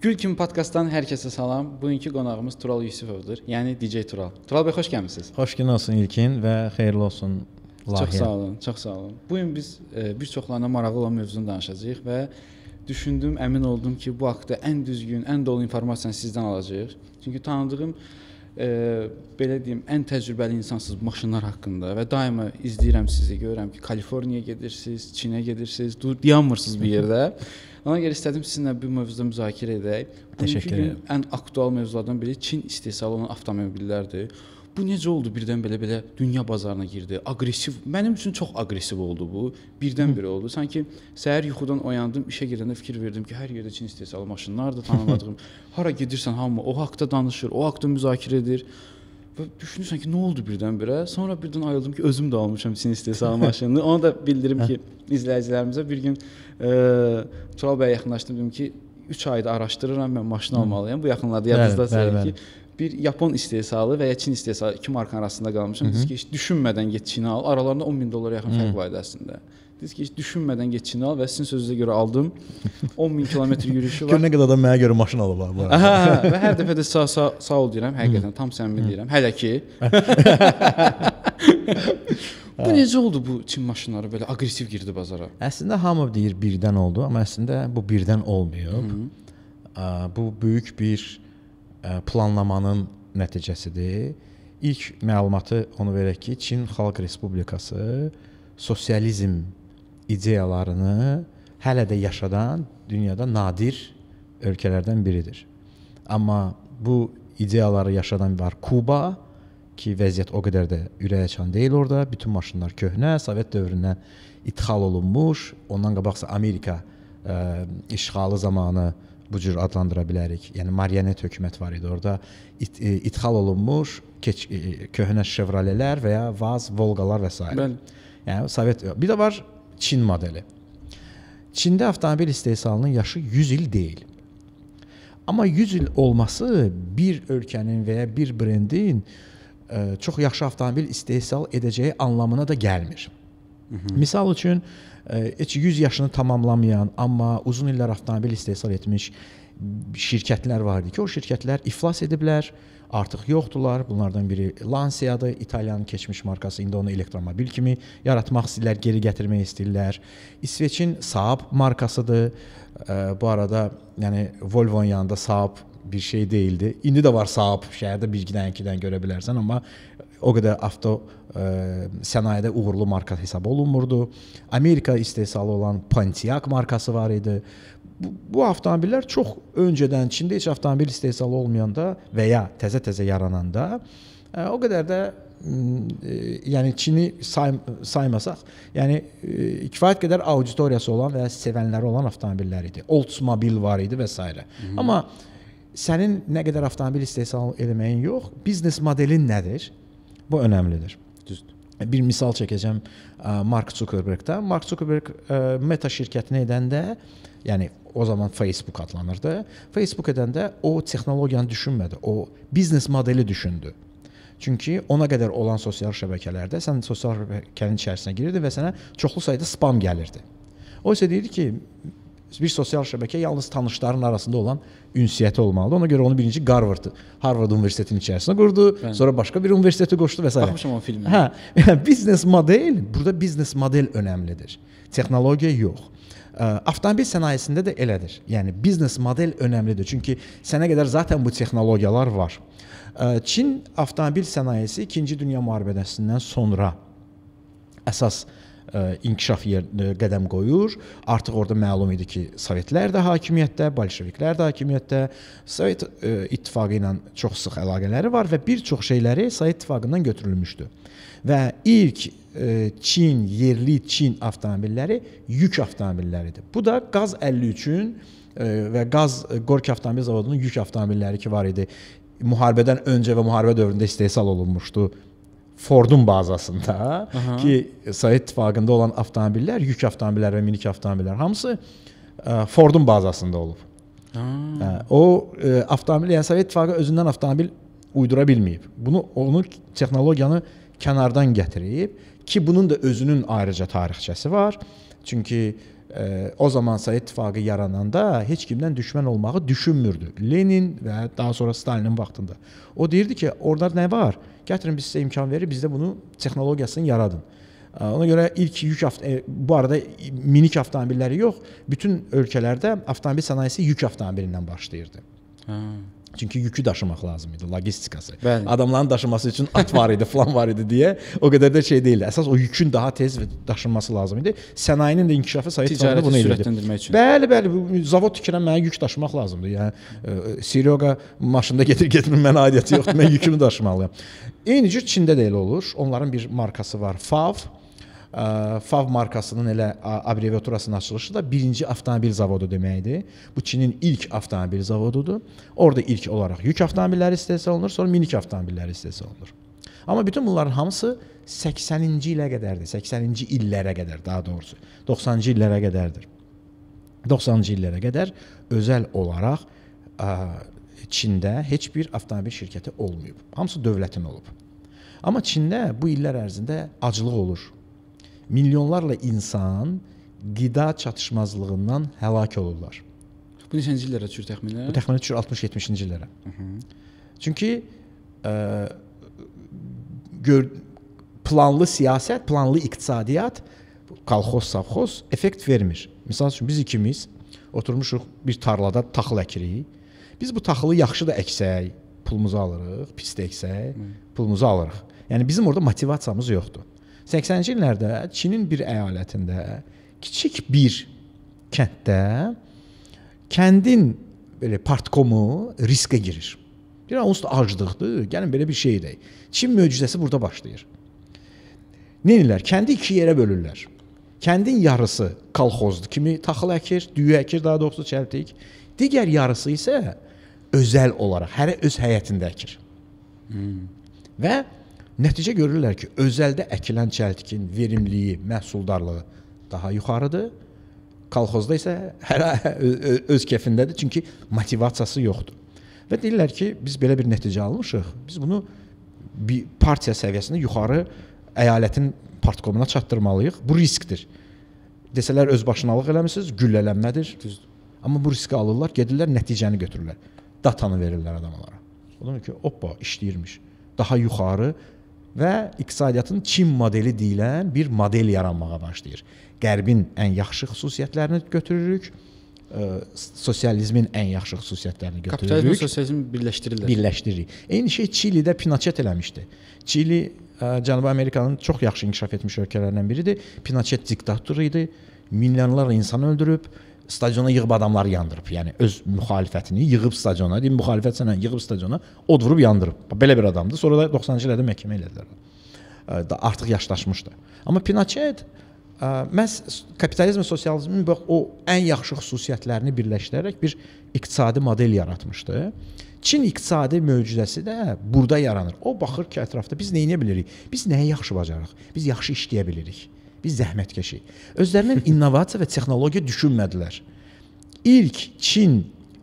Gül kimi podkastdan hər kəsə salam. Bugünkü qonağımız Tural Yusifovdur, yəni DJ Tural. Tural bəy xoş gəlmisiniz. Xoş gəlin olsun İlkin və xeyirli olsun Lahiyə. Çox sağ olun, çox sağ olun. Bu gün biz e, bir çoxlarına maraqlı olan mövzunu danışacağıq və düşündüm, əmin oldum ki, bu haqqda ən düzgün, ən dolu informasiyanı sizdən alacağıq. Çünki tanıdığım belə deyim, ən təcrübəli insansınız maşınlar haqqında və daima izləyirəm sizi, görürəm ki, Kaliforniyaya gedirsiniz, Çinə gedirsiniz, dayanmırsınız bir yerdə. Ona görə istədim sizinlə bu mövzuda müzakirə edək. Təşəkkür edirəm. Ən aktual mövzulardan biri Çin istehsalı olunan avtomobillərdir. Bu necə oldu birdən belə-belə dünya bazarına girdi? Aqressiv. Mənim üçün çox aqressiv oldu bu. Birdən-birə oldu. Sanki səhər yuxudan oyandım, işə gedəndə fikir verdim ki, hər yerdə Çin istehsalı maşınlardır, tanımadığım. Hara gedirsən hamı o haqqda danışır, o haqqda müzakirə edir. Və düşünürsən ki, nə oldu birdən-birə? Sonra birdən ayıldım ki, özüm də almışam Çin istehsalı maşınını. Onu da bildirim ki, izləyicilərimizə bir gün e, Tural bəyə yaxınlaşdım dedim ki, 3 ayda araşdırıram, mən maşın almalıyam. Bu yaxınlarda yadınızdadır ki, bir Yapon istehsalı və ya Çin istehsalı iki markanın arasında qalmışam. Siz ki, heç düşünmədən get Çini al. Aralarında 10 min dollara yaxın fərq var idi əslində. Dediniz ki, heç düşünmədən get Çini al və sizin sözünüzə görə aldım. 10 min kilometr yürüyüşü var. Gör nə qədər adam mənə görə maşın alıblar bu arada. Hə, və hər dəfə də sağ, sağ, sağ ol deyirəm, həqiqətən tam səmimi deyirəm. Hələ ki. Bu necə oldu bu Çin maşınları belə aqressiv girdi bazara? Əslində hamı deyir birdən oldu, amma əslində bu birdən olmayıb. Hı -hı. Bu böyük bir planlamanın nəticəsidir. İlk məlumatı onu verək ki, Çin Xalq Respublikası sosializm ideyalarını hələ də yaşadan dünyada nadir ölkələrdən biridir. Amma bu ideyaları yaşadan var Kuba, ki, vəziyyət o qədər də ürəkaçan deyil orada. Bütün maşınlar köhnə, Sovet dövründən idxal olunmuş. Ondan qabaqsa Amerika ə, işğalı zamanı bu cür adlandıra bilərik. Yəni marionet hökumət var idi orada. İt, e, idxal olunmuş keç, e, köhnə Chevroletlər və ya Vaz, Volqalar və s. Bəli. Yəni Sovet bir də var Çin modeli. Çində avtomobil istehsalının yaşı 100 il deyil. Amma 100 il olması bir ölkənin və ya bir brendin çox yaxşı avtomobil istehsal edəcəyi anlamına da gəlmir. Hı -hı. Misal üçün heç 100 yaşını tamamlamayan, amma uzun illər avtomobil istehsal etmiş şirkətlər var idi ki, o şirkətlər iflas ediblər, artıq yoxdular. Bunlardan biri Lancia-dır, İtaliyanın keçmiş markası, indi onu elektromobil kimi yaratmaq istəyirlər, geri gətirmək istəyirlər. İsveçin Saab markasıdır. Bu arada, yəni Volvo-nun yanında Saab bir şey değildi. İndi də var Saab şəhərdə bir gidən ikidən görə bilərsən, amma o qədər avto ə, sənayedə uğurlu marka hesab olunmurdu. Amerika istehsalı olan Pontiac markası var idi. Bu, bu avtomobillər çox öncədən Çində heç avtomobil istehsalı olmayanda və ya təzə-təzə yarananda ə, o qədər də yəni Çini say saymasaq, yəni kifayət qədər auditoriyası olan və sevənləri olan avtomobillər idi. Oldsmobile var idi və s. Amma sənin nə qədər avtomobil istehsal eləməyin yox, biznes modelin nədir? Bu önəmlidir. Düzdür. Bir misal çəkəcəm Mark Zuckerberg-də. Mark Zuckerberg Meta şirkətini edəndə, yəni o zaman Facebook adlanırdı. Facebook edəndə o texnologiyanı düşünmədi. O biznes modeli düşündü. Çünki ona qədər olan sosial şəbəkələrdə sən sosial şəbəkənin içərisinə girirdin və sənə çoxlu sayda spam gəlirdi. O isə deyirdi ki, bir sosial şəbəkə yalnız tanışların arasında olan ünsiyyəti olmalıdır. Ona görə onu birinci Harvard, Harvard Universitetinin içərisinə qurdu, Bəli. sonra başqa bir universitetə qoşdu və s. Baxmışam o filmə. Hə, yəni biznes model, burada biznes model önəmlidir. Texnologiya yox. Avtomobil sənayesində də elədir. Yəni biznes model önəmlidir. Çünki sənə qədər zaten bu texnologiyalar var. Çin avtomobil sənayesi 2-ci Dünya müharibəsindən sonra əsas inkişaf yerinə qədəm qoyur. Artıq orada məlum idi ki, Sovetlər də hakimiyyətdə, bolşeviklər də hakimiyyətdə, Sovet İttifaqı ilə çox sıx əlaqələri var və bir çox şeyləri Sovet İttifaqından götürülmüşdü. Və ilk Çin, yerli Çin avtomobilləri yük avtomobilləridir. Bu da Qaz 53-ün və Qaz Gorki avtomobil zavodunun yük avtomobilləri ki var idi. Müharibədən öncə və müharibə dövründə istehsal olunmuşdu Fordun bazasında Aha. ki, Sovet İttifaqında olan avtomobillər, yük avtomobillər və minik avtomobillər hamısı ə, Fordun bazasında olub. Ha. Ə, o ə, avtomobil, yəni Sovet İttifaqı özündən avtomobil uydura bilməyib. Bunu onu texnologiyanı kənardan gətirib ki, bunun da özünün ayrıca tarixçəsi var Çünki e, o zaman Sovet İttifaqı yarananda heç kimdən düşmən olmağı düşünmürdü. Lenin və daha sonra Stalinin vaxtında. O deyirdi ki, orada nə var? Gətirin biz sizə imkan verir, biz də bunu texnologiyasını yaradın. Ona görə ilk yük e, bu arada minik avtomobilləri yox, bütün ölkələrdə avtomobil sənayesi yük avtomobilindən başlayırdı. Hə. Çünki yükü daşımaq lazım idi, logistikası. Bəli. Adamların daşıması üçün at var idi, falan var idi deyə o qədər də şey deyildi. Əsas o yükün daha tez daşınması lazım idi. Sənayenin də inkişafı İttifaqında Ticarəti bunu sürətləndirmək üçün. Bəli, bəli, bu zavod tikirəm, mənə yük daşımaq lazımdır. Yəni e, Seryoqa maşında getir getmir, mənə aidiyyəti yoxdur. Mən yükümü daşımalıyam. Eyni cür Çində də elə olur. Onların bir markası var, FAV. FAV markasının elə a- abreviaturasının açılışı da birinci avtomobil zavodu deməkdir. Bu Çinin ilk avtomobil zavodudur. Orada ilk olaraq yük avtomobilləri istehsal olunur, sonra minik avtomobilləri istehsal olunur. Amma bütün bunların hamısı 80-ci ilə qədərdir. 80-ci illərə qədər daha doğrusu. 90-cı illərə qədərdir. 90-cı illərə qədər özəl olaraq Çində heç bir avtomobil şirkəti olmayıb. Hamısı dövlətin olub. Amma Çində bu illər ərzində aclıq olur. Milyonlarla insan qida çatışmazlığından həlak olurlar. Bu neçənci illərə düşür təxminən? Bu təxminən düşür 60-70-ci illərə. Çünki ə, gör planlı siyasət, planlı iqtisadiyyat, kolxoz, savxoz effekt vermir. Məsəl üçün biz ikimiz oturmuşuq bir tarlada taxıl əkirik. Biz bu taxılı yaxşı da əksək, pulumuzu alırıq, pis də əksək, pulumuzu alırıq. Yəni bizim orada motivasiyamız yoxdur. 80-ci illərdə Çinin bir əyalətində kiçik bir kənddə kəndin belə partkomu riskə girir. Bir an onsuz da aclıqdır. Gəlin belə bir şey edək. Çin möcüzəsi burada başlayır. Nə edirlər? Kəndi iki yerə bölürlər. Kəndin yarısı kolxozdur kimi taxıl əkir, düyü əkir, daha doğrusu çəltik. Digər yarısı isə özəl olaraq hərə öz həyətində əkir. Və nəticə görürlər ki, özəldə əkilən çəltikin verimliliyi, məhsuldarlığı daha yuxarıdır. Kolxozda isə ö- öz kefindədir, çünki motivasiyası yoxdur. Və deyirlər ki, biz belə bir nəticə almışıq. Biz bunu bir partiya səviyyəsində yuxarı əyalətin partkomuna çatdırmalıyıq. Bu riskdir. Desələr özbaşınalıq eləmisiniz, güllələnmədir. Düzdür. Amma bu riski alırlar, gedirlər nəticəni götürürlər. Datanı verirlər adamlara. Olur ki, hoppa işləyirmiş. Daha yuxarı və iqtisadiyyatın Çin modeli deyilən bir model yaranmağa başlayır. Qərbin ən yaxşı xüsusiyyətlərini götürürük, ə, sosializmin ən yaxşı xüsusiyyətlərini Kapitalizm götürürük sosializm birləşdirirlər. birləşdiririk. Eyni şey Çilidə Pinochet eləmişdi. Çili ə, Cənubi Amerikanın çox yaxşı inkişaf etmiş ölkələrindən biridir. Pinochet diktator idi. Milyonlarla insan öldürüb, stadiona yığıb adamları yandırıb. Yəni öz müxalifətini yığıb stadiona, deyim müxalifət sənə yığıb stadiona od vurub yandırıb. Belə bir adamdır. Sonra da 90-cı illərdə məhkəmə elədilər. Da artıq yaşlaşmışdı. Amma Pinochet məhz kapitalizm və sosializmin bax o ən yaxşı xüsusiyyətlərini birləşdirərək bir iqtisadi model yaratmışdı. Çin iqtisadi möcüzəsi də burada yaranır. O baxır ki, ətrafda biz nə edə bilərik? Biz nəyi yaxşı bacarırıq? Biz yaxşı işləyə bilirik. Biz zəhmətkeşik. Özlərindən innovasiya və texnologiya düşünmədilər. İlk Çin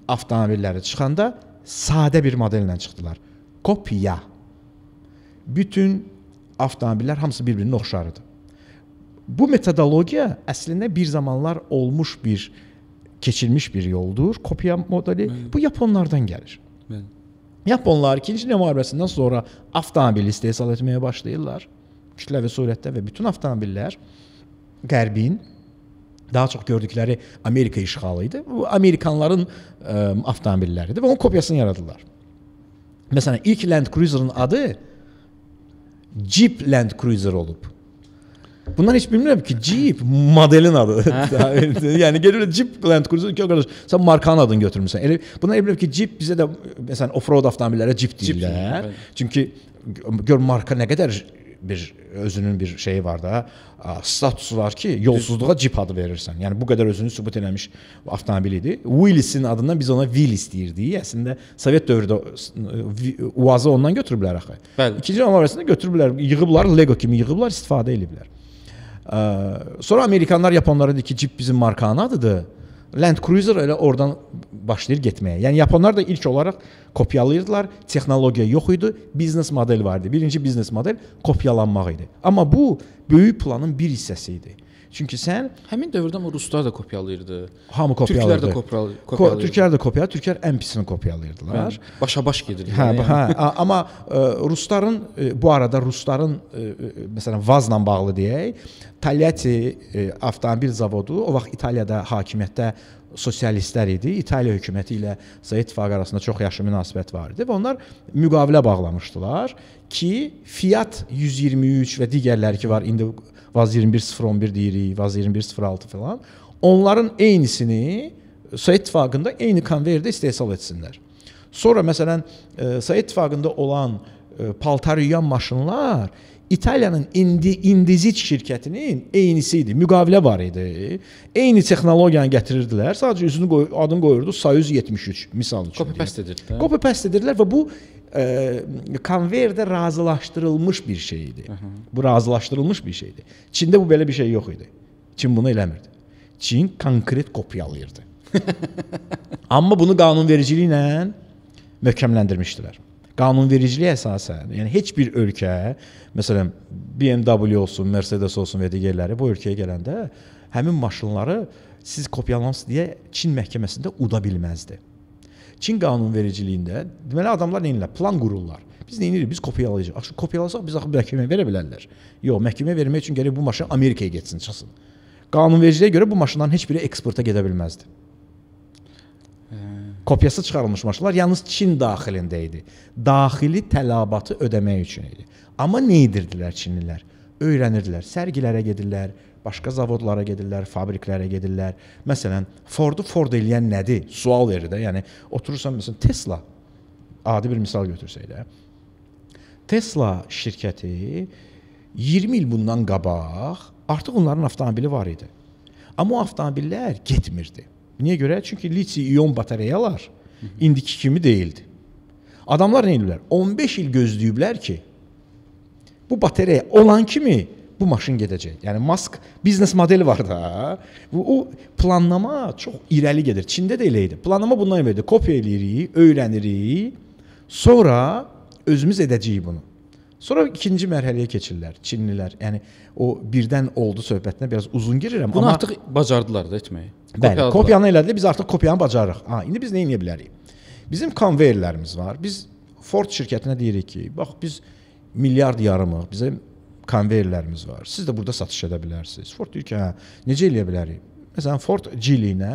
avtomobilləri çıxanda sadə bir modellə çıxdılar. Kopya. Bütün avtomobillər hamısı bir-birinə oxşar idi. Bu metodologiya əslində bir zamanlar olmuş bir keçilmiş bir yoldur. Kopya modeli bu yaponlardan gəlir. Bəli. Yaponlar 2-ci Dünya müharibəsindən sonra avtomobil istehsal etməyə başlayırlar. Kütləvi surətdə və bütün avtomobillər Qərbin daha çox gördükləri Amerika işğalı idi. Bu Amerikanların ə, avtomobilləridir və onun kopyasını yaradırlar. Məsələn, ilk Land Cruiser-ın adı Jeep Land Cruiser olub. Bundan heç bilmirəm ki, Jeep modelin adı. yəni gəlirlər Jeep Land Cruiser ki, o qardaş, sən markanın adını götürmüsən. Elə buna bilirəm ki, Jeep bizə də məsələn off-road avtomobillərə Jeep Jeep deyirlər. deyirlər, Çünki gör marka nə qədər bir özünün bir şeyi var da, a, statusu var ki, yolsuzluğa Jeep adı verirsən. Yəni bu qədər özünü sübut eləmiş avtomobil idi. Willis'in adından biz ona Willis deyirdik. Əslində Sovet dövründə UAZ-ı ondan götürüblər axı. Bəli. İkinci Dünya müharibəsində götürüblər, yığıblar, Lego kimi yığıblar, istifadə ediblər. Ə, Sonra Amerikanlar Yaponlara dedi ki, Jeep bizim markanın adıdır. Land Cruiser elə oradan başlayır getməyə. Yəni Yaponlar da ilk olaraq kopyalayırdılar. Texnologiya yox idi, biznes model var idi. Birinci biznes model kopyalanmaq idi. Amma bu böyük planın bir hissəsi idi. Çünki sən Həmin dövrdə amma ruslar da kopyalayırdı. hamı Türklər kopyalayırdı. də kopyal- Ko- kopyalayırdı. Türklər də kopyalayır, Türklər ən pisini kopyalayırdılar. Başa-baş gedirdi. Hə, yəni. hə, amma e, rusların e, bu arada rusların e, e, məsələn Vazla bağlı deyək, Tolyatti e, avtomobil zavodu o vaxt İtaliyada hakimiyyətdə sosialistlər idi. İtaliya hökuməti ilə Sovet İttifaqı arasında çox yaxşı münasibət var idi və onlar müqavilə bağlamışdılar ki, Fiat 123 və digərləri ki var, indi Vaz 21011 deyirik, Vaz 2106 falan. Onların eynisini Sovet İttifaqında eyni konveyerdə istehsal etsinlər. Sonra məsələn e, Sovet İttifaqında olan e, paltar yuyan maşınlar İtaliyanın indi Indizit şirkətinin eynisi idi. Müqavilə var idi. Eyni texnologiyanı gətirirdilər. Sadəcə üzünü qoy, adını qoyurdu Soyuz 73 misal üçün. Copy paste edirdilər. Copy paste edirdilər və bu konveyerdə razılaşdırılmış bir şey idi. Bu razılaşdırılmış bir şeydi. Çində bu belə bir şey yox idi. Çin bunu eləmirdi. Çin konkret kopyalayırdı. Amma bunu qanunvericiliklə möhkəmləndirmişdilər. Qanunvericiliyə əsasən, yəni heç bir ölkə, məsələn BMW olsun, Mercedes olsun və digərləri bu ölkəyə gələndə həmin maşınları siz kopyalamısınız deyə Çin məhkəməsində uda bilməzdi. Çin qanunvericiliyində deməli adamlar nə edirlər? Plan qururlar. Biz nə edirik? Biz kopyalayacağıq. Axı kopyalasaq biz axı məhkəməyə verə bilərlər. Yox, məhkəməyə vermək üçün gərək bu maşın Amerikaya getsin, çıxsın. Qanunvericiliyə görə bu maşınların heç biri eksporta gedə bilməzdi. Kopyası çıxarılmış maşınlar yalnız Çin daxilində idi. Daxili tələbatı ödəmək üçün idi. Amma nə edirdilər Çinlilər? Öyrənirdilər, sərgilərə gedirlər, başqa zavodlara gedirlər, fabriklərə gedirlər. Məsələn, Fordu Ford eləyən nədir? Sual verir də. Yəni oturursan məsələn Tesla adi bir misal götürsək də. Tesla şirkəti 20 il bundan qabaq artıq onların avtomobili var idi. Amma o avtomobillər getmirdi. Niyə görə? Çünki litiy-ion batareyalar indiki kimi deyildi. Adamlar nə edirlər? 15 il gözləyiblər ki, bu batareya olan kimi bu maşın gedəcək. Yəni Musk biznes modeli var da. Bu o planlama çox irəli gedir. Çində də elə idi. Planlama bundan ibarətdir. Kopya eləyirik, öyrənirik, sonra özümüz edəcəyik bunu. Sonra ikinci mərhələyə keçirlər Çinlilər. Yəni o birdən oldu söhbətinə biraz uzun girirəm Bunu amma artıq bacardılar da etməyi. Bəli, kopyanı elədilər. Biz artıq kopyanı bacarırıq. Ha, indi biz nə edə bilərik? Bizim konveyerlərimiz var. Biz Ford şirkətinə deyirik ki, bax biz milyard yarımıq, bizim konveyerlərimiz var. Siz də burada satış edə bilərsiniz. Ford deyir ki, hə, necə eləyə bilərik? Məsələn, Ford Geely ilə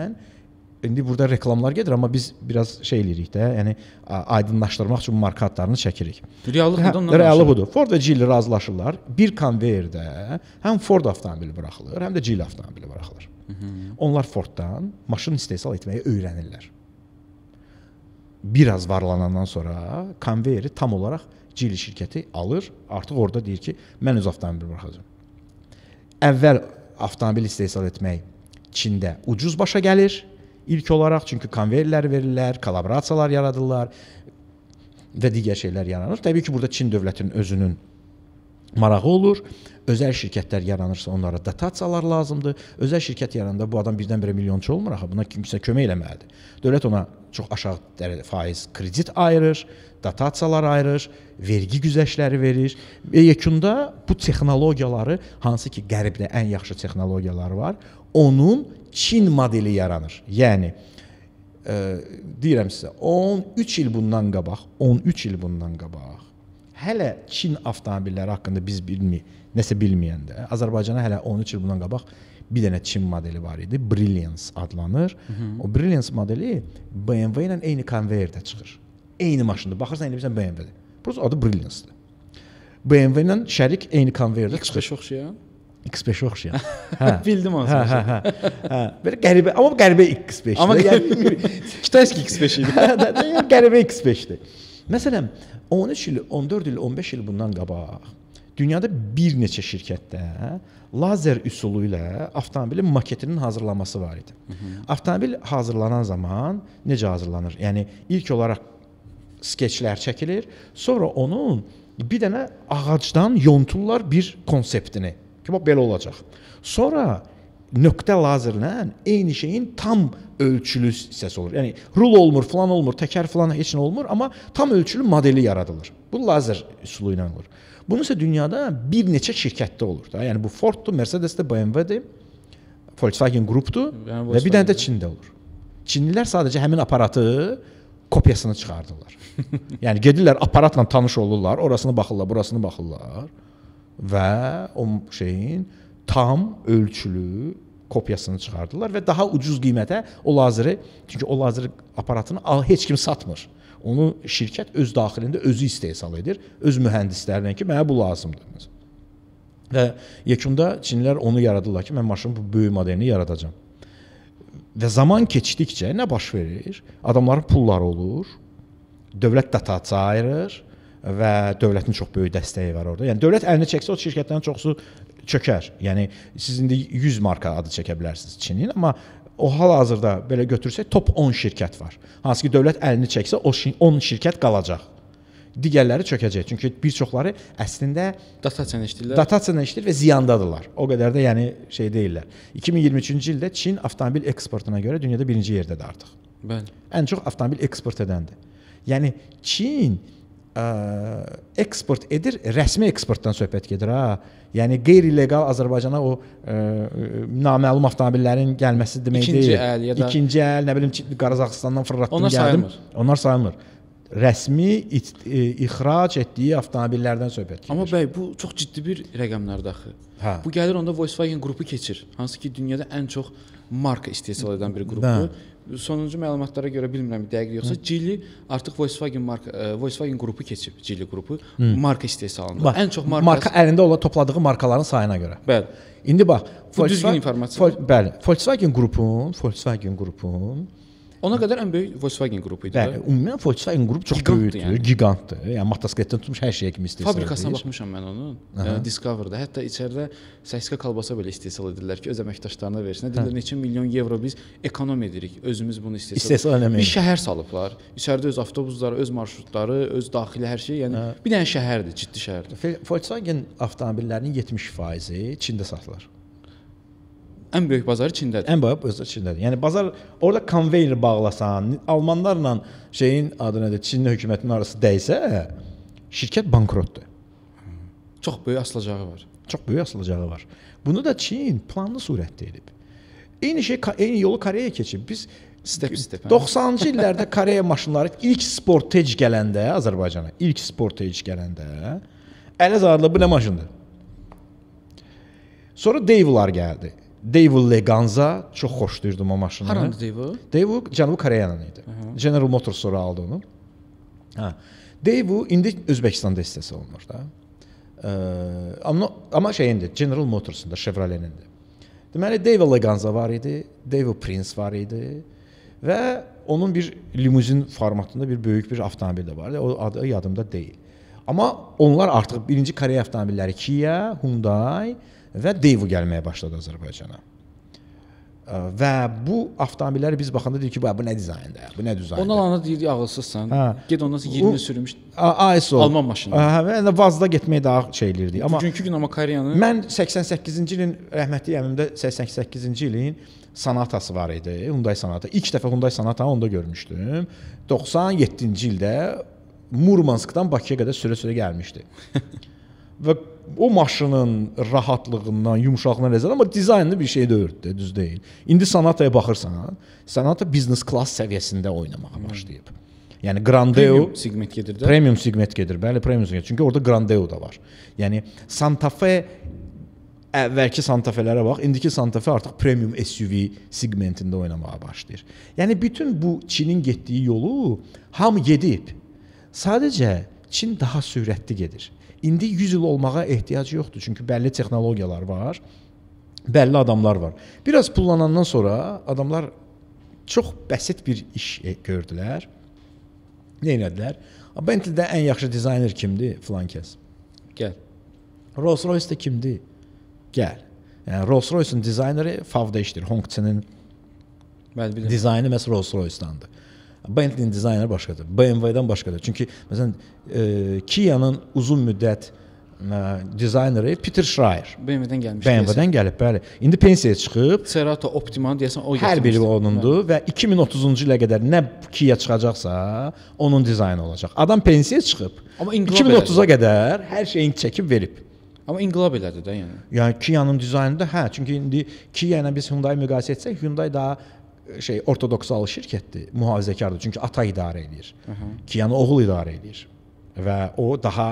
indi burada reklamlar gedir, amma biz biraz şey eləyirik də, yəni aydınlaşdırmaq üçün marka adlarını çəkirik. Reallıq Hə, budur, ondan reallıq budur. Ford və Geely razılaşırlar. Bir konveyerdə həm Ford avtomobili buraxılır, həm də Geely avtomobili buraxılır. Onlar Forddan maşın istehsal etməyi öyrənirlər. Biraz varlanandan sonra konveyeri tam olaraq Geely şirkəti alır. Artıq orada deyir ki, mən öz avtomobilimi buraxacağam. Əvvəl avtomobil istehsal etmək Çində ucuz başa gəlir. İlk olaraq çünki konveyerlər verirlər, kollaborasiyalar yaradırlar və digər şeylər yaranır. Təbii ki, burada Çin dövlətinin özünün marağı olur. Özəl şirkətlər yaranırsa onlara dotasiyalar lazımdır. Özəl şirkət yarananda bu adam birdən-birə milyonçu olmur axı. Buna kimsə kömək eləməlidir. Dövlət ona çox aşağı faiz kredit ayırır, dotasiyalar ayırır, vergi güzəştləri verir və yekunda bu texnologiyaları hansı ki qərbdə ən yaxşı texnologiyalar var, onun Çin modeli yaranır. Yəni ə, deyirəm sizə 13 il bundan qabaq, 13 il bundan qabaq hələ Çin avtomobilləri haqqında biz bilmi, nəsə bilməyəndə Azərbaycana hələ 13 il bundan qabaq bir dənə Çin modeli var idi, Brilliance adlanır. Hı -hı. O Brilliance modeli BMW ilə eyni konveyerdə çıxır. Eyni maşında. Baxırsan elə bilirsən BMW-dir. Prosta adı Brilliance-dır. BMW ilə şərik eyni konveyerdə çıxır. X5 oxşayan. X5 oxşayan. Hə. Bildim Hə, aslında. hə, hə. Hə, belə qəribə, amma qəribə X5. Amma yəni Kitayski X5 idi. Hə, yəni qəribə X5-dir. Məsələn, 13 il, 14 il, 15 il bundan qabaq dünyada bir neçə şirkətdə lazer üsulu ilə avtomobilin maketinin hazırlanması var idi. Avtomobil hazırlanan zaman necə hazırlanır? Yəni ilk olaraq skeçlər çəkilir, sonra onun bir dənə ağacdan yonturlar bir konseptini. Ki bax belə olacaq. Sonra nöqtə lazerlə eyni şeyin tam ölçülü hissəsi olur. Yəni rul olmur, falan olmur, təkər falan heç nə olmur, amma tam ölçülü modeli yaradılır. Bu lazer üsulu ilə olur. Bunu isə dünyada bir neçə şirkətdə olur da. Yəni bu Forddur, Mercedes-dir, BMW-dir. Volkswagen qrupdur Yəni və bir dənə də. Çində olur. Çinlilər sadəcə həmin aparatı kopyasını çıxardırlar. yəni gedirlər aparatla tanış olurlar, orasını baxırlar, burasını baxırlar və o şeyin tam ölçülü kopyasını çıxardırlar və daha ucuz qiymətə o lazeri, çünki o lazer aparatını heç kim satmır. Onu şirkət öz daxilində özü istehsal edir, öz mühəndislərinə ki, mənə bu lazımdır. Və yekunda Çinlilər onu yaradırlar ki, mən maşının bu böyük modelini yaradacağam. Və zaman keçdikcə nə baş verir? Adamların pulları olur. Dövlət dotasiya ayırır və dövlətin çox böyük dəstəyi var orada. Yəni dövlət əlini çəksə o şirkətlərin çoxusu çökər. Yəni siz indi 100 marka adı çəkə bilərsiniz Çinin, amma o hal-hazırda belə götürsək top 10 şirkət var. Hansı ki dövlət əlini çəksə o şi- 10 şirkət qalacaq. Digərləri çökəcək. Çünki bir çoxları əslində Dotasiyanı işləyirlər. Dotasiyadan işləyir və ziyandadırlar. O qədər də yəni şey deyillər. 2023-cü ildə Çin avtomobil eksportuna görə dünyada birinci yerdədir artıq. Bəli. Ən çox avtomobil eksport edəndir. Yəni Çin ə, eksport edir, rəsmi eksportdan söhbət gedir ha. Yəni qeyri-legal Azərbaycana o ə, naməlum avtomobillərin gəlməsi demək İkinci deyil. əl ya da- ikinci əl, nə bilim Qazaxıstandan fırlatdım Onlar gəldim. sayılmır. Onlar sayılmır. Rəsmi it, e, ixrac etdiyi avtomobillərdən söhbət gedir. Amma bəy bu çox ciddi bir rəqəmlərdir axı. Hə. Bu gəlir onda Volkswagen qrupu keçir. Hansı ki dünyada ən çox marka istehsal edən bir qrupdur. Sonuncu məlumatlara görə bilmirəm dəqiq yoxsa Geely artıq Volkswagen marka e, Volkswagen qrupu keçib, Geely qrupu marka istehsalında. Bax, ən çox marka, marka əlində olan topladığı markaların sayına görə. Bəli. İndi bax, Bu düzgün Volkswagen- informasiya. Vol- Bəli, Volkswagen qrupun, Volkswagen qrupun Ona qədər ən böyük Volkswagen qrupu idi. Bəli, ümumən Volkswagen qrup çox Gigantdır böyükdür, yəni. gigantdır. Yəni motosikletdən tutmuş hər şeyə kimi istehsal Fabrikasına edir. baxmışam mən onun. E, Discover-da. Hətta içəridə səskə kalbasa belə istehsal edirlər ki, öz əməkdaşlarına versinlər. Deyirlər neçə milyon evro biz ekonom edirik. Özümüz bunu istehsal. İstehsal eləməyirik. Bir şəhər salıblar. İçəridə öz avtobusları, öz marşrutları, öz daxili hər şey. Yəni bir dənə şəhərdir, ciddi şəhərdir. Volkswagen avtomobillərinin 70%-i Çində satılır. Ən böyük bazarı Çindədir. Ən böyük özü Çindədir. Yəni bazar orada konveyer bağlasan, almanlarla şeyin adı nədir? Çin hökumətinin arası dəysə, şirkət bankrotdur. Çox böyük asılacağı var. Çox böyük asılacağı var. Bunu da Çin planlı surətdə edib. Eyni şey eyni yolu Koreya keçib. Biz Step step. hə? 90-cı illərdə Koreya maşınları ilk Sportage gələndə Azərbaycana, ilk Sportage gələndə ələ zarlı bu nə maşındır? Sonra Daew'lar gəldi. Daewoo Leganza çox xoşlayırdım o maşını. Harandı Devo? Daewoo Cənubi Koreyanın idi. General Motors sonra aldı onu. Ha. Daewoo indi Özbəkistanda istehsal olunur da. Ee, amma amma şeyindir, General Motors'un da Chevrolet'in də. Deməli Daewoo Leganza var idi, Daewoo Prince var idi və onun bir limuzin formatında bir böyük bir avtomobil də vardı. O adı yadımda deyil. Amma onlar artıq birinci Koreya avtomobilləri Kia, Hyundai və Daewoo gəlməyə başladı Azərbaycana. Və bu avtomobilləri biz baxanda dedik ki, bu nə dizayndır? Bu nə dizayndır? Ondan alanda deyir ağılsızsan. Hə. Get ondan sonra 20 O- sürmüş. A- ISO. Alman maşını. Hə, və yəni Vazda getmək daha şey elirdi. Amma Bugünkü gün amma Koreyanın mən 88-ci ilin rəhmətli əmimdə 88-ci ilin Sonatası var idi. Hyundai Sonata. İlk dəfə Hyundai Sonata onda görmüşdüm. 97-ci ildə Murmanskdan Bakıya qədər sürə-sürə gəlmişdi. və o maşının rahatlığından, yumşaqlığından rəzəl, amma dizaynlı bir şey deyildi, düz deyil. İndi Sonataya baxırsan, Sonata business class səviyyəsində oynamağa başlayıb. Yəni Grandeo premium segment gedir də. Premium segment gedir. Bəli, premium segment. Çünki orada Grandeo da var. Yəni Santa Fe əvvəlki Santa Fe-lərə bax, indiki Santa Fe artıq premium SUV segmentində oynamağa başlayır. Yəni bütün bu Çinin getdiyi yolu hamı gedib. Sadəcə Çin daha sürətli gedir. İndi 100 il olmağa ehtiyac yoxdur, çünki bəlli texnologiyalar var, bəlli adamlar var. Biraz pullanandan sonra adamlar çox bəsit bir iş e, gördülər. Nə elədilər? Bentley-də ən yaxşı dizayner kimdir? Filan kəs. Gəl. Rolls-Royce-də kimdir? Gəl. Yəni Rolls-Royce-un dizayneri Favda işləyir. Hongqi-nin Bəli, bilirəm. dizaynı məhz Rolls-Royce-dandır. Bentley-nin dizayneri başqadır. BMW-dən başqadır. Çünki məsələn e, Kia-nın uzun müddət e, dizayneri Peter Schreier BMW-dən gəlmiş. BMW-dən gəlib, bəli. İndi pensiyaya çıxıb. Cerato Optima deyəsən o Hər biri onundur və 2030-cu ilə qədər nə Kia çıxacaqsa, onun dizaynı olacaq. Adam pensiyaya çıxıb. Amma inqilab 2030-a qədər hər şeyini çəkib verib. Amma inqilab elədi də, yəni. Yəni Kia-nın dizaynında hə, çünki indi Kia ilə biz Hyundai müqayisə etsək, Hyundai daha şey ortodoksal şirkətdir, mühafizəkardır. Çünki ata idarə edir. Kia-nı oğul idarə edir və o daha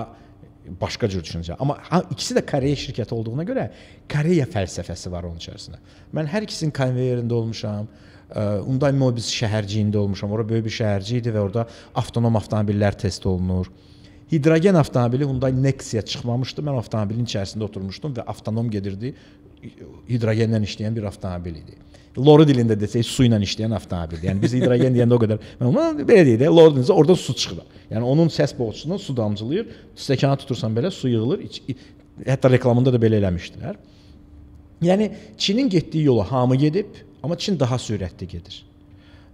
başqa cür düşüncə. Amma ha, ikisi də Koreya şirkəti olduğuna görə Koreya fəlsəfəsi var onun içərisində. Mən hər ikisinin konveyerində olmuşam. Ə, Hyundai Mobis şəhərciyində olmuşam. Ora böyük bir şəhərci idi və orada avtonom avtomobillər test olunur. Hidrogen avtomobili Hyundai Nexia çıxmamışdı. Mən avtomobilin içərisində oturmuşdum və avtonom gedirdi. Hidrogenlə işləyən bir avtomobil idi. Lori dilində desək su ilə işləyən avtomobil. Yəni biz hidrogen deyəndə o qədər belə deyək də, Lori dilində oradan su çıxır. Yəni onun səs boğçusundan su damcılayır. Stəkana tutursan belə su yığılır. İç, hətta reklamında da belə eləmişdilər. Yəni Çinin getdiyi yola hamı gedib, amma Çin daha sürətli gedir.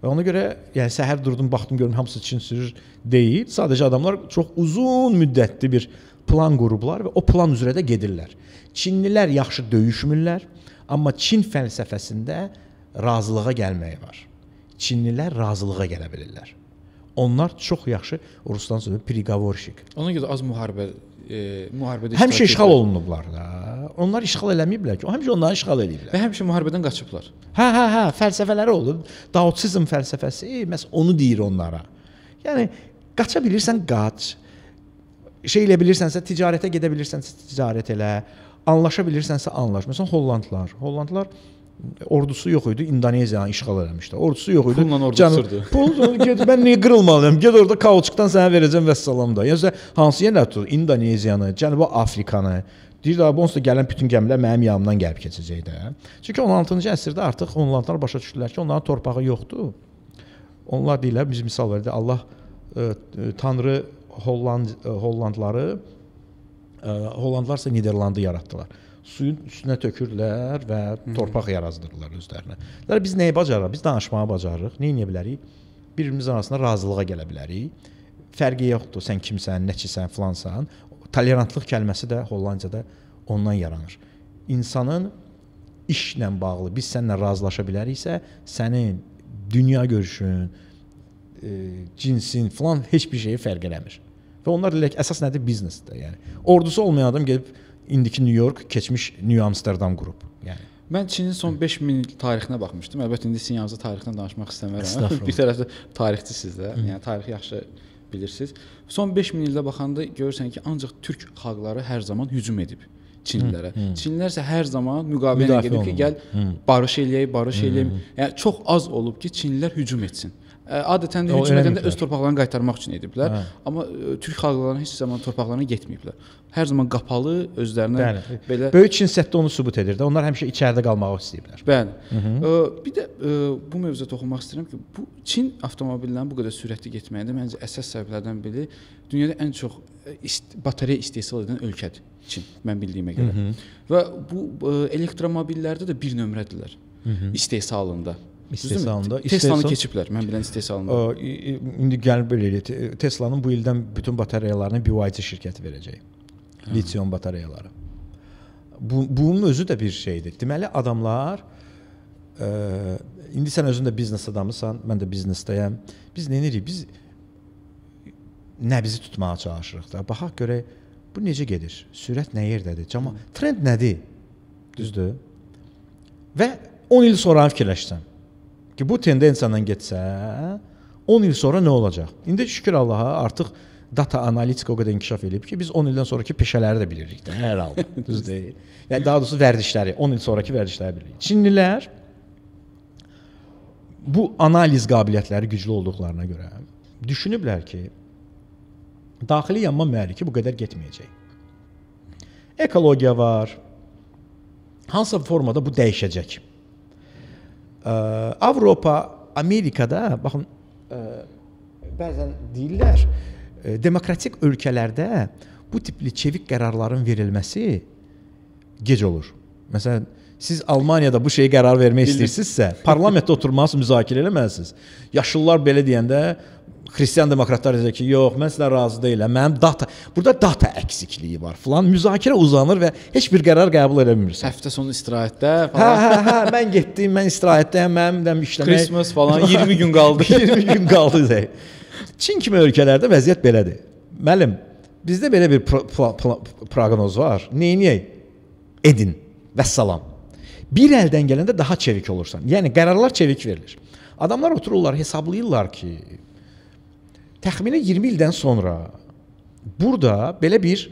Və ona görə yəni səhər durdum, baxdım görüm hamısı Çin sürür deyil. Sadəcə adamlar çox uzun müddətli bir plan qurublar və o plan üzrə də gedirlər. Çinlilər yaxşı döyüşmürlər, amma Çin fəlsəfəsində razılığa gəlməyi var. Çinlilər razılığa gələ bilirlər. Onlar çox yaxşı Rusdan sonra priqavorşik. Ona görə az müharibə e, müharibədə həmişə işğal olunublar da. Onlar işğal eləməyiblər ki, həmişə onları işğal eləyiblər. Və həmişə müharibədən qaçıblar. Hə, hə, hə, fəlsəfələri olub. Daoçizm fəlsəfəsi məs onu deyir onlara. Yəni qaça bilirsən qaç. Şey elə bilirsənsə ticarətə gedə bilirsənsə ticarət elə. Anlaşa bilirsənsə anlaş. Məsələn Hollandlar. Hollandlar ordusu yox idi, Indoneziyanı işğal eləmişdi. Ordusu yox idi. Pulla ordu Cənub- tuturdu. Pul get mən niyə qırılmalıyam? Get orada kauçukdan sənə verəcəm vəssalam da. Yəni hansı yerlər tutur? Indoneziyanı, Cənubi Afrikanı. Deyir də onsuz da gələn bütün gəmilər mənim yanımdan gəlib keçəcək də. Çünki 16-cı əsrdə artıq Hollandlar başa düşdülər ki, onların torpağı yoxdur. Onlar deyirlər, biz misal verdik, Allah ə, ə, Tanrı Holland ə, Hollandları ə, Hollandlar isə Niderlandı yaratdılar. Suyun üstünə tökürlər və torpaq yarazdırırlar özlərinə. Deyirlər biz nəyi bacarırıq? Biz danışmağı bacarırıq. Nə edə bilərik? Bir-birimizin arasında razılığa gələ bilərik. Fərqi yoxdur, sən kimsən, nəçisən, filansan. Tolerantlıq kəlməsi də Hollandiyada ondan yaranır. İnsanın işlə bağlı biz səninlə razılaşa biləriksə, sənin dünya görüşün, e, cinsin falan heç bir şeyi fərq eləmir. Və onlar elə əsas nədir? Biznesdir, yəni. Ordusu olmayan adam gedib indiki New York, keçmiş New Amsterdam qrup. Yəni Mən Çinin son 5000 il tarixinə baxmışdım. Əlbəttə indi sizin yanınızda tarixdən danışmaq istəmirəm. Bir tərəfdə tarixçisiz də, yəni tarixi yaxşı bilirsiniz. Son 5000 ildə baxanda görürsən ki, ancaq türk xalqları hər zaman hücum edib Çinlilərə. Çinlilər isə hər zaman müqavilə edib ki, gəl barış eləyək, barış eləyək. Yəni çox az olub ki, Çinlilər hücum etsin. Ə, Adətən də eləməyiblər. öz torpaqlarını qaytarmaq üçün ediblər. Hə. Amma ə, türk xalqlarının heç zaman torpaqlarına getməyiblər. Hər zaman qapalı, özlərinə Bəli. belə Böyük Çin səddi onu sübut edir də. Onlar həmişə içəridə qalmağı istəyiblər. Bəli. Ə, bir də ə, bu mövzuya toxunmaq istəyirəm ki, bu Çin avtomobillərinin bu qədər sürətli getməyində məncə əsas səbəblərdən biri dünyada ən çox ist batareya istehsal edən ölkədir Çin, mən bildiyimə görə. Hı -hı. Və bu ə, elektromobillərdə də bir nömrədirlər. Hı -hı. istehsalında. İstehsalında. Teslanı keçiblər, mən bilən istehsalında. İndi gəlib belə eləyir. Te- Teslanın bu ildən bütün batareyalarını BYD şirkəti verəcək. Litium batareyaları. Bu bunun özü də bir şeydir. Deməli adamlar ə, indi sən özün də biznes adamısan, mən də biznesdəyəm. Biz nə edirik? Biz nəbzi tutmağa çalışırıq da. Baxaq görək bu necə gedir? Sürət nə yerdədir? Cəma trend nədir? Düzdür? Və 10 il sonra fikirləşsən ki, bu tendensiyadan getsə 10 il sonra nə olacaq? İndi şükür Allaha artıq data analitika o qədər inkişaf edib ki, biz 10 ildən sonrakı peşələri də bilirik də hər halda. Düz deyil. Yəni daha doğrusu vərdişləri, 10 il sonrakı vərdişləri bilirik. Çinlilər bu analiz qabiliyyətləri güclü olduqlarına görə düşünüblər ki, daxili yanma mühərriki bu qədər getməyəcək. Ekologiya var. Hansısa formada bu dəyişəcək. Avropa, Amerikada baxın ə, bəzən deyirlər, ə, demokratik ölkələrdə bu tipli çevik qərarların verilməsi gec olur. Məsələn, siz Almaniyada bu şeyə qərar vermək istəyirsinizsə, parlamentdə oturmalısınız, müzakirə eləməlisiniz. Yaşıllar belə deyəndə Xristian demokratlar deyir ki, yox, mən sizlə razı deyiləm. Mənim data, burada data əksikliyi var. Falan müzakirə uzanır və heç bir qərar qəbul edə bilmirsən. Həftə sonu istirahətdə Hə, falan. hə, hə, mən getdim, mən istirahətdəyəm, mənim də işləmək Christmas falan 20 gün qaldı. 20 gün qaldı deyək. Çin kimi ölkələrdə vəziyyət belədir. Müəllim, Bizdə belə bir pro pro pro proqnoz var. Neyniyək? Edin. Vəssalam. Bir əldən gələndə daha çevik olursan. Yəni qərarlar çevik verilir. Adamlar otururlar, hesablayırlar ki, təxminən 20 ildən sonra burada belə bir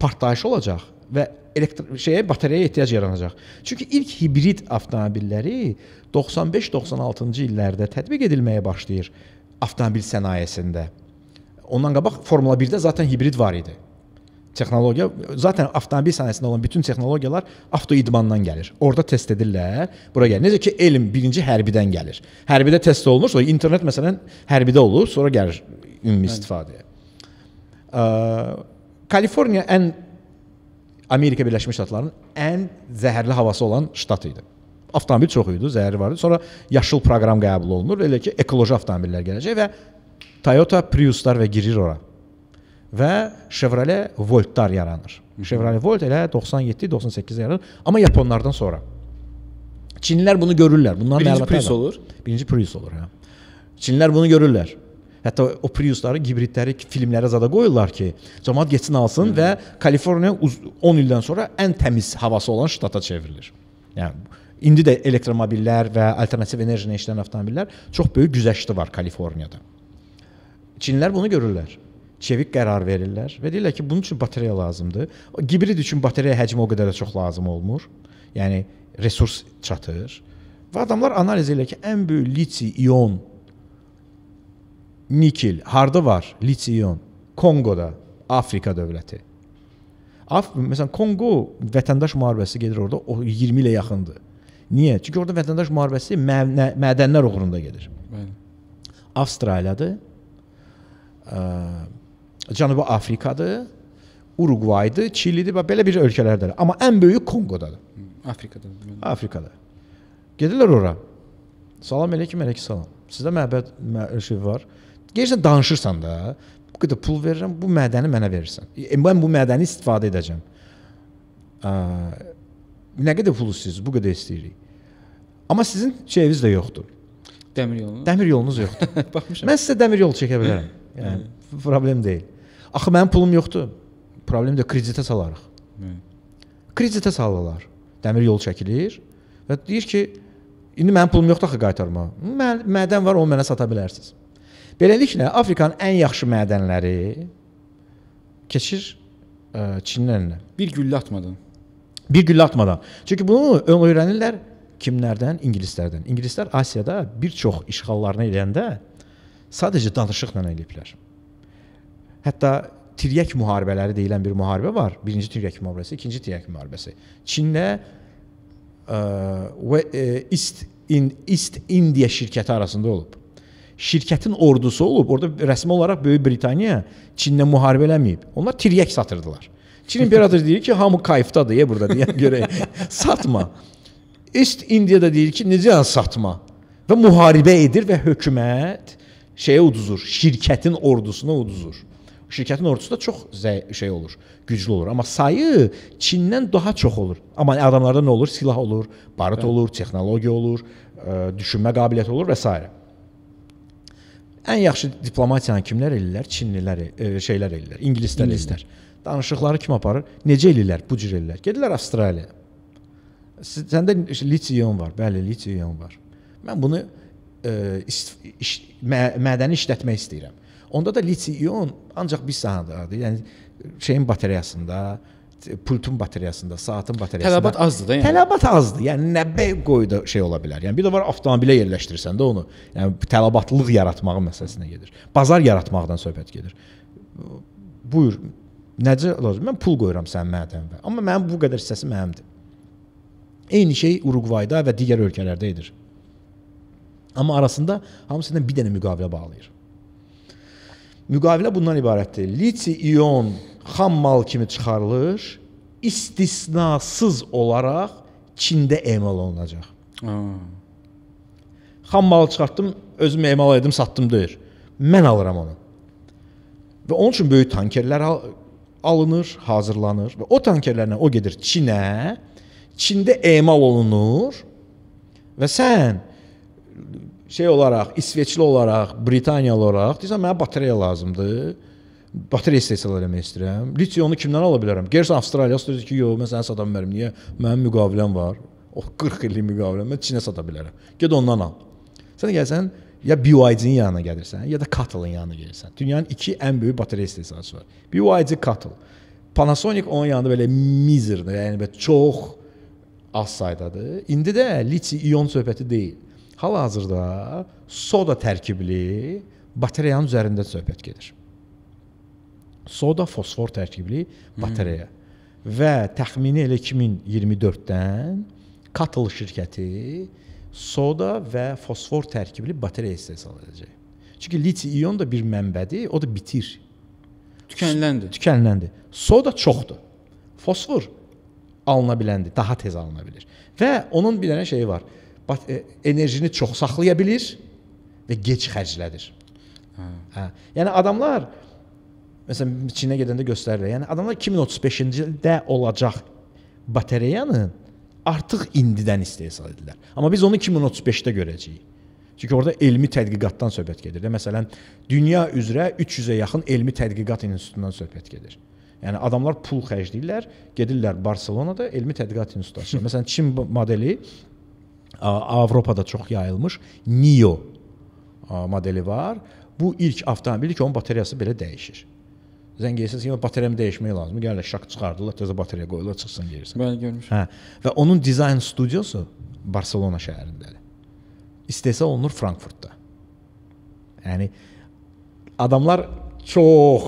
partlayış olacaq və elektr şeyə batareyaya ehtiyac yaranacaq. Çünki ilk hibrid avtomobilləri 95-96-cı illərdə tətbiq edilməyə başlayır avtomobil sənayesində. Ondan qabaq Formula 1-də zaten hibrid var idi. Texnologiya zaten avtomobil sənayesində olan bütün texnologiyalar avtoidmandan gəlir. Orada test edirlər, bura gəlir. Necə ki elm birinci hərbidən gəlir. Hərbidə test olunur, sonra internet məsələn hərbidə olur, sonra gəlir ümumi istifadəyə. Ə, Kaliforniya ən Amerika Birləşmiş Ştatlarının ən zəhərli havası olan ştat idi. Avtomobil çox idi, zəhəri var idi. Sonra yaşıl proqram qəbul olunur, elə ki ekoloji avtomobillər gələcək və Toyota Priuslar və girir ora. Və Chevrolet Voltlar yaranır. Chevrolet Volt elə 97-98-də yaranır, amma yaponlardan sonra. Çinlilər bunu görürlər. Bundan Birinci Prius olur. Birinci Prius olur, hə. Çinlilər bunu görürlər. Hətta o Priusları, hibridləri filmlərə zada qoyurlar ki, cəmaət getsin alsın və Kaliforniya uz- 10 ildən sonra ən təmiz havası olan ştata çevrilir. Yəni indi də elektromobillər və alternativ enerji ilə işləyən avtomobillər çox böyük güzəşti var Kaliforniyada. Çinlilər bunu görürlər. Çevik qərar verirlər və deyirlər ki, bunun üçün batareya lazımdır. O Hibrid üçün batareya həcmi o qədər də çox lazım olmur. Yəni resurs çatır. Və adamlar analiz edirlər ki, ən böyük liti-ion nikel harda var? Liti-ion Kongoda, Afrika dövləti. Af məsələn Kongo vətəndaş müharibəsi gedir orada o 20 ilə yaxındır. Niyə? Çünki orada vətəndaş müharibəsi mə mədənlər uğrunda gedir. Bəli. Avstraliyadır. Ə, Cənubi Afrikadır. Uruqvaydır, Çilidir və belə bir ölkələrdir. Amma ən böyük Konqodadır. Afrikada. Bəli. Afrikada. Gedirlər ora. Salam əleykum, əleykum salam. Sizdə məbəd mə şey var. Gəlirsən danışırsan da, bu qədər pul verirəm, bu mədəni mənə verirsən. E, mən bu mədəni istifadə edəcəm. Ə, nə qədər pul istəyirsiniz? Bu qədər istəyirik. Amma sizin şeyiniz də yoxdur. Dəmir yolu. Dəmir yolunuz yoxdur. Baxmışam. Mən sizə dəmir yolu çəkə bilərəm. Yəni problem deyil. Axı mənim pulum yoxdur. Problem də kreditə salarıq. Bəli. Kreditə salırlar. Dəmir yol çəkilir və deyir ki, indi mənim pulum yoxdur axı qaytarma. Mə mədən var, onu mənə sata bilərsiniz. Beləliklə Afrikanın ən yaxşı mədənləri keçir ə, Çinin əlinə. Bir güllə atmadan. Bir güllə atmadan. Çünki bunu öyrənirlər kimlərdən? İngilislərdən. İngilislər Asiyada bir çox işğallarını eləyəndə sadəcə danışıqla eləyiblər. Hətta tiryək müharibələri deyilən bir müharibə var. Birinci tiryək müharibəsi, ikinci tiryək müharibəsi. Çinlə ə, və ə, East in East India şirkəti arasında olub. Şirkətin ordusu olub. Orada rəsmi olaraq Böyük Britaniya Çinlə müharibə eləməyib. Onlar tiryək satırdılar. Çin imperatoru deyir ki, hamı kayıfdadır ya burada deyə görək. Satma. East Indiyada deyir ki, necə yəni satma? Və müharibə edir və hökumət şeyə uduzur, şirkətin ordusuna uduzur. Şirkətin ordusu da çox şey olur, güclü olur, amma sayı Çindən daha çox olur. Amma adamlarda nə olur? Silah olur, barıt olur, texnologiya olur, ə, düşünmə qabiliyyəti olur və s. Ən yaxşı diplomatiyanı kimlər eləyirlər? Çinlilər, e, şeylər eləyirlər, ingilislər İngilislər. Danışıqları kim aparır? Necə eləyirlər? Bu cür eləyirlər. Gedirlər Avstraliyaya. Səndə litium var. Bəli, litium var. Mən bunu e, ist, iş, mə, mədəni işlətmək istəyirəm. Onda da litium ancaq bir sahədadır. Yəni şeyin bateriyasında, pultun bateriyasında, saatın bateriyasında. Tələbat azdır da yəni. Tələbat azdır. Yəni nə boyda şey ola bilər. Yəni bir də var avtomobilə yerləşdirsən də onu. Yəni tələbatlıq yaratmağın məsələsinə gedir. Bazar yaratmaqdan söhbət gedir. Buyur. Necə lazım? Mən pul qoyuram sənin mədənə. Amma mənim bu qədər hissəsi mənimdir. Eyni şey Uruqvayda və digər ölkələrdə edir. Amma arasında hamısından bir dənə müqavilə bağlayır. Müqavilə bundan ibarətdir. Liti-ion xam mal kimi çıxarılır, istisnasız olaraq Çində emal olunacaq. Aa. Xam malı çıxartdım, özüm emal etdim, satdım deyir. Mən alıram onu. Və onun üçün böyük tankerlər al alınır, hazırlanır və o tankerlərlə o gedir Çinə. Çində emal olunur və sən şey olaraq, İsveçli olaraq, Britaniyalı olaraq deyirsən mənə batareya lazımdır. Batareya istehsal etmək istəyirəm. Litionu kimdən ala bilərəm? Gerçi Avstraliya deyir ki, yox, mən sənə sata bilmərəm. Niyə? Mənim müqaviləm var. O 40 illik müqaviləm. Mən Çinə sata bilərəm. Get ondan al. Sən gəlsən ya BYD-nin yanına gəlirsən, ya da Cattle-ın yanına gəlirsən. Dünyanın iki ən böyük batareya istehsalçısı var. BYD, Cattle. Panasonic onun yanında belə mizerdir, yəni belə çox az saydadır. İndi də liti-ion söhbəti deyil. Hal-hazırda soda tərkibli batareyanın üzərində söhbət gedir. Soda fosfor tərkibli batareya hmm. və təxmini elə 2024-dən Cattle şirkəti soda və fosfor tərkibli batareya istehsal edəcək. Çünki liti-ion da bir mənbədir, o da bitir. Tükəniləndir. Tükəniləndir. Soda çoxdur. Fosfor alına biləndir, daha tez alına bilir. Və onun bir dənə şeyi var. E, enerjini çox saxlaya bilir və gec xərclədir. Hə. hə. Yəni adamlar məsələn Çinə gedəndə göstərirlər. Yəni adamlar 2035-ci ildə olacaq batareyanın artıq indidən istehsal edirlər. Amma biz onu 2035-də görəcəyik. Çünki orada elmi tədqiqatdan söhbət gedir. Məsələn, dünya üzrə 300-ə yaxın elmi tədqiqat institutundan söhbət gedir. Yəni adamlar pul xərcləyirlər, gedirlər Barselonada elmi tədqiqat institutu açırlar. Məsələn, Çin modeli Avropada çox yayılmış NIO modeli var. Bu ilk avtomobil ki, onun bateriyası belə dəyişir. Zəng edirsiniz ki, bateriyamı dəyişmək lazımdır. Gəlirlər şak çıxardırlar, təzə batareya qoyurlar, çıxsın gedirsən. Bəli, görmüşəm. Hə. Və onun dizayn studiyası Barselona şəhərindədir. İstehsal olunur Frankfurtda. Yəni adamlar çox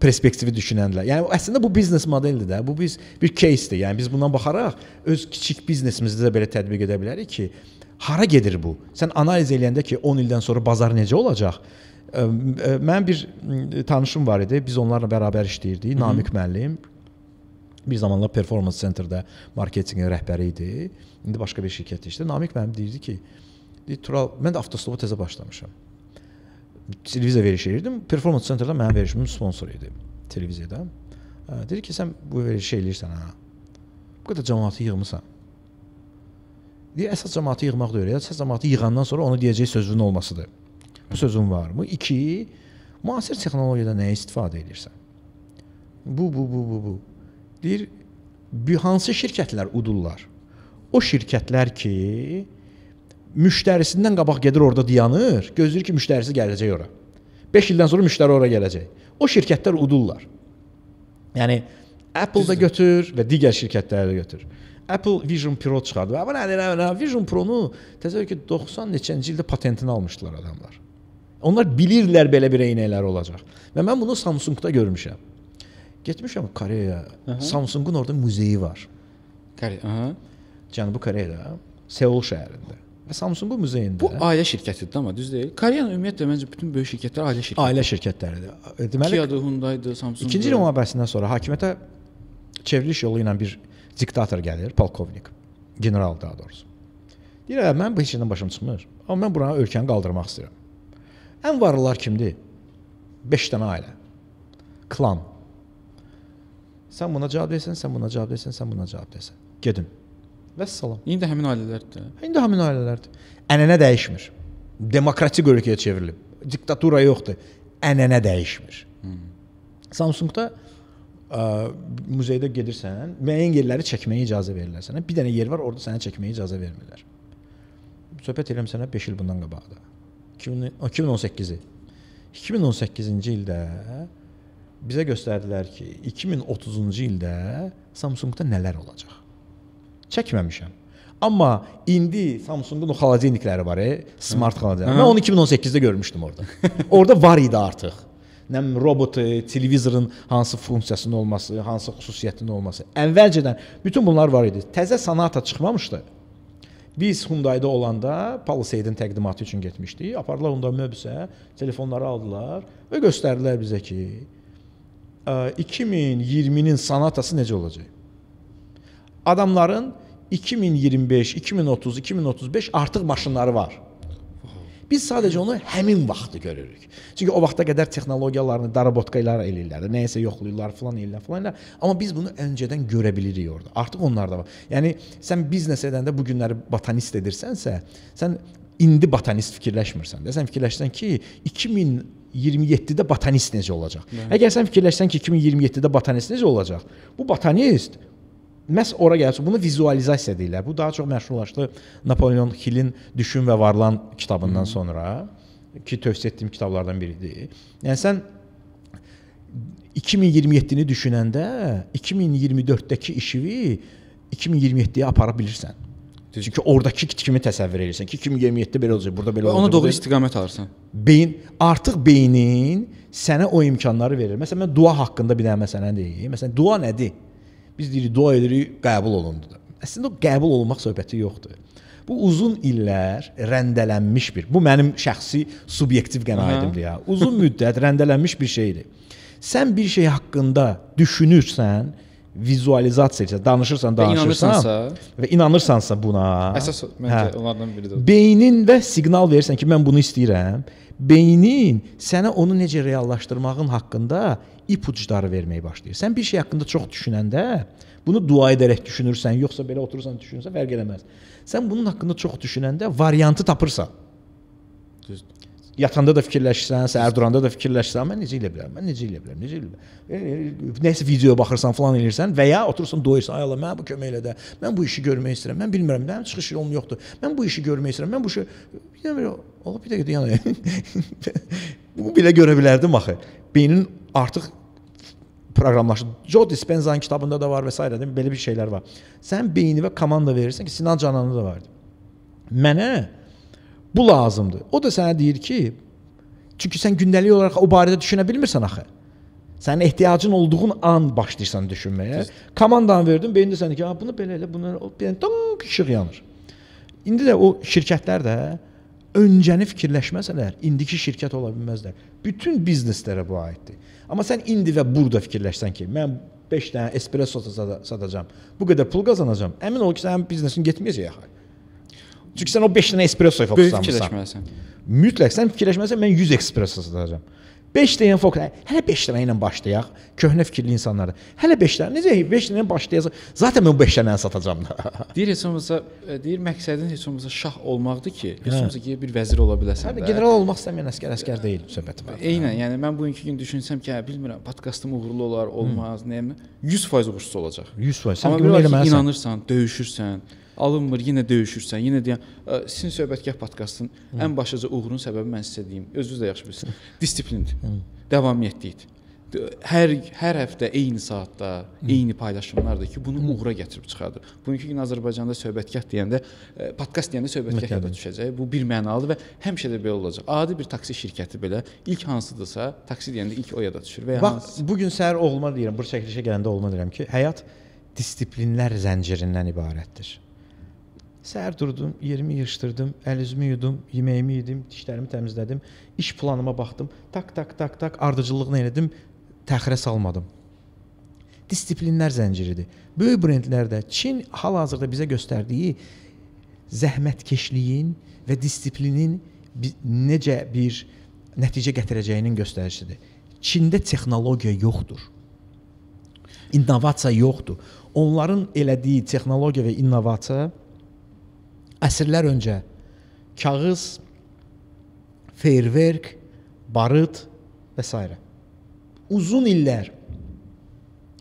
perspektivi düşünənlər. Yəni əslində bu biznes modelidir də. Bu biz bir case-dir. Yəni biz bundan baxaraq öz kiçik biznesimizdə də belə tətbiq edə bilərik ki, hara gedir bu? Sən analiz eləyəndə ki, 10 ildən sonra bazar necə olacaq? Mənim bir tanışım var idi. Biz onlarla bərabər işləyirdik. Namiq müəllim. Bir zamanlar Performance Center-də marketinqin rəhbəri idi. İndi başqa bir şirkətdə işləyir. Namiq müəllim deyirdi ki, Tural, mən də avtostopa təzə başlamışam. Televiziya veriş edirdim. Performance Center-da mənim verişimin sponsor idi televiziyada. Dedi ki, sən bu verişi eləyirsən ha. Bu qədər cəmaatı yığmısan. Deyir, əsas cəmaatı yığmaq deyil. Əsas cəmaatı yığandan sonra onu deyəcək sözün olmasıdır. Bu sözün varmı? 2. Müasir texnologiyadan nəyə istifadə edirsən? Bu, bu, bu, bu, bu. Deyir, hansı şirkətlər udurlar? O şirkətlər ki, müştərisindən qabaq gedir orada dayanır, gözləyir ki, müştərisi gələcək ora. 5 ildən sonra müştəri ora gələcək. O şirkətlər udurlar. Yəni Apple-da götür və digər şirkətləri də götür. Apple Vision Pro çıxardı. Və nə nə Vision Pro-nu təsəvvür ki 90 neçənci ildə patentini almışdılar adamlar. Onlar bilirlər belə bir eynəklər olacaq. Və mən bunu Samsung-da görmüşəm. Getmişəm Koreyaya. Samsung-un orada muzeyi var. Koreya, aha. Cənubi Koreyada, Seul şəhərində. Və Samsung-un muzeyində. Bu ailə şirkətidir amma düz deyil. Koreyanın ümumiyyətlə məncə bütün böyük şirkətlər ailə şirkətidir. Ailə şirkətləridir. Deməli, Kia-dır, Hyundai-dır, Samsung. İkinci Dünya müharibəsindən sonra hakimiyyətə çevriliş yolu ilə bir diktator gəlir, polkovnik, general daha doğrusu. Deyir, mən bu işdən başım çıxmır. Amma mən buranı ölkəni qaldırmaq istəyirəm. Ən varlılar kimdir? 5 dənə ailə. Klan. Sən buna cavab versən, sən buna cavab versən, sən buna cavab versən. Gedin. Vəssalam. İndi həmin ailələrdir. İndi həmin ailələrdir. Ənənə dəyişmir. Demokratik ölkəyə çevrilib. Diktatura yoxdur. Ənənə dəyişmir. Hmm. Samsungda ə, muzeydə gedirsən, müəyyən yerləri çəkməyə icazə verirlər sənə. Bir dənə yer var, orada sənə çəkməyə icazə vermirlər. Söhbət edirəm sənə 5 il bundan qabaqda. 2018-i. 2018-ci ildə bizə göstərdilər ki, 2030-cu ildə Samsungda nələr olacaq. Çəkməmişəm. Amma indi Samsung-un o xaladenikləri var, e, smart xaladenik. Mən onu 2018-də görmüşdüm orada. orada var idi artıq. Nə robotu, televizorun hansı funksiyasının olması, hansı xüsusiyyətinin olması. Əvvəlcədən bütün bunlar var idi. Təzə Sonata çıxmamışdı. Biz Hyundai-da olanda Palisade-in təqdimatı üçün getmişdik. Apardılar Hyundai Mobis-ə, telefonları aldılar və göstərdilər bizə ki, 2020-nin Sonatası necə olacaq? Adamların 2025, 2030, 2035 artıq maşınları var. Biz sadəcə onu həmin vaxtı görürük. Çünki o vaxta qədər texnologiyalarını darabotka ilə eləyirlər, nəyəsə yoxlayırlar, falan eləyirlər, falan eləyirlər. Amma biz bunu öncədən görə bilirik orada. Artıq onlarda var. Yəni sən biznes edəndə bu günləri botanist edirsənsə, sən indi botanist fikirləşmirsən də. Sən fikirləşsən ki, 2000 2027-də botanist necə olacaq? Əgər sən fikirləşsən ki, 2027-də botanist necə olacaq? Bu botanist məhz ora gəlsin. Bunu vizualizasiya deyirlər. Bu daha çox məşhurlaşdı Napoleon Hillin Düşün və Varlan kitabından sonra ki, tövsiyə etdiyim kitablardan biridir. Yəni sən 2027-ni düşünəndə 2024-dəki işini 2027-yə apara bilirsən. Düz. Çünki oradakı kimi təsəvvür edirsən ki, 2027-də belə olacaq, burada belə olacaq. ona doğru burada- istiqamət alırsan. beyin artıq beynin sənə o imkanları verir. Məsələn mən dua haqqında bir dənə məsələni deyim. Məsələn dua nədir? Biz deyirik dua edirik, qəbul olundu. Əslində o qəbul olunmaq söhbəti yoxdur. Bu uzun illər rəndələnmiş bir. Bu mənim şəxsi subyektiv qənaətimdir ya. Uzun müddət rəndələnmiş bir şeydir. Sən bir şey haqqında düşünürsən, vizualizasiya edirsən, danışırsan, Və danışırsan inanırsansa, və inanırsansa buna, əsas Hə. məncə onlardan biridir. Beynin və siqnal verirsən ki, mən bunu istəyirəm. Beynin sənə onu necə reallaşdırmağın haqqında ipuçları verməyə başlayır. Sən bir şey haqqında çox düşünəndə, bunu dua edərək düşünürsən, yoxsa belə oturursan düşünürsən, fərq eləməz. Sən bunun haqqında çox düşünəndə variantı tapırsan. Yatanda da fikirləşirsən, səhər duranda da fikirləşirsən, mən necə elə bilərəm? Mən necə elə bilərəm? Necə elə bilərəm? Nəsə video baxırsan falan eləyirsən və ya oturursan doyursan, ay Allah, mənə bu kömək elə də. Mən bu işi görmək istəyirəm. Mən bilmirəm, mənim çıxış yolum yoxdur. Mən bu işi görmək istəyirəm. Mən bu işi dəfə Allah bir dəqiqə dayan. bu belə görə bilərdim axı. Beynin artıq proqramlaşır. Joe Dispenza'nın kitabında da var və s. belə bir şeylər var. Sən beyni və komanda verirsən ki, Sinan Canan'da da vardı. Mənə bu lazımdır. O da sənə deyir ki, çünki sən gündəlik olaraq o barədə düşünə bilmirsən axı. Sənin ehtiyacın olduğun an başlayırsan düşünməyə. Komandanı verdin, beyində sənə ki, "Ha, bunu belə elə, bunu dənə dong işıq yanır." İndi də o şirkətlər də öncəni fikirləşməsələr, indiki şirkət ola bilməzlər. Bütün bizneslərə bu aiddir. Amma sən indi və burada fikirləşsən ki, mən 5 dənə espresso sata- satacağam, bu qədər pul qazanacağam. Əmin ol ki, sənin biznesin getməyəcək axı. Çünki sən o 5 dənə espressoya Böyük fokuslanmısan. fikirləşməlisən. Mütləq sən fikirləşməsən mən 100 espresso satacağam. 5 dənə fokus. Hələ 5 dənə ilə başlayaq. Köhnə fikirli insanlar. Hələ 5 dənə. Necə 5 dənə başlayacaq? Zaten mən 5 dənəni satacağam da. Deyir heç olmasa e, deyir məqsədin heç olmasa şah olmaqdır ki, heç olmasa ki bir vəzir ola biləsən. Hə, də. general olmaq istəməyən əskər əskər deyil söhbəti var. Eynən, yəni mən bugünkü gün düşünsəm ki, hə, bilmirəm, podkastım uğurlu olar, olmaz, nəyəm 100% uğursuz olacaq. 100%. Sən Amma bir eləməlisən. inanırsan, döyüşürsən, alınmır, yenə döyüşürsən, yenə deyən sizin söhbətgah podkastın ən başlıca uğurun səbəbi mən sizə deyim, özünüz də yaxşı bilirsiniz. Disiplindir. Davamiyyətlidir. D- Hər hər həftə eyni saatda, eyni paylaşımlardır ki, bunu uğura gətirib çıxardır. Bugünkü gün Azərbaycanda söhbətgah deyəndə, podkast deyəndə söhbətgah yada düşəcək. Bu bir mənalıdır və həmişə də belə olacaq. Adi bir taksi şirkəti belə ilk hansıdırsa, taksi deyəndə ilk o yada düşür və ya Bax, bu gün səhər oğluma deyirəm, bu çəkilişə gələndə oğluma deyirəm ki, həyat disiplinlər zəncirindən ibarətdir. Səhər durdum, yerimi yığışdırdım, əl üzümü yudum, yeməyimi yedim, dişlərimi təmizlədim, iş planıma baxdım, tak tak tak tak ardıcıllığını elədim, təxirə salmadım. Disiplinlər zənciridir. Böyük brendlərdə Çin hal-hazırda bizə göstərdiyi zəhmətkeşliyin və disiplinin necə bir nəticə gətirəcəyinin göstəricisidir. Çində texnologiya yoxdur. İnnovasiya yoxdur. Onların elədiyi texnologiya və innovasiya əsrlər öncə kağız, feyrverk, barıt və s. uzun illər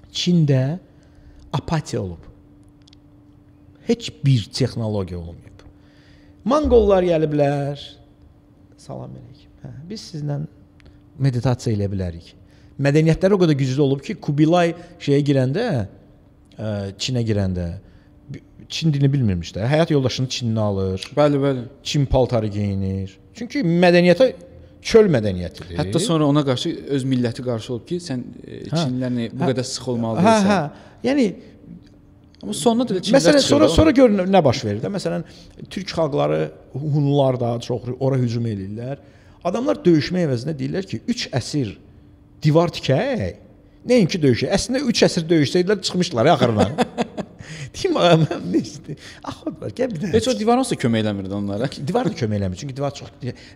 Çində apatiya olub. Heç bir texnologiya olmayıb. Monqollar gəliblər. Salam əleykum. Hə, biz sizlə meditasiya eləyə bilərik. Mədəniyyətlər o qədər güclü olub ki, Kubilay şeyə girəndə, ə, Çinə girəndə Çin dilini bilmirmiş də. Həyat yoldaşını Çinli alır. Bəli, bəli. Çin paltarı geyinir. Çünki mədəniyyətə çöl mədəniyyətidir. Hətta sonra ona qarşı öz milləti qarşı olub ki, sən e, Çinlilərlə bu Hə. qədər sıx olmalı Hə, hə. Yəni Amma sonunda da Çinlər Məsələn, sonra da sonra gör nə baş verir də. Məsələn, türk xalqları, Hunlar da çox ora hücum eləyirlər. Adamlar döyüşmə əvəzinə deyirlər ki, 3 əsr divar tikək. Nəinki döyüşə. Əslində 3 əsr döyüşsəydilər çıxmışdılar axırına. Mən nə istəyir? Axırlar gəl bir ona. də. Heç o divar olsa kömək eləmirdi onlara. Divar da kömək eləmir. Çünki divar çox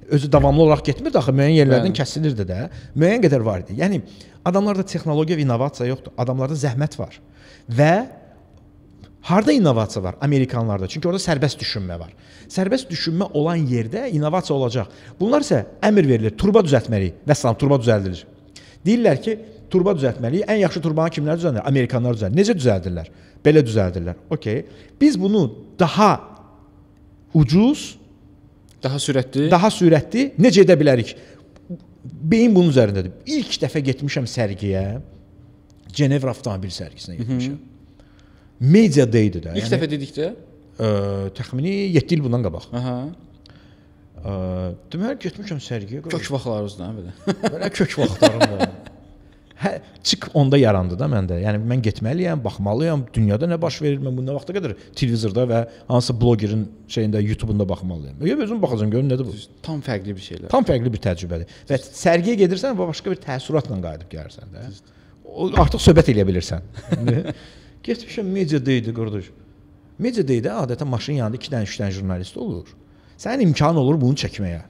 özü davamlı olaraq getmir də axı müəyyən yerlərdən kəsilirdi də. Müəyyən qədər var idi. Yəni adamlarda texnologiya və innovasiya yoxdur. Adamlarda zəhmət var. Və Harda innovasiya var? Amerikanlarda. Çünki orada sərbəst düşünmə var. Sərbəst düşünmə olan yerdə innovasiya olacaq. Bunlar isə əmr verilir, turba düzəltməliyik. Vəssalam, turba düzəldilir. Deyirlər ki, turba düzəltməliyik. Ən yaxşı turbanı kimlər düzəldir? Amerikanlar düzəldir. Necə düzəldirlər? Belə düzəldirlər. Okay. Biz bunu daha ucuz, Daha sürətli. daha sürətli necə edə bilərik? Beyin bunun üzərindədir. İlk dəfə getmişəm sərgiyə. Cenevra avtomobil sərgisinə getmişəm. Media Day-dir də. İlk dəfə dedikdə? ə, təxmini 7 il bundan qabaq. Aha. Ə, deməli getmişəm sərgiyə. Kök vaxtlarınızdan belə. Belə kök vaxtlarımda. Hə, çık onda yarandı da məndə. Yəni mən getməliyəm, baxmalıyam, dünyada nə baş verir, mən bu nə vaxta qədər televizorda və hansı blogerin şeyində, YouTube-unda baxmalıyam. Ya özüm baxacağam görüm nədir bu. Tam fərqli bir şeylər. Tam fərqli bir təcrübədir. Və sərgiyə gedirsən və başqa bir təəssüratla qayıdıb gəlirsən də. O artıq söhbət eləyə bilirsən. Getmişəm media day-də qardaş. Media day-də adətən maşının yanında 2 dənə, 3 dənə jurnalist olur. Sənin imkan olur bunu çəkməyə.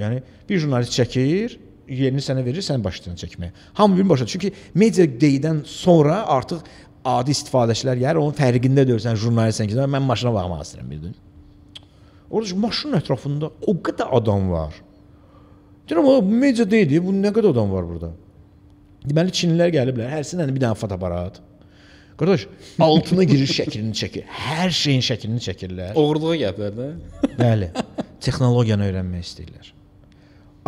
Yəni bir jurnalist çəkir, yerini sənə verir, sən başlayırsan çəkməyə. Hamı bir başa çünki media day-dən sonra artıq adi istifadəçilər yer onun fərqində deyirsən jurnalistsən ki, mən maşına baxmaq istəyirəm bir gün. Orada maşının ətrafında o qədər adam var. Deyirəm o media deyil, bu nə qədər adam var burada? Deməli Çinlilər gəliblər, hərsinə bir dənə fotoaparat. Qardaş, altına girir şəklini çəkir. Hər şeyin şəklini çəkirlər. Oğurluğa gəliblər də. Bəli. Texnologiyanı öyrənmək istəyirlər.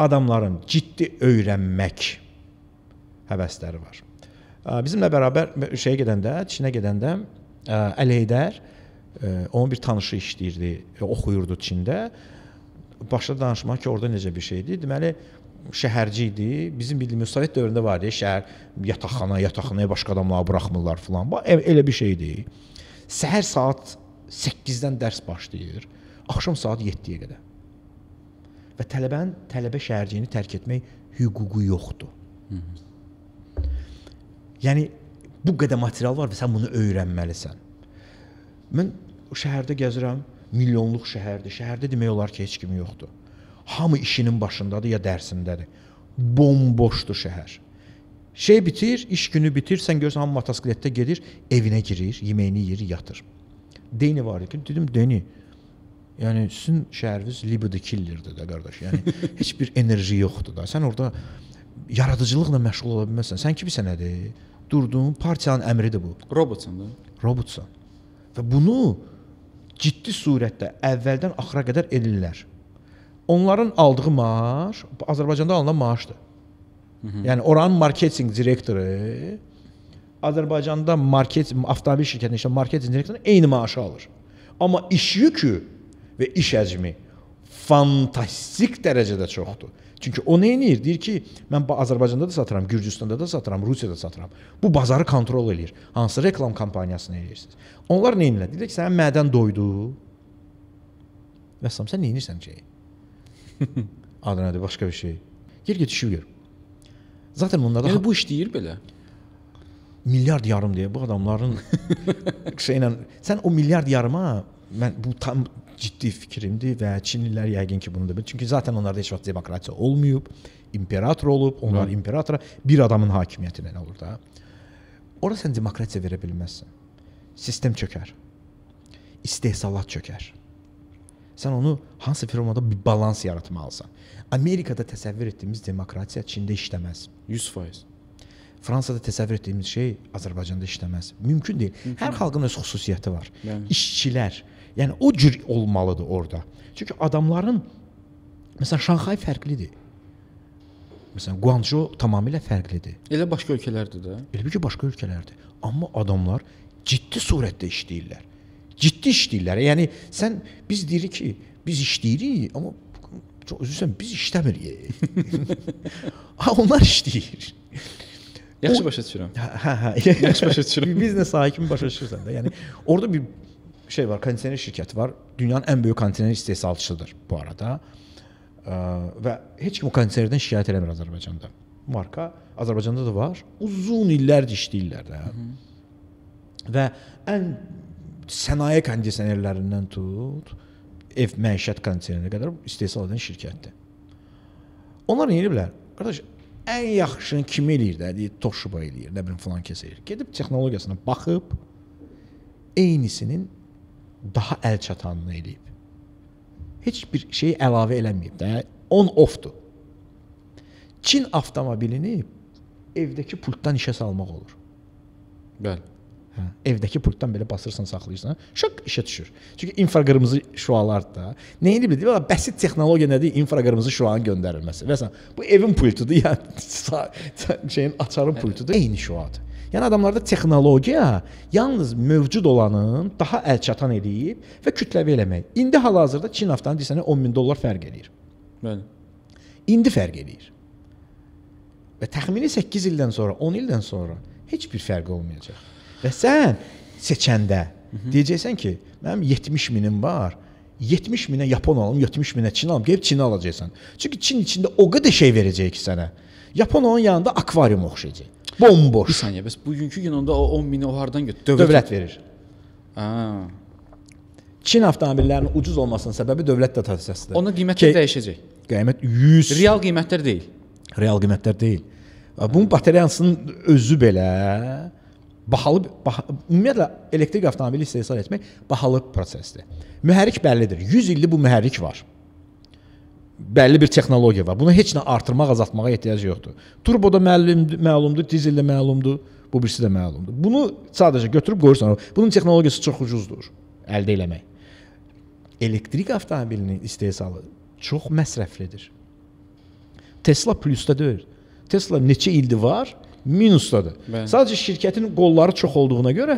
Adamların ciddi öyrənmək həvəsləri var. Bizimlə bərabər şeyə gedəndə, Çinə gedəndə ə, Əli Heydər ə, onun bir tanışı işləyirdi, oxuyurdu Çində. Başladı danışmağa ki, orada necə bir şeydir. Deməli, şəhərci idi. Bizim bildiyimiz Sovet dövründə var idi, şəhər yataqxana, yataqxanaya başqa adamları buraxmırlar filan. E- elə bir şeydir. Səhər saat 8-dən dərs başlayır, axşam saat 7-yə qədər. Və tələbənin tələbə şəhərciyini tərk etmək hüququ yoxdur. Yəni bu qədər material var və sən bunu öyrənməlisən. Mən şəhərdə gəzirəm, milyonluq şəhərdir. Şəhərdə demək olar ki, heç kim yoxdur. Hamı işinin başındadır ya dərsindədir. Bomboşdur şəhər. Şey bitir, iş günü bitir, sən görsən hamı motosikletdə gedir, evinə girir, yeməyini yeyir, yatır. Deni var idi. Dedim, Deni, yəni sizin şəhəriniz libido killerdir də qardaş. Yəni heç bir enerji yoxdur da. Sən orada yaradıcılıqla məşğul ola bilməzsən. Sən kimsən nədir? Durdun, partiyanın əmridir bu. Robotsan da. Robotsan. Və bunu ciddi surətdə əvvəldən axıra qədər edirlər. Onların aldığı maaş Azərbaycanda alınan maaşdır. Hı -hı. Yəni oranın marketinq direktoru Azərbaycanda market avtomobil şirkətinin işləyən marketinq direktoru eyni maaşı alır. Amma iş yükü və iş həcmi fantastik dərəcədə çoxdur. Çünki o nə edir? Deyir ki, mən ba- Azərbaycanda da satıram, Gürcüstanda da satıram, Rusiyada da satıram. Bu bazarı kontrol eləyir. Hansı reklam kampaniyasını eləyirsiniz? Onlar nə edirlər? Deyirlər ki, sənin mədən doydu. Vəssalam, sən nə edirsən ki? Adı nədir? Başqa bir şey. Gir get işi gör. Zaten bunlarda Yəni bu işləyir belə. milyard yarım deyə bu adamların şeylə sən o milyard yarıma mən bu tam ciddi fikrimdir və Çinlilər yəqin ki bunu da bilir. Çünki zaten onlarda heç vaxt demokratiya olmayıb, imperator olub, onlar Hı. imperatora bir adamın hakimiyyəti ilə olur da. Ora sən demokratiya verə bilməzsən. Sistem çökər. İstehsalat çökər. Sən onu hansı firmada bir balans yaratmalısan. Amerikada təsəvvür etdiyimiz demokratiya Çində işləməz. 100%. Fransada təsəvvür etdiyimiz şey Azərbaycanda işləməz. Mümkün deyil. Hər xalqın öz xüsusiyyəti var. Yəni. İşçilər, yəni o cür olmalıdır orada. Çünki adamların məsələn Şanxay fərqlidir. Məsələn Guangzhou tamamilə fərqlidir. Elə başqa ölkələrdə də. Elə ki başqa ölkələrdir. Amma adamlar ciddi surətdə işləyirlər. Ciddi işləyirlər. Yəni sən biz deyirik ki, biz işləyirik, amma çox üzrsən biz işləmirik. ha onlar işləyir. Yaxşı başa düşürəm. Hə, hə, hə. Yaxşı başa düşürəm. biznes sahibi kimi başa düşürsən də. Yəni orada bir şey var, kondisioner şirkəti var. Dünyanın ən böyük kondisioner istehsalçısıdır bu arada. Ə, və heç kim o kondisionerdən şikayət eləmir Azərbaycanda. Marka Azərbaycanda da var. Uzun illərdir işləyirlər də. Və ən sənaye kondisionerlərindən tut ev məişət kondisionerinə qədər istehsal edən şirkətdir. Onlar nə edirlər? Qardaş, ən yaxşını kim eləyir də? Deyir, Toshiba eləyir, nə bilim falan kəs eləyir. Gedib texnologiyasına baxıb eynisinin daha əl çatanını eləyib. Heç bir şey əlavə eləməyib də. On offdur. Çin avtomobilini evdəki pultdan işə salmaq olur. Bəli. Hə, evdəki pultdan belə basırsan, saxlayırsan, şok işə düşür. Çünki infraqırmızı şüalardır da. Nə edib deyir? Valla bəsit texnologiya nədir? İnfraqırmızı şüanın göndərilməsi. Məsələn, bu evin pultudur ya, şeyin açarın pultudur. Eyni şüadır. Yəni adamlarda texnologiya yalnız mövcud olanın daha əlçatan eləyib və kütləvi eləmək. İndi hal-hazırda Çin avtomobilinə desənə 10 min dollar fərq eləyir. Bəli. İndi fərq eləyir. Və təxmini 8 ildən sonra, 10 ildən sonra heç bir fərqi olmayacaq. Və sən seçəndə deyəcəksən ki, mənim 70 minim var. 70 minə Yapon alım, 70 minə Çin alım, gəlib Çini alacaqsan. Çünki Çin içində o qədər şey verəcək ki sənə. Yapon onun yanında akvarium oxşayacaq. Bomboş. Bir saniyə, bəs bugünkü gün onda o 10 mini o hardan götür? Dövlət, dövlət verir. Ha. Çin avtomobillərinin ucuz olmasının səbəbi dövlət dotasiyasıdır. Onun qiymətləri Ki- dəyişəcək. Qiymət 100 Real qiymətlər deyil. real qiymətlər deyil. Bunun bateriyasının özü belə bahalı bah ümumiyyətlə elektrik avtomobil istehsal etmək bahalı prosesdir. Mühərrik bəllidir. 100 ildir bu mühərrik var. Bəlli bir texnologiya var. Bunu heç nə artırmaq, azaltmağa ehtiyac yoxdur. Turboda məlumdur, məlumdur, dizeldə məlumdur, bu birisi də məlumdur. Bunu sadəcə götürüb qoyursan. Bunun texnologiyası çox ucuzdur əldə eləmək. Elektrik avtomobilinin istehsalı çox məsrəflidir. Tesla plusda deyil. Tesla neçə ildir var? Minusdadır. Bəli. Sadəcə şirkətin qolları çox olduğuna görə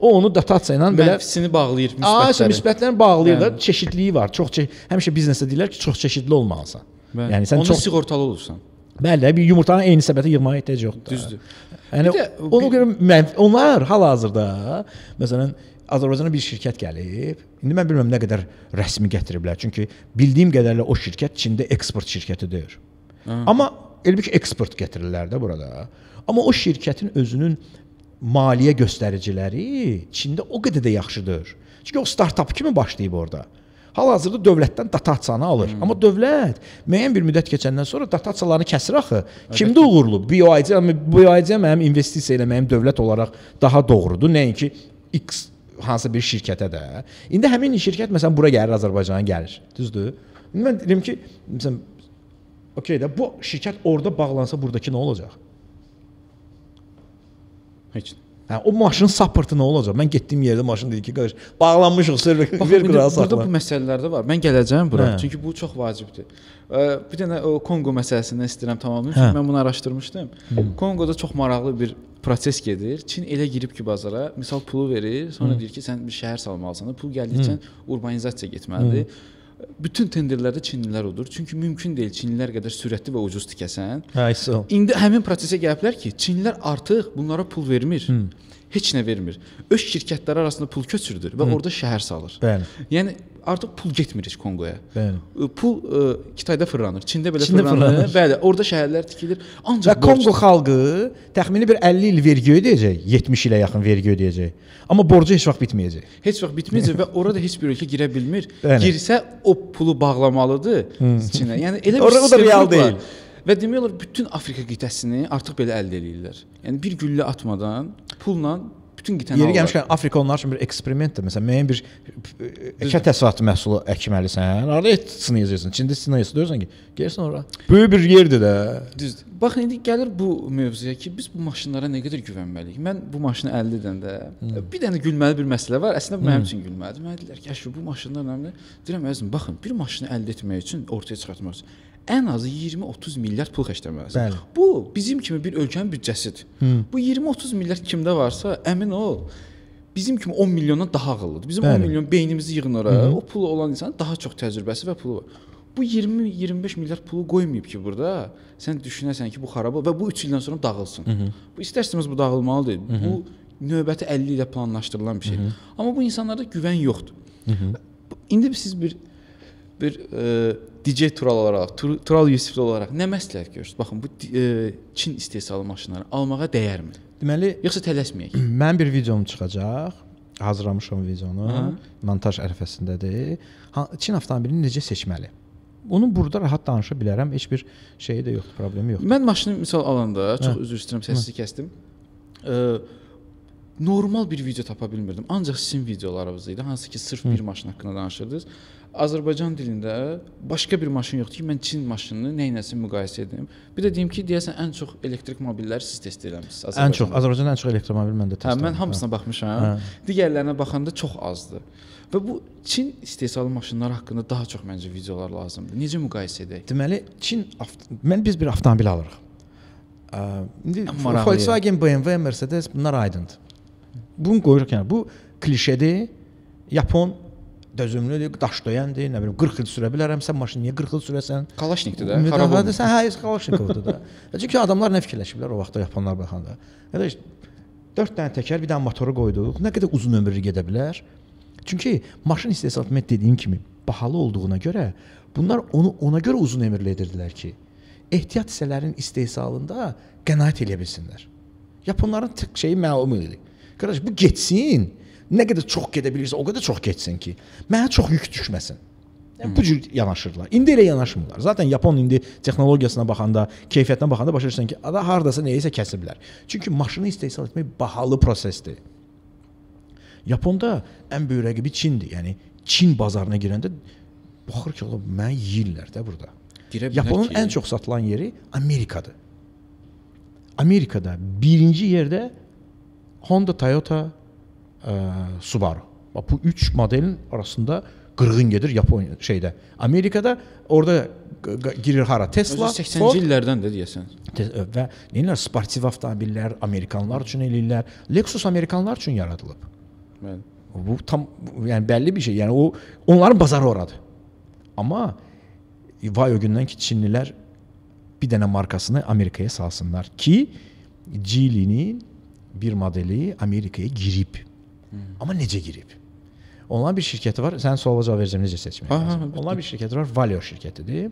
o onu dotasiya ilə belə Mənfisini bağlayır, Aa, müsbətləri. müsbətlərini bağlayır da Bəli. çeşidliyi var. Çox çe həmişə biznesdə deyirlər ki, çox çeşidli olmalısan. Bəli. Yəni sən Onda çox sığortalı olursan. bəli, bir yumurtanın eyni səbətə yığmağa ehtiyac yoxdur. Düzdür. Yəni Bir də ona görə mən onlar hal-hazırda məsələn Azərbaycana bir şirkət gəlib. İndi mən bilmirəm nə qədər rəsmi gətiriblər. Çünki bildiyim qədərilə o şirkət Çində eksport şirkəti deyil. Amma elə bil ki eksport gətirirlər də burada. Amma o şirkətin özünün maliyyə göstəriciləri Çində o qədər də yaxşıdır. Çünki o startap kimi başlayıb orada. Hal-hazırda dövlətdən dotasiyanı alır. Hmm. Amma dövlət müəyyən bir müddət keçəndən sonra dotasiyalarını kəsir axı. Kimdə uğurlu? BOIC, BOIC mənim investisiya eləməyim dövlət olaraq daha doğrudur. Nəinki X hansısa bir şirkətə də. İndi həmin şirkət məsələn bura gəlir, Azərbaycana gəlir. Düzdür? Mən deyirəm ki, məsələn okey də bu şirkət orada bağlansa burdakı nə olacaq? Heç. Hə, o maşının supportu nə olacaq? Mən getdiyim yerdə maşın dedi ki, qardaş, bağlanmışıq server indi qırağa burada saxla. bu məsələlər də var. Mən gələcəm bura, Hə. çünki bu çox vacibdir. Bir dənə o Konqo məsələsindən istəyirəm tamamlayım. Hə. Çünki mən bunu araşdırmışdım. Konqoda çox maraqlı bir proses gedir. Çin elə girib ki bazara, misal pulu verir, sonra deyir ki, sən bir şəhər salmalısan. Pul gəldikcə urbanizasiya getməlidir. Bütün tenderlərdə Çinlilər odur. Çünki mümkün deyil Çinlilər qədər sürətli və ucuz tikəsən. Hə, so. İndi həmin prosesə gəliblər ki, Çinlilər artıq bunlara pul vermir. Heç nə vermir. Öz şirkətləri arasında pul köçürdür və orada şəhər salır. Bəli. Yəni artıq pul getmir heç Konqoya. Bəli. Pul ə, Kitayda fırlanır, Çində belə Çində fırlanır. fırlanır. Bəli, orada şəhərlər tikilir. Və Ancaq Konqo borc- xalqı təxmini bir 50 il vergi ödəyəcək, 70 ilə yaxın vergi ödəyəcək. Amma borcu heç vaxt bitməyəcək. heç vaxt bitməyəcək və orada heç bir ölkə girə bilmir. Bəli. Girsə o pulu bağlamalıdır Çinə. Yəni elə bir o da real var. Və demək olar bütün Afrika qitəsini artıq belə əldə eləyirlər. Yəni bir güllə atmadan pulla bütün qitəni Yeri alırlar. gəlmişkən Afrika onlar üçün bir eksperimentdir. Məsələn, müəyyən bir əkə təsərrüfatı məhsulu əkməlisən. Orada et sınayacaqsan. Çində sınayırsan ki, gəlsən ora. Böyük bir yerdir də. Düzdür. Baxın indi gəlir bu mövzuya ki, biz bu maşınlara nə qədər güvənməliyik? Mən bu maşını əldə edəndə bir dənə gülməli bir məsələ var. Əslində bu mənim üçün gülməlidir. Mənə dedilər ki, "Əşrəf, bu maşınlar nədir?" Deyirəm, "Əzizim, baxın, bir maşını əldə etmək üçün, ortaya çıxartmaq üçün ən azı 20-30 milyard pul xərcləməlisən. Bəli. Bu bizim kimi bir ölkənin büdcəsidir. Bu 20-30 milyard kimdə varsa, əmin ol, bizim kimi 10 milyondan daha ağıllıdır. Bizim Bəli. 10 milyon beynimizi yığın ora. O pulu olan insan daha çox təcrübəsi və pulu var. Bu 20-25 milyard pulu qoymayıb ki, burada sən düşünəsən ki, bu xarab olub və bu 3 ildən sonra dağılsın. Bu istərsəniz bu dağılmalı deyil. Bu növbəti 50 ilə planlaşdırılan bir şeydir. Amma bu insanlarda güvən yoxdur. İndi siz bir bir e, DJ Tural olaraq, Tur Tural Yusifli olaraq nə məsləhət görürsüz? Baxın bu e, Çin istehsalı maşınları almağa dəyərmi? Deməli, Yoxsa tələsməyək? Mənim bir videom çıxacaq. Hazırlamışam videonu. Aha. Montaj ərəfəsindədir. Ha, Çin avtomobilini necə seçməli? Onu burada rahat danışa bilərəm. Heç bir şeyi də yoxdur, problemi yoxdur. Mən maşını misal alanda, çox Hə. üzr istəyirəm, səssiz kəsdim. E, normal bir video tapa bilmirdim. Ancaq sizin videolarınız idi, hansı ki sırf bir maşın haqqında danışırdınız. Azərbaycan dilində başqa bir maşın yoxdur ki, mən Çin maşınını nə ilə müqayisə edim. Bir də deyim ki, deyəsən ən çox elektrik mobilləri siz test eləmisiniz. Ən çox Azərbaycanda ən çox elektromobil məndə test. Hə, mən hamısına baxmışam. Hə. Digərlərinə baxanda çox azdır. Və bu Çin istehsalı maşınlar haqqında daha çox məncə videolar lazımdır. Necə müqayisə edək? Deməli, Çin mən biz bir avtomobil alırıq. Ə, İndi Volkswagen, BMW, Mercedes bunlar aydındır. Bunu qoyuruq yəni. Bu klişedir. Yapon dözümlüdür, daş döyəndir, nə bilim 40 il sürə bilərəm. Sən maşını niyə 40 il sürəsən? Kalaşnikdir də, xarab olmur. sən hə, Kalaşnikovdur da. Çünki adamlar nə fikirləşiblər o vaxtda yapanlar baxanda. Qardaş 4 dənə təkər, bir dənə motoru qoyduq. Nə qədər uzun ömürlü gedə bilər? Çünki maşın istehsal etmək dediyim kimi bahalı olduğuna görə bunlar onu ona görə uzun ömürlü edirdilər ki, ehtiyat hissələrinin istehsalında qənaət edə bilsinlər. Yaponların tık şeyi məlum idi. Qardaş bu getsin. Nə qədər çox gedə bilirsə, o qədər çox getsin ki, mənə çox yük düşməsin. Yəni, bu cür yanaşırlar. İndi elə yanaşmırlar. Zaten Yapon indi texnologiyasına baxanda, keyfiyyətinə baxanda başa düşürsən ki, ada hardasa nəyisə kəsiblər. Çünki maşını istehsal etmək bahalı prosesdir. Yaponda ən böyük rəqibi Çindir. Yəni Çin bazarına girəndə baxır ki, oğlum məni yeyirlər də burada. Yaponun ki, ən çox satılan yeri Amerikadır. Amerikada birinci yerdə Honda, Toyota, Subaru. Bu 3 modelin arasında qırğın gedir Yaponiya şeydə. Amerikada orada girir hara Tesla, Özü 80-ci Ford illərdən də deyəsən. te- və nəyirlər sportiv avtomobillər Amerikanlar üçün eləyirlər. Lexus Amerikanlar üçün yaradılıb. Bəli. Bu tam yəni bəlli bir şey. Yəni o onların bazarı oradır. Amma vay o gündən ki Çinlilər bir dənə markasını Amerikaya salsınlar ki Geely'nin bir modeli Amerikaya girib. Amma necə girib? Onların bir şirkəti var. Sən suala cavab verəcəm necə seçmək lazım. Onların bir şirkəti var, Valeo şirkətidir.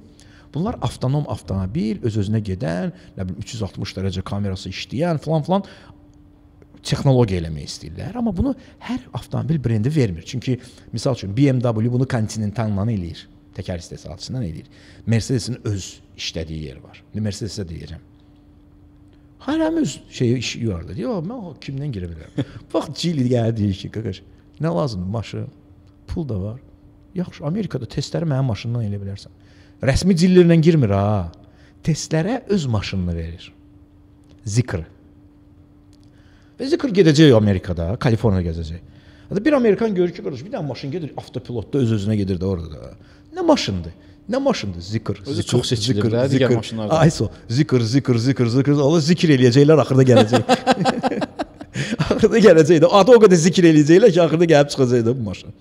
Bunlar avtonom avtomobil, öz-özünə gedən, nə bilim 360 dərəcə kamerası işləyən falan filan texnologiya eləmək istəyirlər, amma bunu hər avtomobil brendi vermir. Çünki misal üçün BMW bunu Continental-la eləyir, təkər istehsalçısından eləyir. Mercedes-in öz işlədiyi yer var. Mercedes-ə deyəcəm. Hələm öz şeyi işi vardı. Yox, mən o kimdən girə bilərəm? Bax, Geely gəldi deyir ki, qaqaş, nə lazımdır? Maşın, pul da var. Yaxşı, Amerikada testləri mənim maşınımdan elə bilərsən. Rəsmi cillərlə girmir ha. Testlərə öz maşınını verir. Zikr. Və Zikr gedəcək Amerikada, Kaliforniya gəzəcək. Hətta bir Amerikan görür ki, qardaş, bir dənə maşın gedir avtopilotda öz-özünə gedir də orada da. Nə maşındır? Nə maşındır? Zikr. Özü çox seçilir zikr, də, digər maşınlardan. Ayso, zikr, zikr, zikr, zikr. Allah zikr eləyəcəklər, axırda gələcək. axırda gələcək də. Adı o qədər zikr eləyəcəklər ki, axırda gəlib çıxacaq da bu maşın.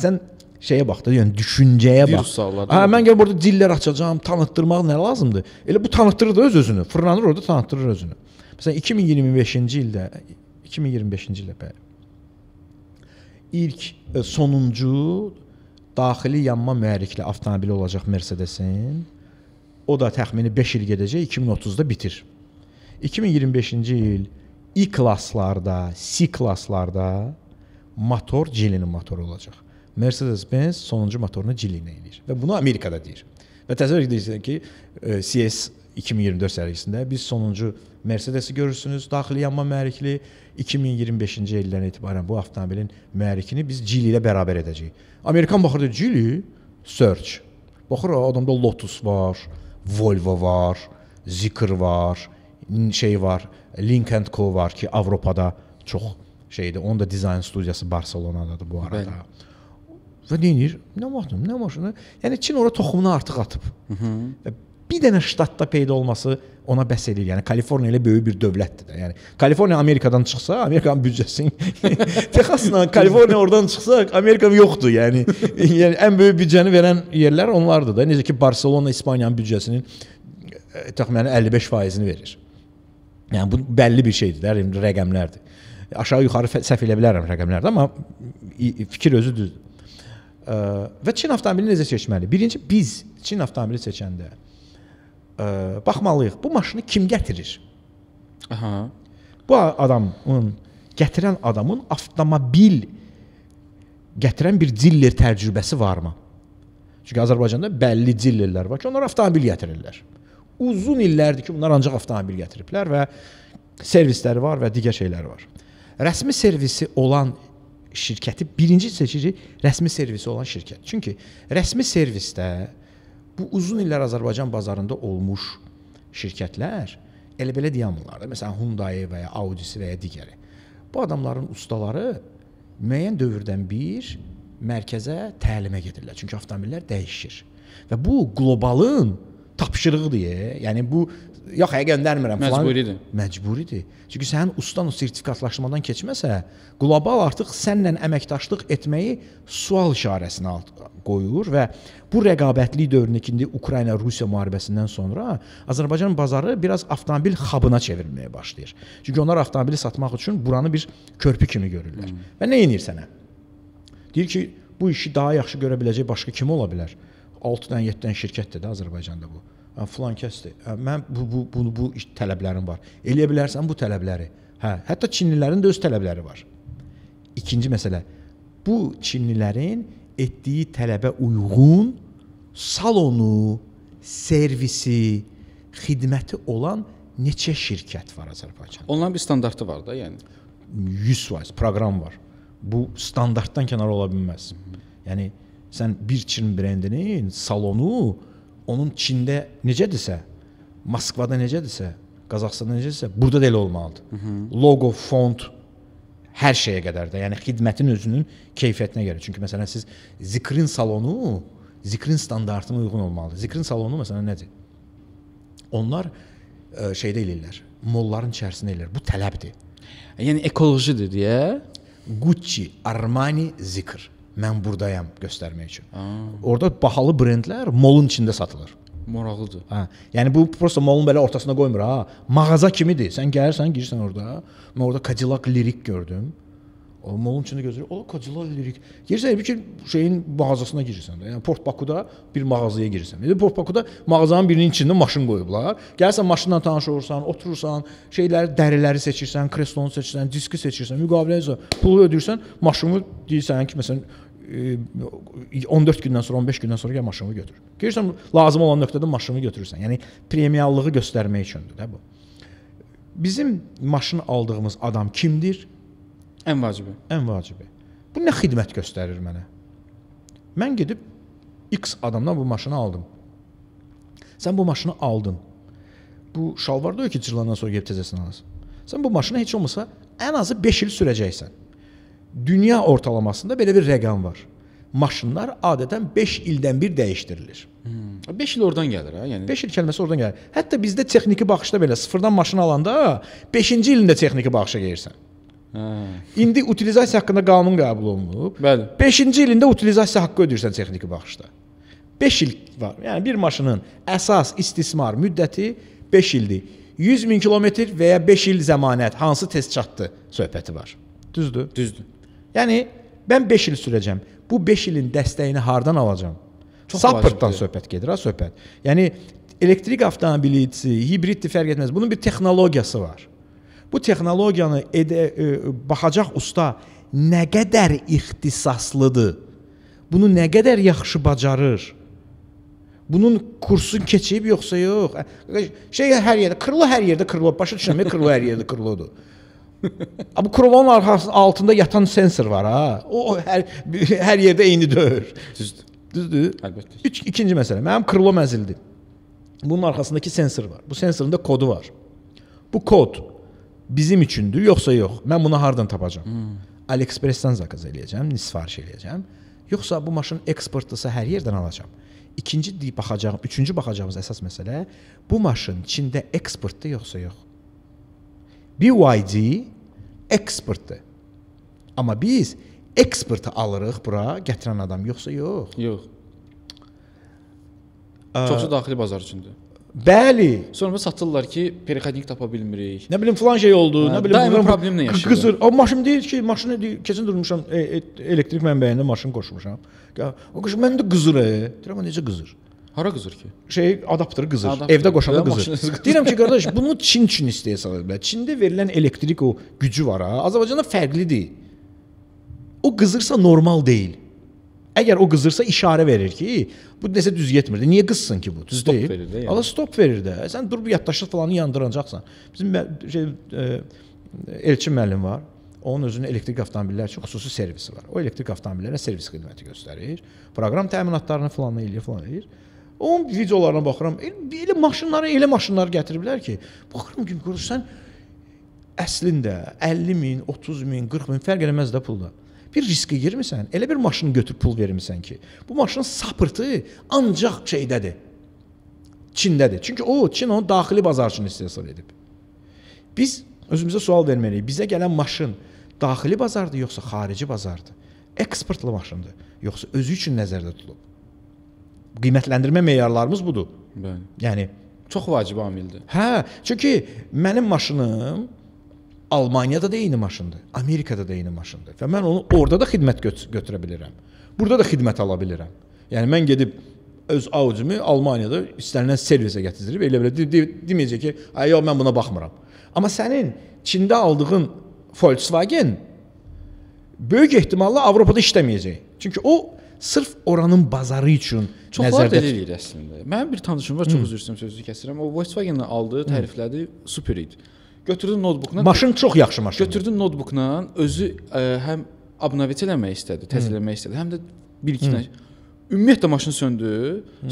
Sən şeyə bax da, yəni düşüncəyə bax. Virus sallar, Ha, deyil mi? mən gəl burada dillər açacağam, tanıtdırmaq nə lazımdır? Elə bu tanıtdırır da öz özünü. Fırlanır orada tanıtdırır özünü. Məsələn 2025-ci ildə 2025-ci ildə bəli. İlk e, sonuncu daxili yanma mühərrikli avtomobili olacaq Mercedes-in. O da təxmini 5 il gedəcək, 2030-da bitir. 2025-ci il İ klasslarda, C klasslarda motor Geely-nin motoru olacaq. Mercedes-Benz sonuncu motorunu ilə eləyir və bunu Amerikada deyir. Və təsəvvür edirsən ki, e, CS 2024 sərgisində biz sonuncu Mercedes-i görürsünüz, daxili yanma mühərrikli 2025-ci ildən etibarən bu avtomobilin mühərrikini biz Geely ilə bərabər edəcəyik. Amerikan baxır da Geely search. Baxır adamda Lotus var, Volvo var, Zikr var, n- şey var, Link Co var ki, Avropada çox şeydir. Onun da dizayn studiyası Barselonadadır bu arada. Bəli. Və deyir, nə vaxtım, nə maşını? Yəni Çin ora toxumunu artıq atıb. Və bir dənə ştatda peyda olması ona bəs eləyir. Yəni Kaliforniya elə böyük bir dövlətdir də. Yəni Kaliforniya Amerikadan çıxsa, Amerikanın büdcəsinin Texasla Kaliforniya oradan çıxsa, Amerika yoxdur. Yəni yəni ən böyük büdcəni verən yerlər onlardır da. Necə ki Barselona İspaniyanın büdcəsinin e, təxminən 55%-ni verir. Yəni bu bəlli bir şeydir də, yəni rəqəmlərdir. Aşağı yuxarı səhv elə bilərəm rəqəmlərdə, amma fikir özü düzdür. Ə, və Çin avtomobilini necə seçməli? Birinci biz Çin avtomobili seçəndə ə, baxmalıyıq. Bu maşını kim gətirir? Aha. Bu adamın gətirən adamın avtomobil gətirən bir diller təcrübəsi varmı? Çünki Azərbaycanda bəlli dillerlər var ki, onlar avtomobil gətirirlər. Uzun illərdir ki, bunlar ancaq avtomobil gətiriblər və servisləri var və digər şeyləri var. rəsmi servisi olan şirkəti birinci seçirik rəsmi servisi olan şirkət. Çünki rəsmi servisdə bu uzun illər Azərbaycan bazarında olmuş şirkətlər elə belə dayanmırlar da. Məsələn Hyundai və ya Audi-si və ya digəri. Bu adamların ustaları müəyyən dövrdən bir mərkəzə təlimə gedirlər. Çünki avtomobillər dəyişir. Və bu qlobalın tapşırığıdır. Yəni bu yox, həqiqətən göndərmirəm falan. Məcburidir. Məcburidir. Çünki sənin ustan o sertifikatlaşdırmadan keçməsə, qlobal artıq səninlə əməkdaşlıq etməyi sual işarəsinə qoyur və bu rəqabətli dövründə indi Ukrayna-Rusiya müharibəsindən sonra Azərbaycan bazarı biraz avtomobil xabına çevrilməyə başlayır. Çünki onlar avtomobili satmaq üçün buranı bir körpü kimi görürlər. Hmm. Və nə edir sənə? Deyir ki, bu işi daha yaxşı görə biləcək başqa kim ola bilər? 6-dan 7-dən şirkətdir də Azərbaycanda bu. Hə, filan kəsdir. Hə, mən bu bu bu bu tələblərim var. Eləyə bilərsən bu tələbləri. Hə, hətta Çinlilərin də öz tələbləri var. İkinci məsələ. Bu Çinlilərin etdiyi tələbə uyğun salonu, servisi, xidməti olan neçə şirkət var Azərbaycanda? Onların bir standartı var da, yəni. 100% proqram var. Bu standartdan kənar ola bilməz. Yəni sən bir Çin brendinin salonu onun Çində necədirsə, Moskvada necədirsə, Qazaxstanda necədirsə, burada da elə olmalıdır. Hı -hı. Loqo, font hər şeyə qədər də, yəni xidmətin özünün keyfiyyətinə görə. Çünki məsələn siz Zikrin salonu Zikrin standartına uyğun olmalıdır. Zikrin salonu məsələn nədir? Onlar ə, şeydə eləyirlər. Molların içərisində eləyirlər. Bu tələbdir. Yəni ekolojidir deyə. Gucci, Armani, Zikr. Mən burdayam göstərmək üçün. Aa. Orada bahalı brendlər molun içində satılır. Maraqlıdır. Hə. Yəni bu prosta molun belə ortasına qoymur ha. Mağaza kimidir. Sən gəlirsən, girirsən orada. Mən orada Cadillac Lyric gördüm. O molun içində gözləyir. O Cadillac Lyric. Girirsən bir ki şeyin mağazasına girirsən də. Yəni Port Bakuda bir mağazaya girirsən. Bir Port Bakuda mağazanın birinin içində maşın qoyublar. Gəlsən maşınla tanış olursan, oturursan, şeyləri, dəriləri seçirsən, kreslonu seçirsən, diski seçirsən, müqavilə pulu ödəyirsən, maşını deyirsən ki, məsələn 14 gündən sonra, 15 gündən sonra gəl maşını götür. Görürsən lazım olan nöqtədə maşını götürürsən. Yəni premiallığı göstərmək üçündür də bu. Bizim maşın aldığımız adam kimdir? Ən vacibi. Ən vacibi. Bu nə xidmət göstərir mənə? Mən gedib X adamdan bu maşını aldım. Sən bu maşını aldın. Bu şalvar da ki, cırlandan sonra gedib təzəsini alasan. Sən bu maşını heç olmasa ən azı 5 il sürəcəksən. Dünya ortalamasında belə bir rəqəm var. Maşınlar adətən 5 ildən bir dəyişdirilir. 5 hmm. il oradan gəlir ha, yəni. 5 il kəlməsi oradan gəlir. Hətta bizdə texniki baxışda belə sıfırdan maşın alanda 5-ci ilində texniki baxışa gəlirsən. Hə. İndi utilizasiya haqqında qanun qəbul olunub. Bəli. 5-ci ilində utilizasiya haqqı ödəyirsən texniki baxışda. 5 il var. Yəni bir maşının əsas istismar müddəti 5 ildir. 100 min kilometr və ya 5 il zəmanət hansı tez çatdı söhbəti var. Düzdür? Düzdür. Yəni mən 5 il sürəcəm. Bu 5 ilin dəstəyini hardan alacağam? Çox Supportdan söhbət gedir ha söhbət. Yəni elektrik avtomobilisi, hibriddir fərq etməz. Bunun bir texnologiyası var. Bu texnologiyanı edə, e, baxacaq usta nə qədər ixtisaslıdır. Bunu nə qədər yaxşı bacarır. Bunun kursunu keçib yoxsa yox? Şey hər yerdə, krilo hər yerdə krilo, başa düşürəm, krilo hər yerdə krilodur. Bu krolonun arxasının altında yatan sensor var ha. O hər hər yerdə eyni deyil. Düzdür. Düzdür? Əlbəttə. Üç ikinci məsələ. Mənim krilo mənzildir. Bunun arxasındakı sensor var. Bu sensorun da kodu var. Bu kod bizim üçündür, yoxsa yox? Mən bunu hardan tapacağam? Hmm. AliExpress-dən zakaz eləyəcəm, sifariş eləyəcəm. Yoxsa bu maşın eksportdırsa hər yerdən alacağam. İkinci baxacağım, üçüncü baxacağımız əsas məsələ bu maşın Çində eksportdur yoxsa yox? BYD eksportdur. Amma biz eksportu alırıq bura gətirən adam yoxsa yox? Yox. Çoxsu daxili bazar üçündür. Bəli. Sonra satırlar ki, perixodnik tapa bilmirik. Nə bilim filan şey oldu, hə, nə bilim daima problemlə yaşayır. Qızır. O maşın deyir ki, maşını deyir, keçən durmuşam e, e, elektrik mənbəyində maşın qoşmuşam. O qış məndə qızır. E. Deyirəm necə qızır? Hara qızır ki? Şey adaptörü qızır. Adaptör. Evdə qoşanda qızır. Deyirəm ki, qardaş, bunu Çin üçün istehsal ediblər. Çində verilən elektrik o gücü var ha. Azərbaycanda fərqlidir. O qızırsa normal deyil. Əgər o qızırsa işarə verir ki, bu nəsə düz getmirdi. Niyə qızsın ki bu? Düz stop deyil. verir də. Yəni. Allah stop verir də. Sən dur bu yaddaşlıq falanı yandıracaqsan. Bizim şey e, Elçin müəllim var. Onun özünün elektrik avtomobillər üçün xüsusi servisi var. O elektrik avtomobillərə servis xidməti göstərir. Proqram təminatlarını falan eləyir, falan eləyir. Onun videolarına baxıram. Elə, elə maşınları, elə maşınlar gətiriblər ki, baxıram ki, görürsən əslində 50 min, 30 min, 40 min fərq eləməz də pulda. Bir riskə girmisən, elə bir maşını götürüb pul vermisən ki, bu maşının sapırtı ancaq şeydədir. Çindədir. Çünki o Çin onu daxili bazar üçün istehsal edib. Biz özümüzə sual verməliyik. Bizə gələn maşın daxili bazardır yoxsa xarici bazardır? Eksportlu maşındır yoxsa özü üçün nəzərdə tutulub? Qiymətləndirmə meyarlarımız budur. Bəli. Yəni Çox vacib amildir. Hə, çünki mənim maşınım Almaniyada da eyni maşındır, Amerikada da eyni maşındır və mən onu orada da xidmət göt götürə bilirəm. Burada da xidmət ala bilirəm. Yəni mən gedib öz Audi-mi Almaniyada istənilən servisə gətizdirib elə belə de de deməyəcək ki, "Ay yox, mən buna baxmıram." Amma sənin Çində aldığın Volkswagen böyük ehtimalla Avropada işləməyəcək. Çünki o sırf oranın bazarı üçün Çoxlar nəzərdə eləyir əslində. Mənim bir tanışım var, çox üzr istəyirəm sözünüzü kəsirəm. O Volkswagen-lə aldığı təriflədi super idi. Götürdü notebookuna. maşın çox yaxşı maşındır. götürdü notebookla özü ə, həm abnovit eləmək istədi, təzələmək istədi, həm də bir iki dənə Ümumiyyətlə maşın söndü.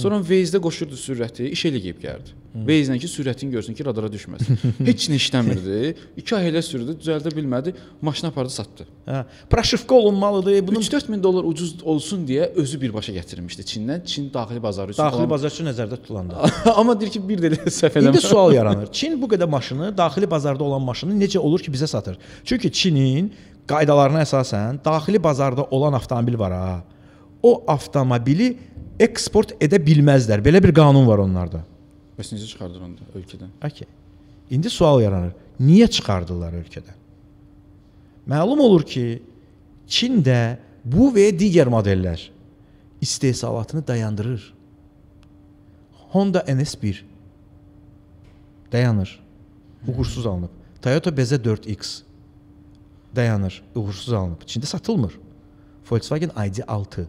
Sonra Waze-də qoşurdu sürəti, iş eləyib gəldi. Waze-lə ki, sürətini görsün ki, radara düşməsin. Heç nə işləmirdi. 2 ay elə sürdü, düzəldə bilmədi. Maşını apardı, satdı. Hə, proşifka olunmalıdır. Bunun 3-4 min dollar ucuz olsun deyə özü birbaşa gətirmişdi Çindən. Çin daxili bazarı üçün. daxili olan- bazar üçün nəzərdə tutulanda. Amma deyir ki, bir də elə səhv İndi eləmə. sual yaranır. Çin bu qədər maşını daxili bazarda olan maşını necə olur ki, bizə satır? Çünki Çinin qaydalarına əsasən daxili bazarda olan avtomobil var ha. O avtomobili eksport edə bilməzlər. Belə bir qanun var onlarda. Bəs necə çıxardır onu da ölkədən? Okay. İndi sual yaranır. Niyə çıxardılar ölkədən? Məlum olur ki, Çin də bu və digər modellər istehsalatını dayandırır. Honda NS1 dayanır. Uğursuz alınıb. Toyota BZ4X dayanır. Uğursuz alınıb. Çində satılmır. Volkswagen ID6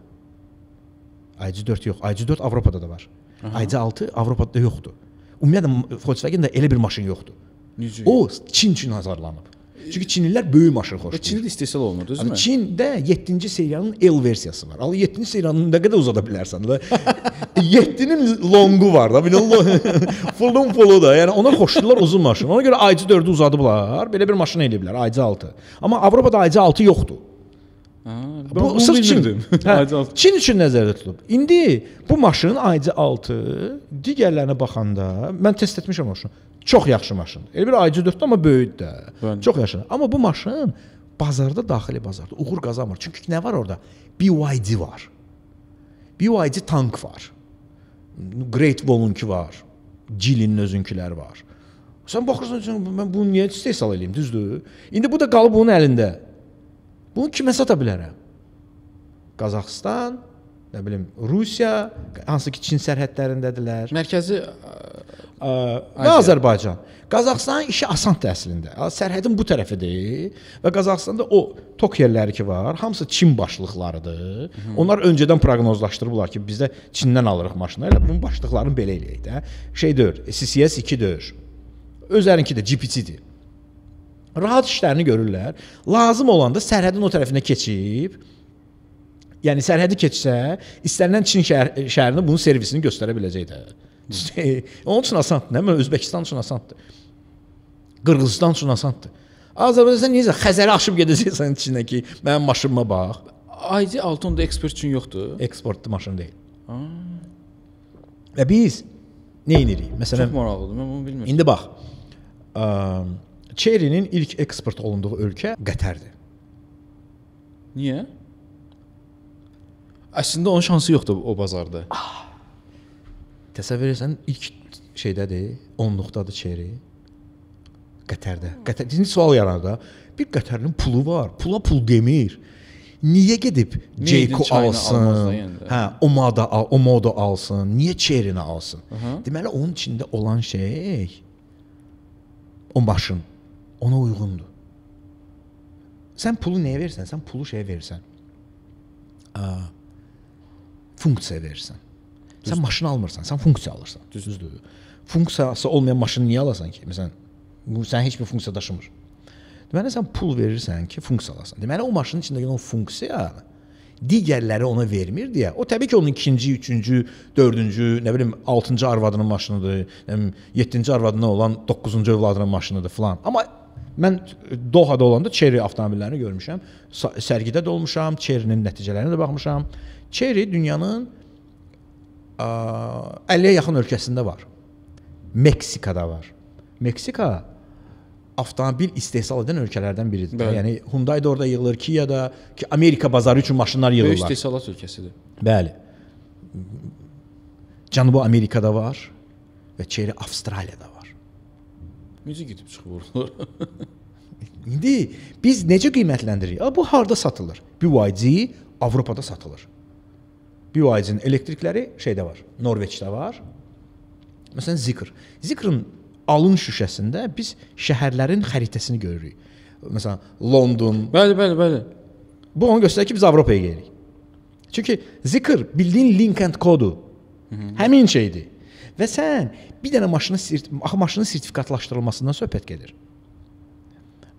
ID4 yox. ID4 Avropada da var. ID6 Avropada yoxdur. Ümumiyyətlə Volkswagen-də elə bir maşın yoxdur. Necə? O Çin üçün hazırlanıb. Çünki Çinlilər böyük maşın xoşlayır. Çində istehsal olunur, düzdürmü? Çində 7-ci seriyanın L versiyası var. Al 7-ci seriyanın nə qədər uzada bilərsən də. 7-nin longu var da, lo- fullun fullu da. Yəni onlar xoşlayırlar uzun maşın. Ona görə IC4-ü uzadıblar. Belə bir maşın eləyiblər IC6. Amma Avropada IC6 yoxdur. Ben Bu bunu sırf Çin. bilmirdim. Hə. Çin üçün nəzərdə tutulub. İndi bu maşın ID6 digərlərinə baxanda mən test etmişəm maşını. Çox yaxşı maşındır. Elə bir ID4-dür amma böyükdür də. Bəli. Çox yaxşı. Amma bu maşın bazarda daxili bazarda uğur qazanmır. Çünki nə var orada? BYD var. BYD tank var. Great Wall-unki var. Geely'nin özünkiləri var. Sən baxırsan mən bunu niyə istehsal eləyim, düzdür? İndi bu da qalıb onun əlində. Bunu kimə sata bilərəm? Qazaxstan, nə bilim, Rusiya, hansı ki Çin sərhədlərindədirlər. Mərkəzi və Azərbaycan. Qazaxstanın işi asandır əslində. Sərhədin bu tərəfidir və Qazaxstanda o tok yerləri ki var, hamısı Çin başlıqlarıdır. Onlar öncədən proqnozlaşdırıblar ki, bizdə Çindən alırıq maşını. Elə bunun başlıqlarını belə eləyək də. Şey deyir, CCS 2 deyir. Özlərinki də GPT-dir. Rahat işlərini görürlər. Lazım olanda sərhədin o tərəfinə keçib Yəni sərhədi keçsə, istənilən Çin şəhər, şəhərinə bunun servisini göstərə biləcək də. Onun üçün asandır, nə Özbəkistan üçün asandır. Qırğızistan üçün asandır. Azərbaycan necə Xəzəri aşıb gedəcəksən Çinə ki, mənim maşınıma bax. ID 6 onda ekspert üçün yoxdur. Eksportlu maşın deyil. Və biz nə edirik? Çox Məsələn, maraqlıdır. Mən bunu bilmirdim. indi bax. Ə, Cherry-nin ilk eksport olunduğu ölkə Qətərdir. Niyə? Əslində onun şansı yoxdur o bazarda. Təsəvvür etsən ilk şeydədir, 10-luqdadır Cherry. Qətərdə. Qətər İndi sual yaranır da. Bir Qətərlinin pulu var. Pula pul demir. Niyə gedib China alsın? yəni. Hə, o moda al, o moda alsın. Niyə Cherry-ni alsın? Aha. Deməli onun içində olan şey o maşın ona uyğundur. Sən pulu nəyə verirsən? Sən pulu şeyə verirsən. A, funksiya verirsən. Sən maşın almırsan, sən funksiya alırsan. Düzdür. Funksiyası olmayan maşını niyə alasan ki? Məsələn, bu sən heç bir funksiya daşımır. Deməli sən pul verirsən ki, funksiyalasan. Deməli o maşının içindəki o funksiya digərləri ona vermir deyə. O təbii ki, onun ikinci, üçüncü, dördüncü, nə bilim, 6-cı arvadının maşınıdır, nə bilim, 7-ci arvadına olan 9-cu övladının maşınıdır filan. Amma mən Dohada olanda Chery avtomobillərini görmüşəm. Sərgidə də olmuşam, Chery-nin nəticələrinə də baxmışam. Chery dünyanın 50-yə yaxın ölkəsində var. Meksikada var. Meksika avtomobil istehsal edən ölkələrdən biridir. Bəli. Yəni Hyundai da orada yığılır, Kia da ki Amerika bazarı üçün maşınlar yığırlar. Böyük istehsalat ölkəsidir. Bəli. Cənubi Amerikada var və Chery Avstraliyada var. Necə gedib çıxır İndi biz necə qiymətləndiririk? Bu harda satılır? BYD Avropada satılır. BYD-nin elektrikləri şeydə var, Norveçdə var. Məsələn Zikr. Zikrın alın şüşəsində biz şəhərlərin xəritəsini görürük. Məsələn, London. Bəli, bəli, bəli. Bu onu göstərir ki, biz Avropaya gedirik. Çünki zikr bildiyin link and kodu. Həmin şeydir. Və sən bir dənə maşının axı maşının sertifikatlaşdırılmasından söhbət gedir.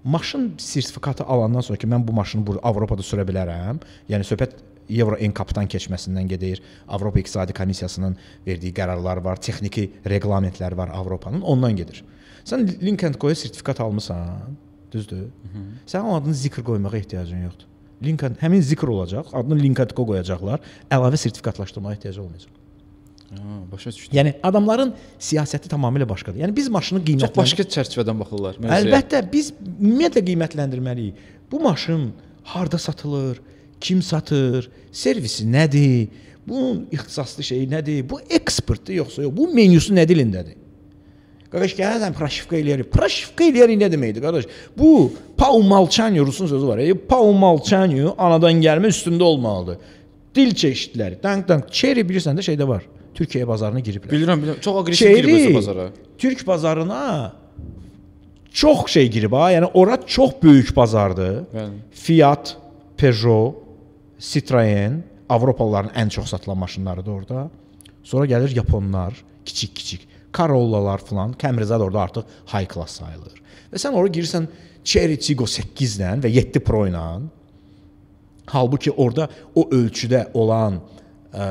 Maşın sertifikatı alandan sonra ki, mən bu maşını burada Avropada sürə bilərəm. Yəni söhbət Euro NCAP-dan keçməsindən gedir. Avropa İqtisadi Komissiyasının verdiyi qərarlar var, texniki reqlamentlər var Avropanın, ondan gedir. Sən Link Co-ya sertifikat almısan, düzdür? -hı. Sənin adını zikr qoymağa ehtiyacın yoxdur. Link həmin zikr olacaq, adını Link Co qoyacaqlar, əlavə sertifikatlaşdırmağa ehtiyac olmayacaq. Hə, başa düşdüm. Yəni adamların siyasəti tamamilə başqadır. Yəni biz maşını qiymətləndir. Çox başqa çərçivədən baxırlar mövzuya. Əlbəttə biz ümumiyyətlə qiymətləndirməliyik. Bu maşın harda satılır, kim satır, servisi nədir, bunun ixtisaslı şeyi nədir, bu eksportdur yoxsa yox, bu menyusu nə dilindədir? Qardaş, gələn proşivka eləyərik. Proşivka eləyərik nə deməkdir, qardaş? Bu paumalçanyo rusun sözü var. E, paumalçanyo anadan gəlmə üstündə olmalıdır. Dil çeşidləri. Dank dank cherry bilirsən də şeydə var. Türkiyə bazarına giriblər. Bilirəm, bilirəm. Çox aqressiv girib bazara. Türk bazarına çox şey girib ha. Yəni ora çox böyük bazardır. Bəli. Fiat, Peugeot, Citroen Avropalıların ən çox satılan maşınlarıdır orada. Sonra gəlir yaponlar, kiçik-kiçik Corollalar falan, Camry-zad orada artıq high class sayılır. Və sən ora girirsən Cherry Tiggo 8 ilə və 7 Pro ilə. Halbuki orada o ölçüdə olan ə,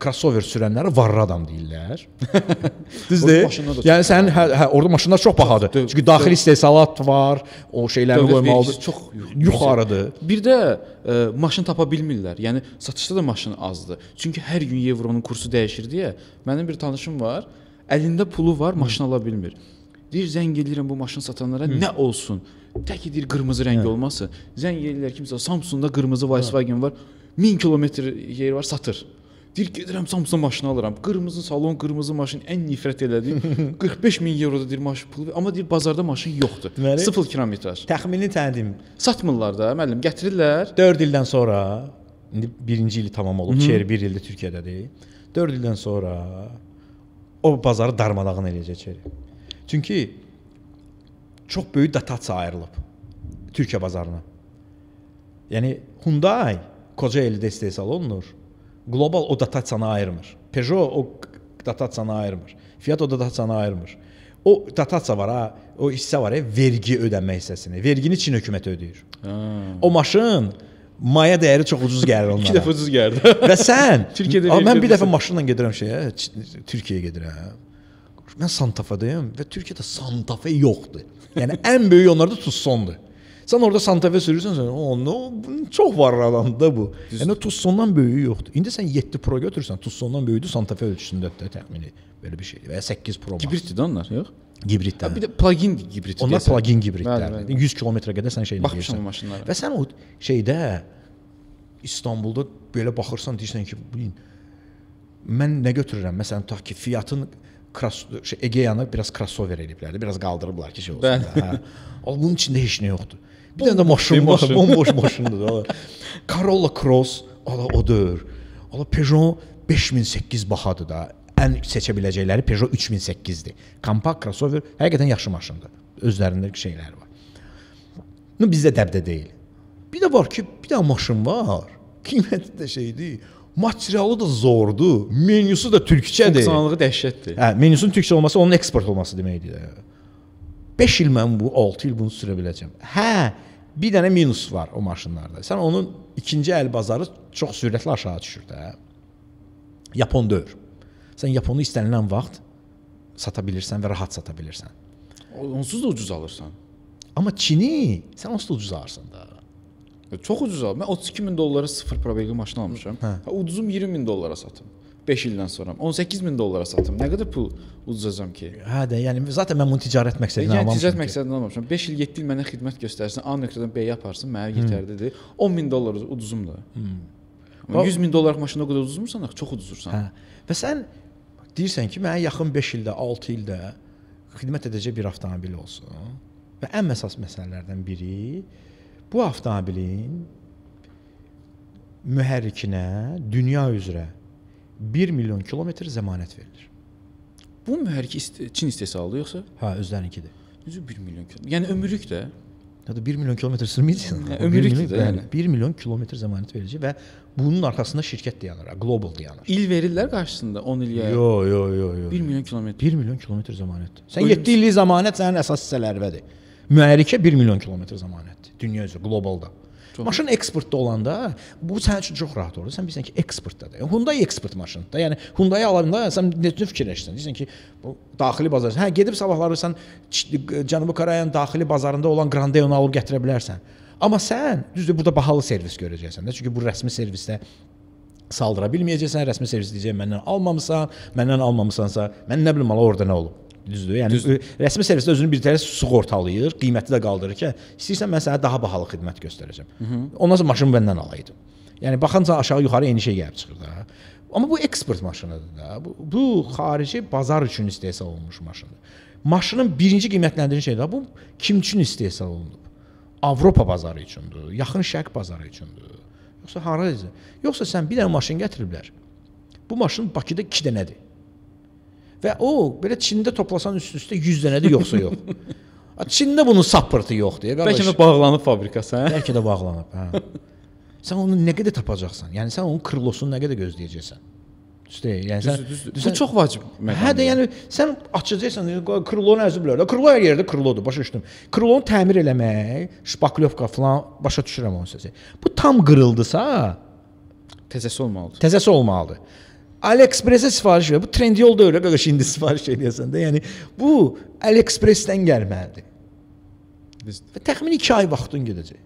crossover sürənlərə varlı adam deyirlər. Düzdür? Yəni sən hə, hə orada maşınlar çox bahadır. Çox, Çünki daxili istehsalat var, o şeyləri qoymalıdır. Çox yuxarıdır. Bir də ə, maşın tapa bilmirlər. Yəni satışda da maşın azdır. Çünki hər gün evronun kursu dəyişir deyə mənim bir tanışım var. Əlində pulu var, maşın ala bilmir. Deyir zəng eləyirəm bu maşın satanlara, Hı. nə olsun? Tək deyir qırmızı rəng hə. olmasın. Zəng eləyirlər kimsə Samsungda qırmızı Volkswagen var. 1000 kilometr yer var, satır. Deyir gedirəm Samsung maşını alıram. Qırmızı salon, qırmızı maşın ən nifrət elədim. 45 min evroda deyir maşın pulu, amma deyir bazarda maşın yoxdur. Deməli, 0 kilometraj. Təxmini tədim. Satmırlar da, müəllim, gətirirlər. 4 ildən sonra indi birinci ili tamam olub. Çer 1 ildir Türkiyədədir. 4 ildən sonra o bazarı darmadağın eləyəcək Çer. Çünki çox böyük dotasiya ayrılıb Türkiyə bazarına. Yəni Hyundai Kocaelidə istehsal olunur. Global o dotasiyanı ayırmır. Peugeot o dotasiyanı ayırmır. Fiat o dotasiyanı ayırmır. O dotasiya var ha, o hissə var ya, vergi ödənmə hissəsini. Vergini Çin hökuməti ödəyir. Ha. O maşın maya dəyəri çox ucuz gəlir onlara. 2 dəfə ucuz gəldi. Və sən Türkiyədə mən bir dəfə maşınla gedirəm şeyə, Türkiyəyə gedirəm. Mən Santa Fe-dəyəm və Türkiyədə Santa Fe yoxdur. Yəni ən böyük onlarda Tucsondur. Sən orada Santa Fe sürürsən, sən, o, no, çox var adamda bu. Düz. Yəni Tucsondan böyüyü yoxdur. İndi sən 7 Pro götürsən, Tucsondan böyüdür Santa Fe ölçüsündədir də təxmini belə bir şeydir. Və ya 8 Pro. Hibriddir onlar, yox? Hibriddə. Bir də plug-in hibrid. Onlar plug-in hibridlərdir. 100 kilometrə qədər sən şeylə gedirsən. maşınlara. Və sən o şeydə İstanbulda belə baxırsan deyirsən ki, bu mən nə götürürəm? Məsələn, tutaq ki, Fiatın Kras şey Egeanı biraz crossover eliblər, biraz qaldırıblar ki, şey olsun da. Hə. Bunun içində heç nə yoxdur. Bir dənə də maşın var, bomboş maşındır da. Corolla Cross, ala odur. Ala Peugeot 5008 bahadır da. Ən seçə biləcəkləri Peugeot 3008-dir. Kompakt crossover həqiqətən yaxşı maşındır. Özlərində şeyləri var. Ну bizdə dəbdə deyil. Bir də var ki, bir dənə maşın var. Qiyməti də şeydir. Materialı da zordur. Menyusu da türkçədir. Funksionallığı dəhşətdir. Hə, menyusunun türkçə olması onun eksport olması deməkdir. 5 il mən bu 6 il bunu sürə biləcəm. Hə, bir dənə minus var o maşınlarda. Sən onun ikinci əl bazarı çox sürətli aşağı düşür də. Yapon deyil. Sən yaponu istənilən vaxt sata bilirsən və rahat sata bilirsən. Onsuz da ucuz alırsan. Amma Çini sən onsuz da ucuz alırsan da. Çox ucuz al. Mən 32 min dollara sıfır probelli maşın almışam. Hə. Ha, ucuzum 20 min dollara satım. 5 ildən sonra 18 min dollara satım. Nə qədər pul uduzacam ki? Hə də, yəni zaten mən bunu ticarət məqsədinə Yəni almamışam. ticarət ki. məqsədinə almamışam. 5 il 7 il mənə xidmət göstərsin, A nöqtədən B-yə aparsın, mənə yetərlidir. 10 min dollar uduzumdur. Hmm. 100 min dollarlıq maşında o qədər uduzmursan, çox uduzursan. Hə. Və sən deyirsən ki, mənə yaxın 5 ildə, 6 ildə xidmət edəcək bir avtomobil olsun. Və ən əsas məsələlərdən biri bu avtomobilin mühərrikinə dünya üzrə 1 milyon kilometr zəmanət verilir. Bu mühərrik ist Çin istehsalıdır yoxsa? Hə, özlərinkidir. Necə 1 milyon kilometr? Yəni ömürlük də. Ya da 1 milyon kilometr sürməyəcəksən. Hə, ömürlükdür də, yəni. 1 milyon kilometr zəmanət verəcək və bunun arxasında şirkət dayanır, Global dayanır. İl verirlər qarşısında 10 ilyə. Yo, yo, yo, yo. 1 milyon kilometr. 1 milyon kilometr zəmanətdir. Sən Buyurun. 7 illik zəmanət sənin əsas hissələrindir. Mühərrikə 1 milyon kilometr zəmanətdir. Dünya üzrə qlobalda. Çox- Maşın eksportda olanda bu sənin üçün çox rahat olur. Sən bilirsən ki, eksportdadır. Yəni, Hyundai eksport maşınıdır. da. Yəni Hyundai alanda sən necə fikirləşirsən? Deyirsən ki, bu daxili bazar. Hə, gedib sabahları sən Cənubi Koreyanın daxili bazarında olan Grandeo-nu alıb gətirə bilərsən. Amma sən düzdür burada bahalı servis görəcəksən də. Çünki bu rəsmi servisdə saldıra bilməyəcəksən, rəsmi servis deyəcək məndən almamısan, məndən almamısansa, mən nə bilim ala orada nə olub. Düzdür? Yəni Düzdür. rəsmi servisdə özünü bir tərəf sığortalayır, qiyməti də qaldırır ki, istəyirsən mən sənə daha bahalı xidmət göstərəcəm. Ondan sonra maşını məndən alaydım. Yəni baxınca aşağı yuxarı eyni şey gəlib çıxır da. Amma bu eksport maşınıdır da. Bu, bu xarici bazar üçün istehsal olunmuş maşındır. Maşının birinci qiymətləndirilən şey də bu kim üçün istehsal olunub? Avropa bazarı üçündür, Yaxın Şərq bazarı üçündür. Yoxsa haradadır? Yoxsa sən bir dənə maşın gətiriblər. Bu maşın Bakıda 2 dənədir. Və o belə Çində toplasan üst-üstə 100 dənədir yoxsa yox. Çində bunun sapırtı yoxdur. Bəlkə də bağlanıb fabrikası, hə? Bəlkə də bağlanıb, hə. Sən onu nə qədər tapacaqsan? Yəni sən onun krılosunu nə qədər gözləyəcəksən? Düzdür? Yəni sən Düzdür, düzdür. Bu çox vacib məqamdır. Hə də yəni sən açacaqsan, krılonu əziblər. Krılo hər yerdə krılodur, başa düşdüm. Krılonu təmir eləmək, şpaklyovka falan başa düşürəm onun səsi. Bu tam qırıldısa, təzəsi olmalıdır. təzəsi olmalıdır. AliExpress-ə sifariş ver. Bu trend yol deyil, qardaş indi sifariş edirsən də. Yəni bu AliExpress-dən gəlməlidir. Və təxminən 2 ay vaxtın gedəcək.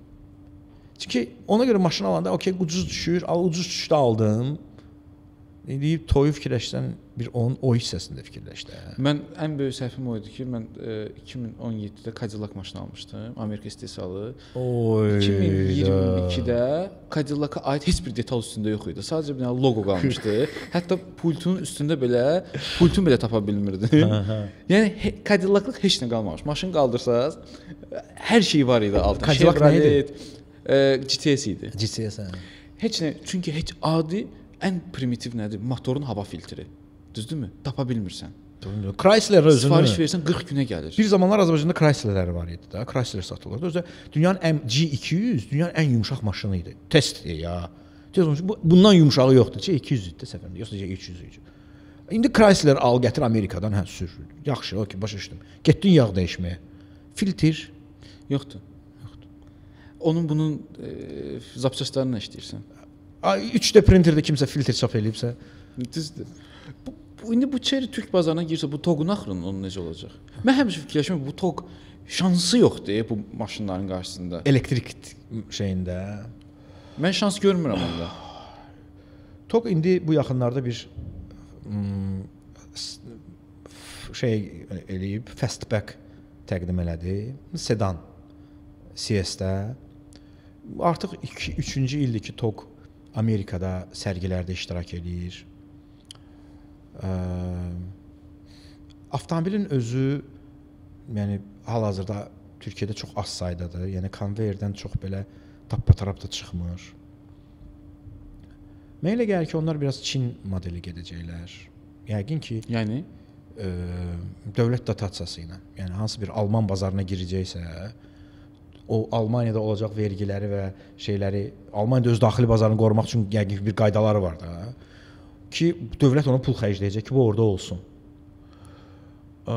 Çünki ona görə maşın alanda okey ucuz düşür, al ucuz düşdü aldım. Deyib toyu fikirləşsən bir onun o hissəsində fikirləş də. Mən ən böyük səhvim o idi ki, mən e, 2017-də Cadillac maşını almışdım, Amerika istehsalı. Oy. 2022-də Cadillac-a aid heç bir detal üstündə yox idi. Sadəcə bir loqo qalmışdı. Hətta pultun üstündə belə pultun belə tapa bilmirdim. yəni he, Cadillac-lıq heç nə qalmamış. Maşın qaldırsaz hər şey var idi altında. Cadillac nə idi? E, GTS idi. GTS-ən. Heç nə, çünki heç adi ən primitiv nədir? Motorun hava filtri. Düzdürmü? Tapa bilmirsən. Chrysler özünü Sifariş versən 40 günə gəlir. Bir zamanlar Azərbaycanda Chryslerlər var idi da. Chrysler satılırdı. Özü də dünyanın ən G200 dünyanın ən yumşaq maşını idi. Test ya. Tez olmuş. Bu, bundan yumşağı yoxdur. C200 idi səfərində. Yoxsa C300 idi. İndi Chrysler al gətir Amerikadan, hə sür. Yaxşı, okey, başa düşdüm. Getdin yağ dəyişməyə. Filtr Yoxdur. Yoxdur. Onun bunun e, zapçaslarını işləyirsən. 3D printerdə kimsə filtr çap eləyibsə, Düzdür. İndi bu Cherry Türk bazarına girsə bu TOG-un axırının onun necə olacaq? Mən həmişə fikirləşirəm bu TOG şansı yoxdur bu maşınların qarşısında. elektrik şeyində. Mən şans görmürəm onda. Tok indi bu yaxınlarda bir şey eləyib, fastback təqdim elədi. Sedan CS-də artıq 2 3-cü ildir ki, Tok Amerikada sərgilərdə iştirak eləyir. Avtomobilin özü yəni hal-hazırda Türkiyədə çox az saydadır. Yəni konveyerdən çox belə tappatarap da çıxmır. Mənə elə gəlir ki, onlar biraz Çin modeli gedəcəklər. Yəqin ki, Yəni ə, dövlət dotasiyası ilə, yəni hansı bir Alman bazarına girəcəksə, o Almaniyada olacaq vergiləri və şeyləri Almaniyada öz daxili bazarını qorumaq üçün yəqin ki, bir qaydaları var da ki, dövlət ona pul xərcləyəcək ki, bu orada olsun. Ə,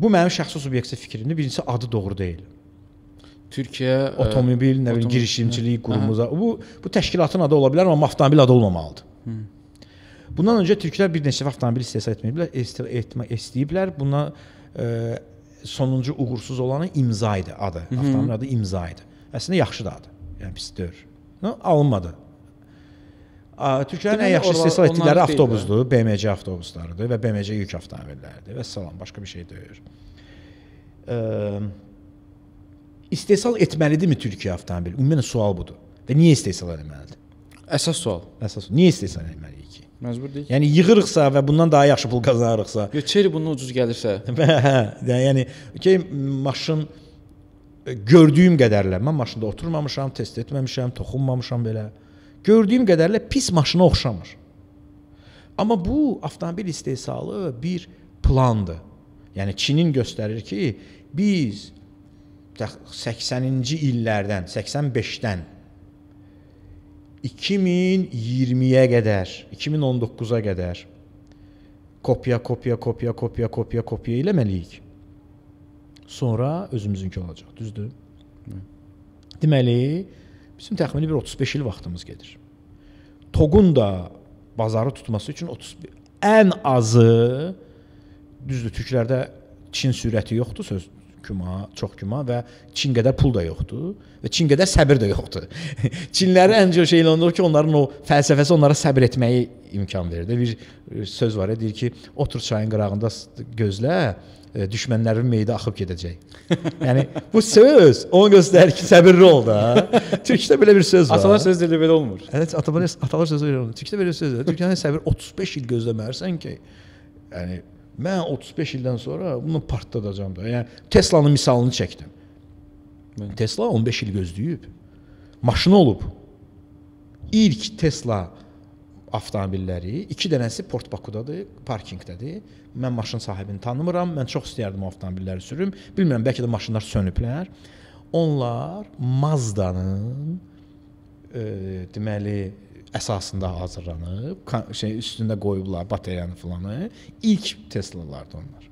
bu mənim şəxsi subyektiv fikrimdir. Birincisi adı doğru deyil. Türkiyə Avtomobil, nə bilim, girişimçilik qurumuza. Bu bu təşkilatın adı ola bilər, amma avtomobil adı olmamalıdır. Bundan öncə türklər bir neçə avtomobil istehsal etməyiblər, etmək istəyiblər. Buna ə, sonuncu uğursuz olanı imza idi adı. Avtomobil adı imza idi. Əslində yaxşı da adı. Yəni pis deyil. Alınmadı. A, Türklərin ən yaxşı istehsal etdikləri avtobusdur, BMC avtobuslarıdır və BMC yük avtomobilləridir və salam, başqa bir şey deyil. İstehsal etməlidirmi Türkiyə avtomobil? Ümumən sual budur. Və niyə istehsal etməlidir? əsas sual. Əsas niyə istehsal etməliyik ki? Məcbur deyil. Yəni yığırıqsa və bundan daha yaxşı pul qazanırıqsa, Yo, Cherry bundan ucuz gəlirsə, hə, yəni ki maşın e, gördüyüm qədərlə mən maşında oturmamışam, test etməmişəm, toxunmamışam belə. Gördüyüm qədərlə pis maşına oxşamır. Amma bu avtomobil istehsalı bir plandır. Yəni Çinin göstərir ki, biz təx- 80-ci illərdən, 85-dən 2020-yə qədər, 2019-a qədər kopya, kopya, kopya, kopya, kopya, kopya eləməliyik. Sonra özümüzünki olacaq, düzdür? Deməli, bizim təxmini bir 35 il vaxtımız gedir. TOG-un da bazarı tutması üçün 30 ən azı düzdür, türklərdə Çin sürəti yoxdur söz küma, çox küma və Çin qədər pul da yoxdur və Çin qədər səbir də yoxdur. Çinləri ən çox şey ondur ki, onların o fəlsəfəsi onlara səbr etməyi imkan verir. Bir söz var ya, deyir ki, otur çayın qırağında gözlə, düşmənlərin meyidi axıb gedəcək. yəni bu söz onu göstərir ki, səbirli ol da. Türkdə belə bir söz var. atalar söz dili belə olmur. Evet, atalar atalar sözü verir onu. Türkdə belə söz var. Türklərin səbir 35 il gözləməlisən ki, yəni mən 35 ildən sonra bunu partladacağam da. Yəni Teslanın misalını çəkdim. Bəli. Tesla 15 il gözləyib. Maşını olub. İlk Tesla avtomobilləri 2 dənəsi Port Bakudadır, parkinqdədir. Mən maşın sahibini tanımıram. Mən çox istəyərdim o avtomobilləri sürüm. Bilmirəm, bəlkə də maşınlar sönüblər. Onlar Mazda-nın e, deməli əsasında hazırlanıb, şey üstündə qoyublar batareyanı filanı. İlk Teslalardır onlar.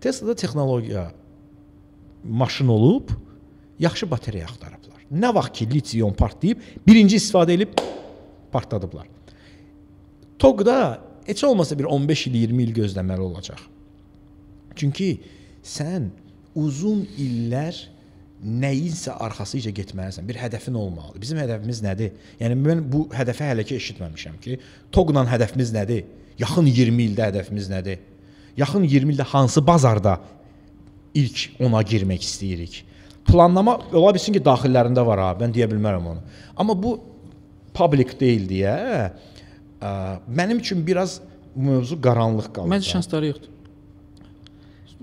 Teslada texnologiya maşın olub, yaxşı batareya axtarıblar. Nə vaxt ki litium partlayıb, birinci istifadə edib partladıblar. TOG-da heç olmasa bir 15 il, 20 il gözləməli olacaq. Çünki sən uzun illər nəyinsə arxasıca getməlisən. Bir hədəfin olmalıdır. Bizim hədəfimiz nədir? Yəni mən bu hədəfi hələ ki eşitməmişəm ki, TOG-la hədəfimiz nədir? Yaxın 20 ildə hədəfimiz nədir? Yaxın 20 ildə hansı bazarda ilk ona girmək istəyirik? Planlama ola bilsin ki, daxillərində var ha, mən deyə bilmərəm onu. Amma bu public deyil deyə mənim üçün biraz mövzu qaranlıq qalır. Məncə şansları yoxdur.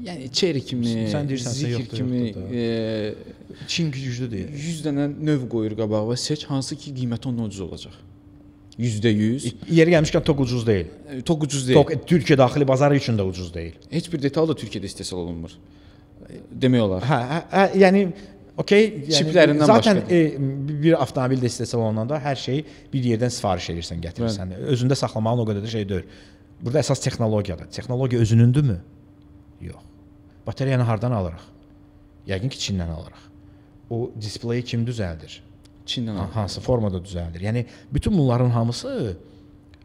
Yəni Cherry kimi, Sən deyirsən, Zikr yoxdur, kimi yoxdur e, Çin güclü deyil. 100 dənə növ qoyur qabağa və seç hansı ki qiyməti ondan ucuz olacaq. %100. Yeri gəlmişkən TOG ucuz deyil. E, Tok ucuz deyil. TOG Türkiyə daxili bazarı üçün də ucuz deyil. Heç bir detal da Türkiyədə istehsal olunmur. Demək olar. Hə, hə, hə yəni okey, yəni Çiplərindən zaten başqadır. e, bir avtomobildə istehsal olunanda hər şey bir yerdən sifariş edirsən, gətirirsən. Özündə saxlamağın o qədər də şey deyil. Burada əsas texnologiyadır. Texnologiya özünündürmü? Yox. Batareyanı hardan alırıq? Yəqin ki, Çindən alırıq. O displeyi kim düzəldir? Çindən Ha- al. hansı formada düzəldir? Yəni bütün bunların hamısı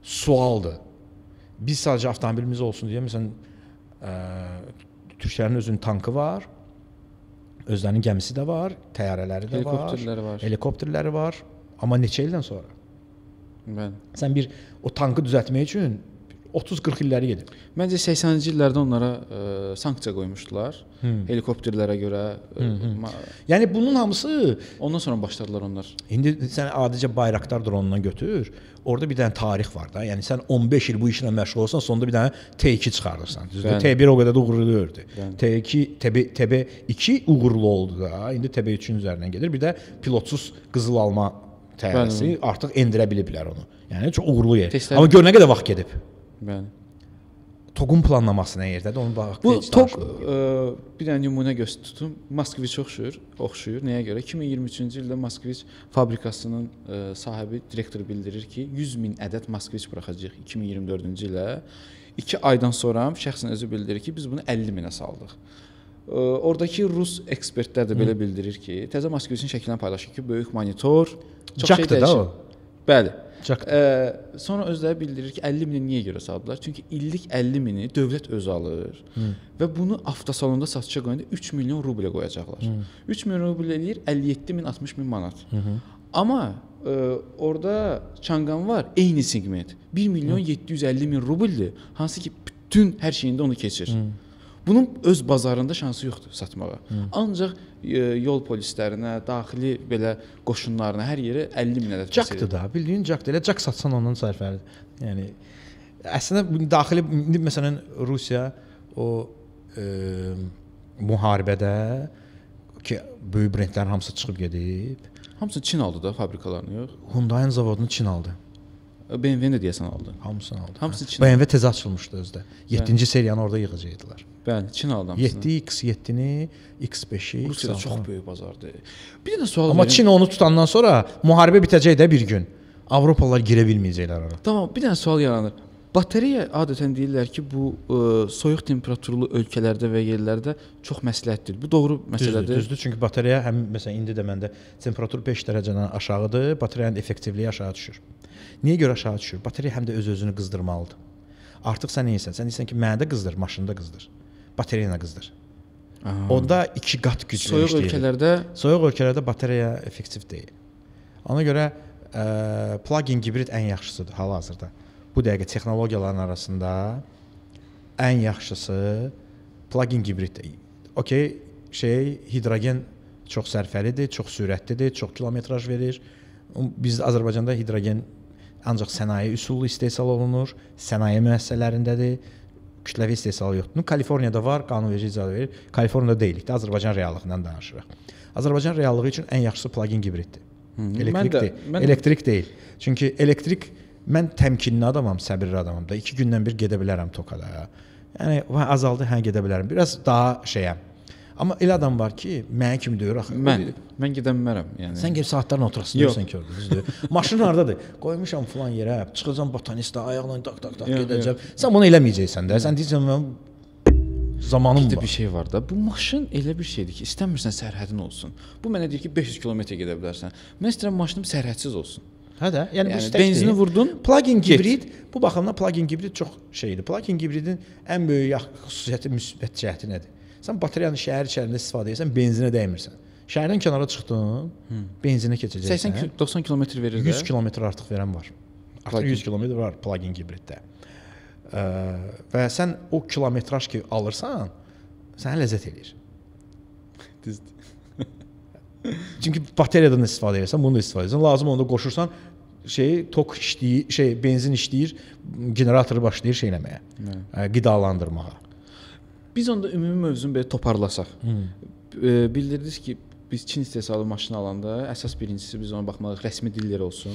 sualdır. Biz sadəcə avtomobilimiz olsun deyə məsələn ə, Türklərin özünün tankı var. Özlərinin gəmisi də var, təyyarələri də var, Helikopterləri var. helikopterləri var. Amma neçə ildən sonra? Bəli. Sən bir o tankı düzəltmək üçün 30-40 illəri gedir. Məncə 80-ci illərdə onlara ə, sanksiya qoymuşdular. Hı. Helikopterlərə görə. ə, ma- Yəni bunun hamısı Ondan sonra başladılar onlar. İndi sən adicə Bayraktar dronundan götür. Orada bir dənə tarix var da. Yəni sən 15 il bu işlə məşğul olsan, sonda bir dənə T2 çıxardırsan. Düzdür? Bəli. T1 o qədər də uğurlu deyildi. Bəli. T2, TB, TB2 uğurlu oldu da. İndi TB3-ün üzərindən gedir. Bir də pilotsuz qızıl alma Bəli. artıq endirə biliblər onu. Yəni çox uğurlu yer. Testlər- Amma gör nə qədər vaxt gedib. Bəli. TOQ-un planlaması nə yerdədir? Onu da Bu danışmırıq. ə, bir dənə nümunə göstərdim. Moskviç oxşuyur, oxşuyur. Nəyə görə? 2023-cü ildə Moskviç fabrikasının ə, sahibi direktor bildirir ki, 100 min ədəd Moskviç buraxacağıq 2024-cü ilə. 2 aydan sonra şəxsən özü bildirir ki, biz bunu 50 minə saldıq. Ə, Oradakı rus ekspertlər də belə bildirir ki, təzə Moskviçin şəklini paylaşır ki, böyük monitor, çox şey Jackdır da dəyişir. o. Bəli. Jack. Ə, sonra özləri bildirir ki, 50 mini niyə görə saldılar? Çünki illik 50 mini dövlət özü alır Hı. və bunu avtosalonda satışa qoyanda 3 milyon rublə qoyacaqlar. Hı. 3 milyon rubl eləyir 57 min 60 min manat. Hı -hı. Amma ə, orada Çanqan var, eyni segment. 1 milyon Hı. 750 min rubldir, hansı ki bütün hər şeyində onu keçir. Hı. Bunun öz bazarında şansı yoxdur satmağa. Hı. Ancaq ə, yol polislərinə, daxili belə qoşunlarına hər yerə 50 min ədəd Jackdır da, bildiyin Jackdır. Elə Jack satsan ondan sərfəlidir. Yəni əslində daxili indi məsələn Rusiya o e, müharibədə ki böyük brendlərin hamısı çıxıb gedib. Hamısı Çin aldı da fabrikalarını yox. Hyundai zavodunu Çin aldı. BMW-ni də deyəsən aldı. Hamısını aldı. Hamısı. Çin BMW tez açılmışdı özdə. 7-ci seriyanı orada yığacaqdılar. Bəli, Çin aldı hamısını. 7 X7-ni, X5-i, Rusiyada X6-nı. çox böyük bazardır. Bir dənə sual Amma verim. Çin onu tutandan sonra müharibə bitəcək də bir gün. Avropalılar girə bilməyəcəklər ora. Tamam, bir dənə sual yaranır. Batareya adətən deyirlər ki, bu ə, soyuq temperaturlu ölkələrdə və yerlərdə çox məsləhətdir. Bu doğru Düzdür, məsələdir. düzdür. Çünki batareya həm məsələn indi də məndə temperatur 5 dərəcədən aşağıdır, batareyanın effektivliyi aşağı düşür. Niyə görə aşağı düşür? Batareya həm də öz-özünü qızdırmalıdır. Artıq sən nəyəsən? Sən deyirsən ki, məndə qızdır, maşında qızdır. Batareya ilə qızdır. Aha. Onda 2 qat güclü Soyuq işləyir. ölkələrdə Soyuq ölkələrdə batareya effektiv deyil. Ona görə ə, plug-in hibrid ən yaxşısıdır hal-hazırda. Bu dəqiqə texnologiyaların arasında ən yaxşısı plug-in hibriddir. Okay, şey hidrogen çox sərfəlidir, çox sürətlidir, çox kilometraj verir. Biz Azərbaycanda hidrogen ancaq sənaye üsulu istehsal olunur, sənaye müəssisələrindədir. Kütləvi istehsal yoxdur. Kaliforniyada var, qanunverici icazə verir. Kaliforniyada deyilik də, Azərbaycan reallığından danışırıq. Azərbaycan reallığı üçün ən yaxşısı plug-in hibriddir. Elektrik də- deyil. mən Elektrik deyil. Çünki elektrik mən təmkinli adamam, səbirli adamam da. 2 gündən bir gedə bilərəm tokada. Yəni azaldı, hə gedə bilərəm. Biraz daha şeyəm. Amma elə adam var ki, mənə kimi deyir axı. mən mən gedə bilmərəm, yəni. Sən gəlib saatlarla oturasın, görsən ki, düzdür. Maşın hardadır? Qoymuşam falan yerə, çıxacam botanistə, ayaqla tak tak tak gedəcəm. Sən bunu eləməyəcəksən də. Sən deyirsən mən zamanım Bir də var. bir şey var da. Bu maşın elə bir şeydir ki, istəmirsən sərhədin olsun. Bu mənə deyir ki, 500 kilometr gedə bilərsən. Mən istəyirəm maşınım sərhədsiz olsun. Hə də, yəni, bu Yəni istək benzini vurdun, Plug-in hibrid bu baxımdan plug-in hibrid çox şeydir. Plug-in hibridin ən böyük xüsusiyyəti müsbət cəhəti nədir? Sən batareyanı şəhər içərisində istifadə edirsən, benzinə dəymirsən. Şəhərdən kənara çıxdın, benzinə keçəcəksən. 80 90 kilometr verir 100 də. kilometr artıq verən var. Artıq Plug-in. 100 kilometr var plug-in hibriddə. Ə, və sən o kilometraj ki alırsan, sənə ləzzət eləyir. Düzdür. Çünki batareyadan istifadə edirsən, bunu da istifadə edirsən. Lazım onda qoşursan, şey tok işləyir, şey benzin işləyir, generatoru başlayır şey eləməyə. Ə, qidalandırmağa. Biz onda ümumi mövzunu belə toparlasaq. E, bildirdiniz ki, biz Çin istehsalı maşını alanda əsas birincisi biz ona baxmalıyıq, rəsmi dilləri olsun.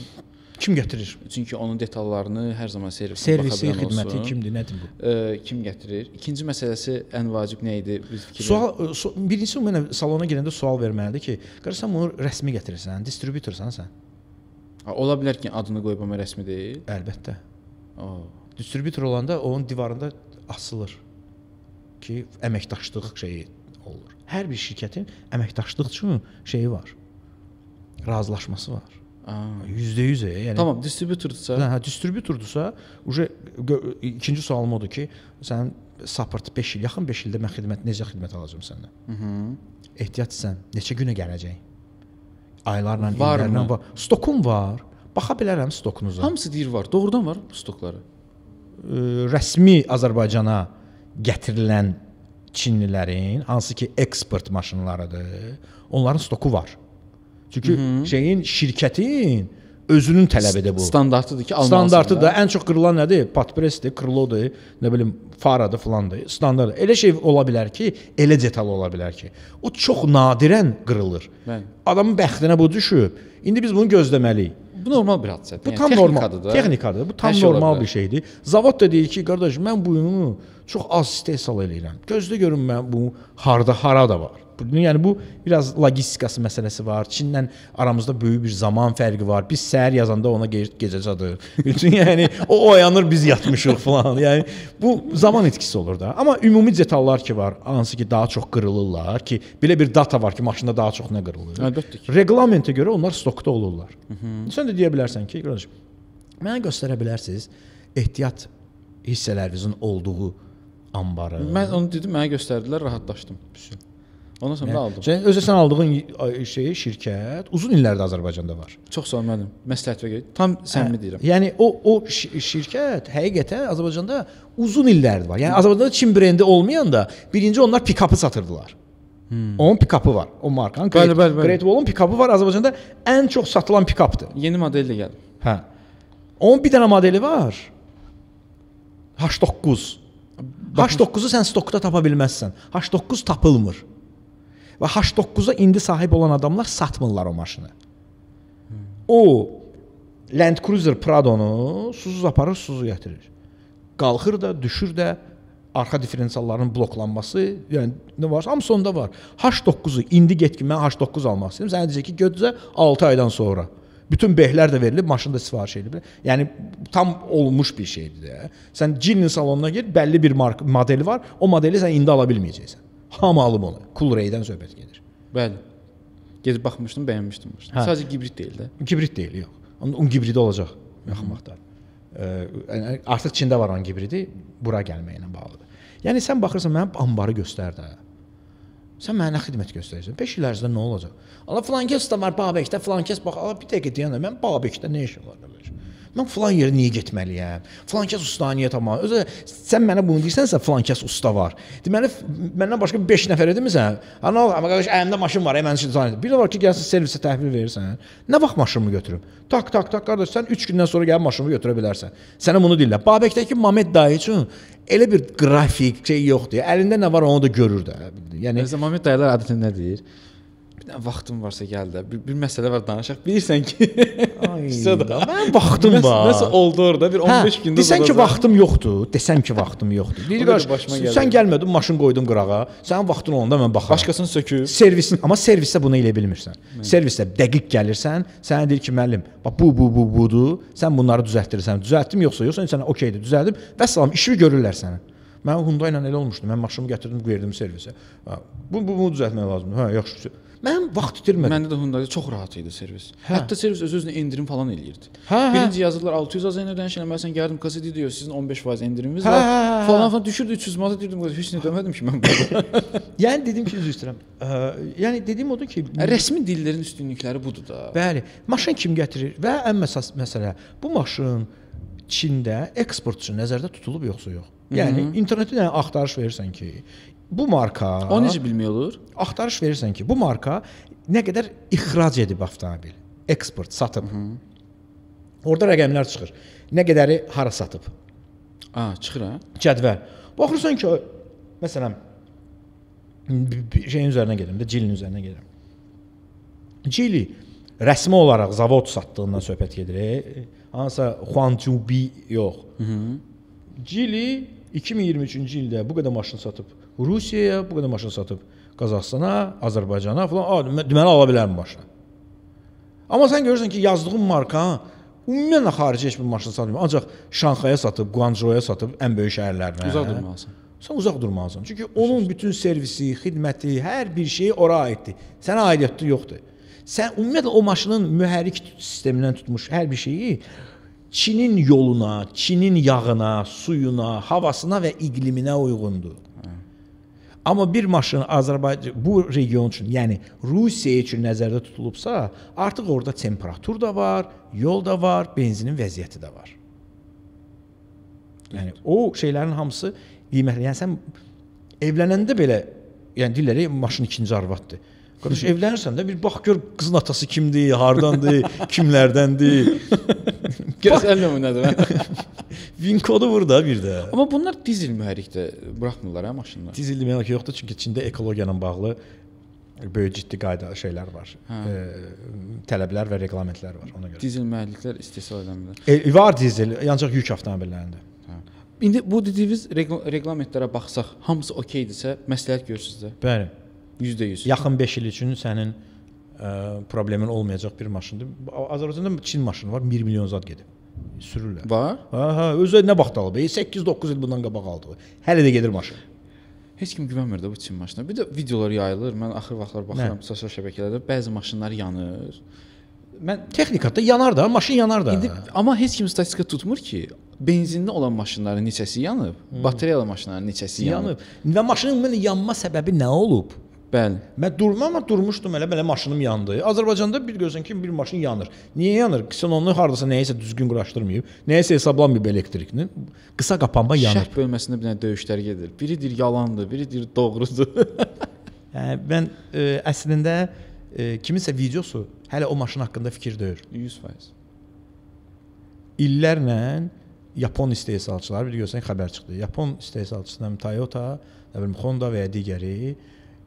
Kim gətirir? Çünki onun detallarını hər zaman servisə Servisi, baxa bilən xidməti olsun. kimdir, nədir bu? E, kim gətirir? İkinci məsələsi ən vacib nə idi? Biz fikir Sual su, birincisi mənə salona girəndə sual verməlidir ki, qardaş sən bunu rəsmi gətirirsən, distributorsan sən? Ha, Ola bilər ki, adını qoyub amma rəsmi deyil. Əlbəttə. O. Distributor olanda onun divarında asılır ki, əməkdaşlıq şeyi olur. Hər bir şirkətin əməkdaşlıq üçün şeyi var. Razılaşması var. Aa. %100 e, yəni Tamam, distributorsa Hə, distributordursa, uje ikinci sualım odur ki, sən support 5 il, yaxın 5 ildə mən xidmət necə xidmət alacağam səndən? Mhm. Ehtiyatsan, neçə günə gələcək? Aylarla, illərlə var. Stokum var. Baxa bilərəm stokunuza. Hamısı deyir var. Doğrudan var bu stokları. Ə, rəsmi Azərbaycana gətirilən Çinlilərin hansı ki eksport maşınlarıdır, onların stoku var. Çünki şeyin şirkətin özünün tələbidir bu. Standartıdır ki, almalısan Standartı da. ən çox qırılan nədir? Patpresdir, krılodur, nə bilim, faradır filandır. Standart. Elə şey ola bilər ki, elə detal ola bilər ki, o çox nadirən qırılır. Bəli. Adamın bəxtinə bu düşüb. İndi biz bunu gözləməliyik. Bu normal bir hadisədir. Bu tam normal texnikadır. Bu tam Hər şey normal bir şeydir. Zavod da deyir ki, qardaş, mən bu unu çox az istehsal eləyirəm. Gözlə görün mən bu harda harada var. Yəni bu biraz logistikası məsələsi var. Çinlə aramızda böyük bir zaman fərqi var. Biz səhər yazanda ona ge gecə çadır. Bütün yəni o oyanır biz yatmışıq falan. Yəni bu zaman etkisi olur da. Amma ümumi detallar ki var, hansı ki daha çox qırılırlar ki, belə bir data var ki, maşında daha çox nə qırılır. Əlbəttə ki. Reglamentə görə onlar stokda olurlar. Hı -hı. Sən də deyə bilərsən ki, qardaş, mənə göstərə bilərsiniz ehtiyat hissələrinizin olduğu anbarı. Mən onu dedim, mənə göstərdilər, rahatlaşdım. Bütün. Ondan sonra da aldım. Sən özü sən aldığın y- şeyi şirkət uzun illərdir Azərbaycanda var. Çox sağ ol müəllim. Məsləhət qeyd. Tam səmimi deyirəm. Yəni o o şi- şirkət həqiqətən Azərbaycanda uzun illərdir var. Yəni Azərbaycanda Çin brendi olmayanda birinci onlar pikapı satırdılar. Hmm. Onun pikapı var. O markanın Bəli, Great, bəli, bəli. Great Wall'un pikapı var. Azərbaycanda ən çox satılan pikapdır. Yeni modellə gəldim. Hə. Onun bir dənə modeli var. H9. H9-u sən stokda tapa bilməzsən. H9 tapılmır. Və H9-a indi sahib olan adamlar satmırlar o maşını. O Land Cruiser Prado-nu susuz aparır, suzu gətirir. Qalxır da, düşür də arxa differensialların bloklanması, yəni nə varsa hamısı onda var. H9-u indi get ki, mən H9 almaq istəyirəm. Sənə deyəcək ki, gözlə 6 aydan sonra. Bütün behlər də verilib, maşın da sifariş edilib. Yəni tam olmuş bir şeydir də. Sən Gilin salonuna get, bəlli bir marka modeli var. O modeli sən indi ala bilməyəcəksən. Hamı alıb onu. Coolray-dən söhbət gedir. Bəli. Gedib baxmışdım, bəyənmişdim. Hə. Sadəcə gibrid deyil də. Gibrid deyil, yox. Onun, onun gibridi olacaq yaxın vaxtda. Ə, yəni artıq Çində var onun gibridi, bura gəlməklə bağlıdır. Yəni sən baxırsan mənim ambarı göstər də. Sən mənə nə xidmət göstərirsən? 5 il ərzində nə olacaq? Allah filan kəs də var Babəkdə, filan kəs bax, Allah bir dəqiqə deyəndə mən Babəkdə nə işim var qardaş? Mən filan yerə niyə getməliyəm? Filan kəs ustaniyə tamam. Özü sən mənə bunu deyirsənsə filan kəs usta var. Deməli məndən başqa 5 nəfər edimisən? Ha nə olur? Amma qardaş əlimdə maşın var, mən üçün zannət. Bir də var ki, gəlsən servisə təhvil verirsən. Nə vaxt maşınımı götürüm? Tak tak tak qardaş sən 3 gündən sonra gəlib maşınımı götürə bilərsən. Sənə bunu deyirlər. Babəkdəki Mamet dayı üçün elə bir qrafik şey yoxdur. Əlində nə var onu da görür də. Yəni Məsələn, Məmməd dayılar adətən nə deyir? Bir dənə vaxtın varsa gəl də. Bir, bir məsələ var danışaq. Bilirsən ki, ay, Sonra mən vaxtım var. nəsə oldu orada bir 15 gündə. Desən ki, vaxtım yoxdur, desəm ki, vaxtım yoxdur. Deyir da qardaş, sən gəlmədin, maşın qoydum qırağa. Sənin vaxtın olanda mən baxaram. başqasını söküb. Servisin, amma servisdə bunu elə bilmirsən. Servisdə dəqiq gəlirsən, sənə deyir ki, müəllim, bax bu bu bu budur. Sən bunları düzəltdirsən. Düzəltdim yoxsa yoxsa sənə okeydir, düzəldim. Vəssalam, işi görürlər səni. Mən Hyundai ilə elə olmuşdu. Mən maşınımı gətirdim, verdim servisə. Bu bu bunu düzəltmək lazımdır. Hə, yaxşı. Mən vaxt itirmədim. Məndə də Hyundai çox rahat idi servis. Hə. Hətta servis öz-özünə endirim falan eləyirdi. Hə, hə. Birinci yazırlar 600 az ödəniş eləməsən gəldim kaseti diyor sizin 15% endirimimiz Hə, var. hə, hə, hə. Falan falan düşürdü 300 manata deyirdim heç nə demədim ki mən burada. Yəni dedim ki, üzr istəyirəm. Ə, yəni dediyim odur ki, Rəsmi dillərin üstünlükləri budur da. Bəli, maşın kim gətirir və ən əsas məsələ bu maşın Çində eksport üçün nəzərdə tutulub yoxsa yox? Yəni internetdə axtarış verirsən ki, bu marka O necə bilmək olur? axtarış verirsən ki, bu marka nə qədər ixrac edib avtomobil, eksport satıb. Orda rəqəmlər çıxır. Nə qədəri hara satıb? A, çıxır hə? Cədvəl. Baxırsan ki, məsələn şeyin üzərinə gedim də, Cilin üzərinə gedirəm. Cili rəsmi olaraq zavod satdığından söhbət gedir. Hansısa Huanchubi yox. Cili 2023-cü ildə bu qədər maşın satıb Rusiyaya, bu qədər maşın satıb Qazaxstana, Azərbaycana falan. A, demə- deməli ala bilərəm maşını. Amma sən görürsən ki, yazdığın marka ümumiyyətlə xarici heç bir maşın satmır. Ancaq Şanxaya satıb, Guangzhouya satıb ən böyük şəhərlərinə. Uzaq durmalısan. Sən uzaq durmalısan. Çünki onun bütün servisi, xidməti, hər bir şeyi ora aiddir. Sənə aidiyyəti yoxdur. Sən ümumiyyətlə o maşının mühərrik sistemindən tutmuş hər bir şeyi Çinin yoluna, Çinin yağına, suyuna, havasına və iqliminə uyğundur. Amma bir maşın Azərbaycan bu region üçün, yəni Rusiya üçün nəzərdə tutulubsa, artıq orada temperatur da var, yol da var, benzinin vəziyyəti də var. Yəni o şeylərin hamısı qiymətli. Yəni sən evlənəndə belə, yəni deyirlər, "Ey, maşın ikinci arvaddır." Qardaş evlənirsən də bir bax gör qızın atası kimdir, hardandır, kimlərdəndir. Gözəl nümunədir. Vin kodu burada bir də. Amma bunlar dizel mühərrikdə buraxmırlar hə maşınlar. Dizel demək yoxdur çünki Çində ekologiya ilə bağlı böyük ciddi qayda şeylər var. Hə. E, tələblər və reqlamentlər var ona görə. Dizel mühərriklər istehsal edənlər. E, var dizel, ancaq yük avtomobillərində. Hə. İndi bu dediyiniz regl reqlamentlərə baxsaq, hamısı okeydirsə, məsləhət görürsüz də. Bəli. 100%. Yaxın 5 il üçün sənin ə, problemin olmayacaq bir maşındır. Azərbaycanda Çin maşını var, 1 milyon zad gedib. Sürürlər. Var? Ha, ha, özü nə vaxt alıb? 8-9 il bundan qabaq aldı. Hələ də gedir maşın. Heç kim güvənmir də bu Çin maşınına. Bir də videolar yayılır. Mən axır vaxtlar baxıram sosial şəbəkələrdə bəzi maşınlar yanır. Mən Texnikada yanar da, maşın yanar da. indi amma heç kim statistika tutmur ki, benzinli olan maşınların neçəsi yanıb, batareyalı maşınların neçəsi yanıb. yanıb. Və maşının mən yanma səbəbi nə olub? Bəli. Mən durma, amma durmuşdum elə belə maşınım yandı. Azərbaycanda bir görsən ki, bir maşın yanır. Niyə yanır? Sən onu hardasa nəyisə düzgün quraşdırmayıb, nəyisə hesablanmayıb elektrikni. Qısa qapanma yanır. Şərq bölməsində bir dənə döyüşlər gedir. Biri deyir yalandır, biri deyir doğrudur. Yəni mən e, əslində e, kiminsə videosu hələ o maşın haqqında fikir deyir. 100%. İllərlə Yapon istehsalçıları bir görsən xəbər çıxdı. Yapon istehsalçısından Toyota, nə bilim Honda və ya digəri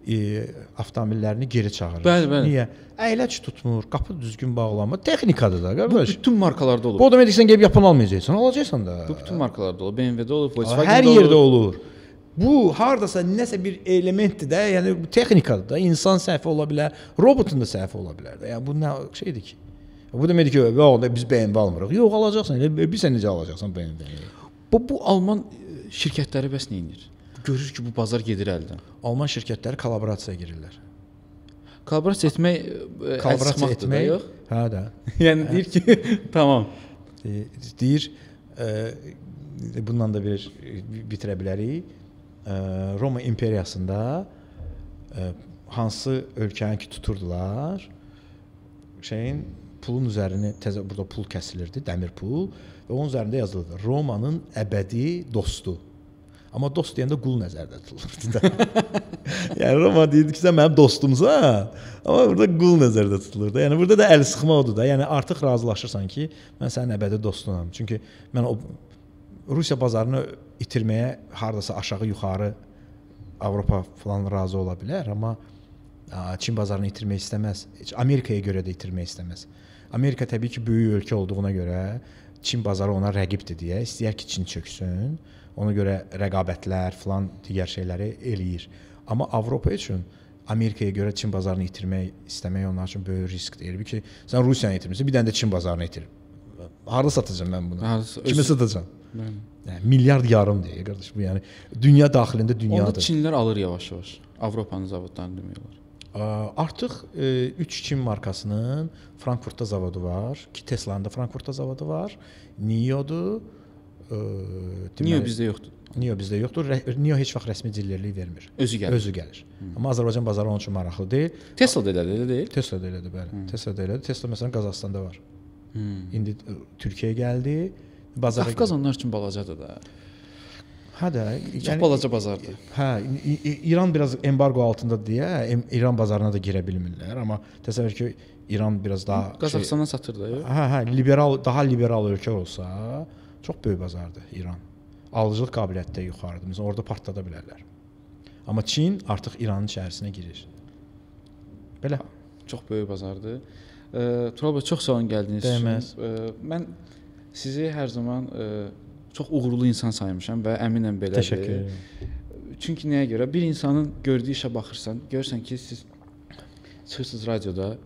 e, avtomobillərini geri çağırır. Bəli, bəli. Niyə? Əyləc tutmur, qapı düzgün bağlanmır. Texnikadır da, Bu qardaş. bütün markalarda olur. Bu adam edirsən gəlib Yapon almayacaqsan, alacaqsan da. Bu bütün markalarda olur. BMW-də olur, Volkswagen-də Hər olur. yerdə olur. Bu hardasa nəsə bir elementdir də, yəni bu texnikadır da, insan səhvi ola bilər, robotun da səhvi ola bilər də. Yəni bu nə şeydir ki? Bu deməkdir ki, yox, biz BMW almırıq. Yox, alacaqsan. Elə bilsən necə alacaqsan BMW-yi. Bu bu Alman e, şirkətləri bəs nə edir? Görür ki, bu bazar gedir əldən. Alman şirkətləri kollaborasiyaya girirlər. Kollaborasiya etmək, e, Kollaborasiya etmək, yox? hə də. Yəni deyir ki, tamam. E, deyir, e, bundan da bir bitirə bilərik. E, Roma imperiyasında e, hansı ölkəni ki tuturdular, şeyin pulun üzərini təzə burada pul kəsilirdi, dəmir pul və onun üzərində yazılırdı Romanın əbədi dostu. Amma dost deyəndə qul nəzərdə tutulurdu da. yəni Roma deyirdi ki, sən mənim dostumsan, amma burada qul nəzərdə tutulurdu. Yəni burada da əl sıxma odur da. Yəni artıq razılaşırsan ki, mən sənin əbədi dostunam. Çünki mən o Rusiya bazarını itirməyə hardasa aşağı yuxarı Avropa falan razı ola bilər, amma Çin bazarını itirmək istəməz. Heç Amerikaya görə də itirmək istəməz. Amerika təbii ki, böyük ölkə olduğuna görə Çin bazarı ona rəqibdir deyə istəyər ki, Çin çöksün. Ona görə rəqabətlər falan digər şeyləri eləyir. Amma Avropa üçün Amerikaya görə Çin bazarını itirmək istəmək onlar üçün böyük riskdir. Elə bil ki, sən Rusiyanı itirmisən, bir dənə də Çin bazarını itir. Harda satacağam mən bunu? Hardasa öz- Kimə satacağam? Bəli. Yəni milyard yarım deyə qardaş bu yəni dünya daxilində Onda dünyadır. Çinlər alır yavaş-yavaş. Avropanın zavodlarını demək olar. Artıq 3 Çin markasının Frankfurtda zavodu var, ki Tesla-nın da Frankfurtda zavodu var. NIO-dur. Ə, Niyə deməli- bizdə yoxdur? NIO bizdə yoxdur. NIO heç vaxt rəsmi dillərlik vermir. Özü gəlir. Özü gəlir. Amma Azərbaycan bazarı onun üçün maraqlı deyil. Tesla da elədir, elə deyil? Tesla da elədir, bəli. Tesla da elədir. Tesla məsələn Qazaxstanda var. Hmm. İndi Türkiyəyə gəldi. Bazara Qafqaz onlar üçün balacadır da. Hə də, Çox balaca bazardır. Hə, İran biraz embargo altında deyə İran bazarına da girə bilmirlər, amma təsəvvür ki, İran biraz daha şey, Qazaxstana satır da, yox? hə, hə, liberal, daha liberal ölkə olsa, çox böyük bazardır İran. Alıcılıq qabiliyyəti də yuxarıdır. Məsələn, orada partlada bilərlər. Amma Çin artıq İranın içərisinə girir. Belə. Çox böyük bazardır. Ə, Tural bəy çox sağ olun gəldiyiniz Dəyməz. üçün. Ə, mən sizi hər zaman ə, çox uğurlu insan saymışam və əminəm belədir. Təşəkkür edirəm. Çünki nəyə görə? Bir insanın gördüyü işə baxırsan, görürsən ki, siz çıxırsınız radioda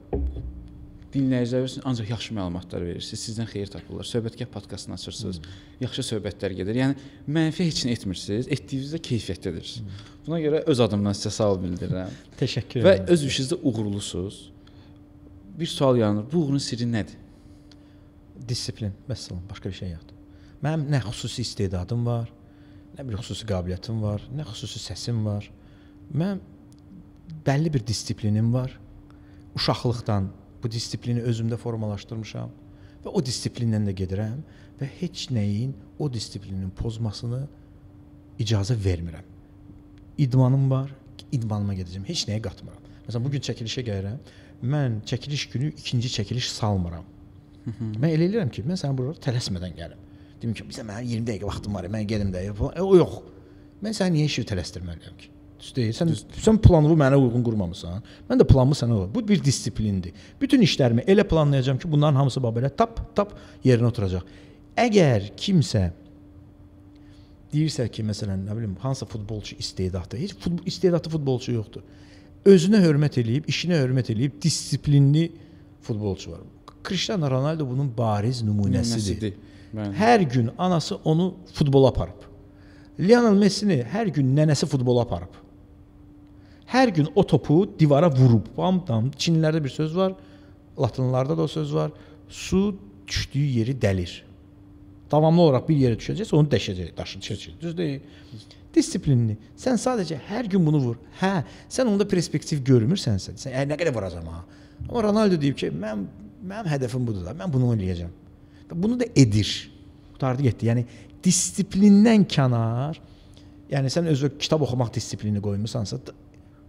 dinləyicilər üçün ancaq yaxşı məlumatlar verirsiniz. Sizdən xeyir tapırlar. Söhbətgah podkastını açırsınız. Yaxşı söhbətlər gedir. Yəni mənfi heç nə etmirsiniz, etdiyinizdə keyfiyyətlidirsiniz. Buna görə öz adımdan sizə sağ ol bildirirəm Təşəkkür və edirəm. öz işinizdə uğurlusunuz. Bir sual yaranır. Bu uğurun sirri nədir? disiplin, vəssalam, başqa bir şey yoxdur. Mənim nə xüsusi istedadım var, nə bir xüsusi qabiliyyətim var, nə xüsusi səsim var. Mən bəlli bir disiplinim var. Uşaqlıqdan bu disiplini özümdə formalaşdırmışam və o disiplinlə də gedirəm və heç nəyin o disiplinin pozmasını icazə vermirəm. İdmanım var, idmanıma gedəcəm, heç nəyə qatmıram. Məsələn, bu gün çəkilişə gəlirəm. Mən çəkiliş günü ikinci çəkiliş salmıram. Mən elə eləyirəm ki, mən səni bura tələsmədən gəlim. Deyim ki, bizə mənim 20 dəqiqə vaxtım var, mən gedim də. E, O yox. Mən səni niyə işi tələsdirməliyəm ki? Düz deyil. Sən sən planını mənə uyğun qurmamısan. Mən də planımı sənə uyğun. Bu bir disiplindir. Bütün işlərimi elə planlayacağam ki, bunların hamısı bax belə tap tap yerinə oturacaq. Əgər kimsə deyirsə ki, məsələn, nə bilim, hansısa futbolçu istedadlı, heç futbol istedadlı futbolçu yoxdur. Özünə hörmət eləyib, işinə hörmət eləyib, disiplinli futbolçu var. Cristiano Ronaldo bunun bariz nümunəsidir. Bəli. Hər gün anası onu futbola aparıb. Lionel Messini hər gün nənəsi futbola aparıb. Hər gün o topu divara vurub. Bam dam. Çinlilərdə bir söz var. Latınlarda da o söz var. Su düşdüyü yeri dəlir. Davamlı olaraq bir yerə düşəcəksə onu dəşəcək, daşıyacaq. Düz deyil. Disiplinli. Sən sadəcə hər gün bunu vur. Hə, sən onda perspektiv görmürsənsə, sən "Ə, nə qədər vuracam ha. Amma Ronaldo deyib ki, mən mənim hədəfim budur da, mən bunu. Və bunu da edir. Qutardı getdi. Yəni disiplindən kənar, yəni sən özü kitab oxumaq disiplini qoymusansa,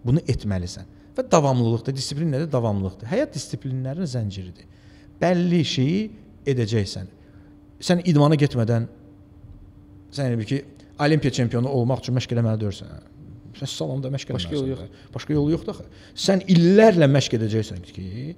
bunu etməlisən. Və davamlılıqda, disiplin nədir? Davamlılıqdır. Həyat disiplinlərinin zənciridir. Bəlli şeyi edəcəksən. Sən idmana getmədən sən elə ki, Olimpiya çempionu olmaq üçün məşq eləməli deyirsən. Sən salonda məşq eləməlisən. Başqa yolu yox. da. Başqa yolu yoxdur axı. Sən illərlə məşq edəcəksən ki,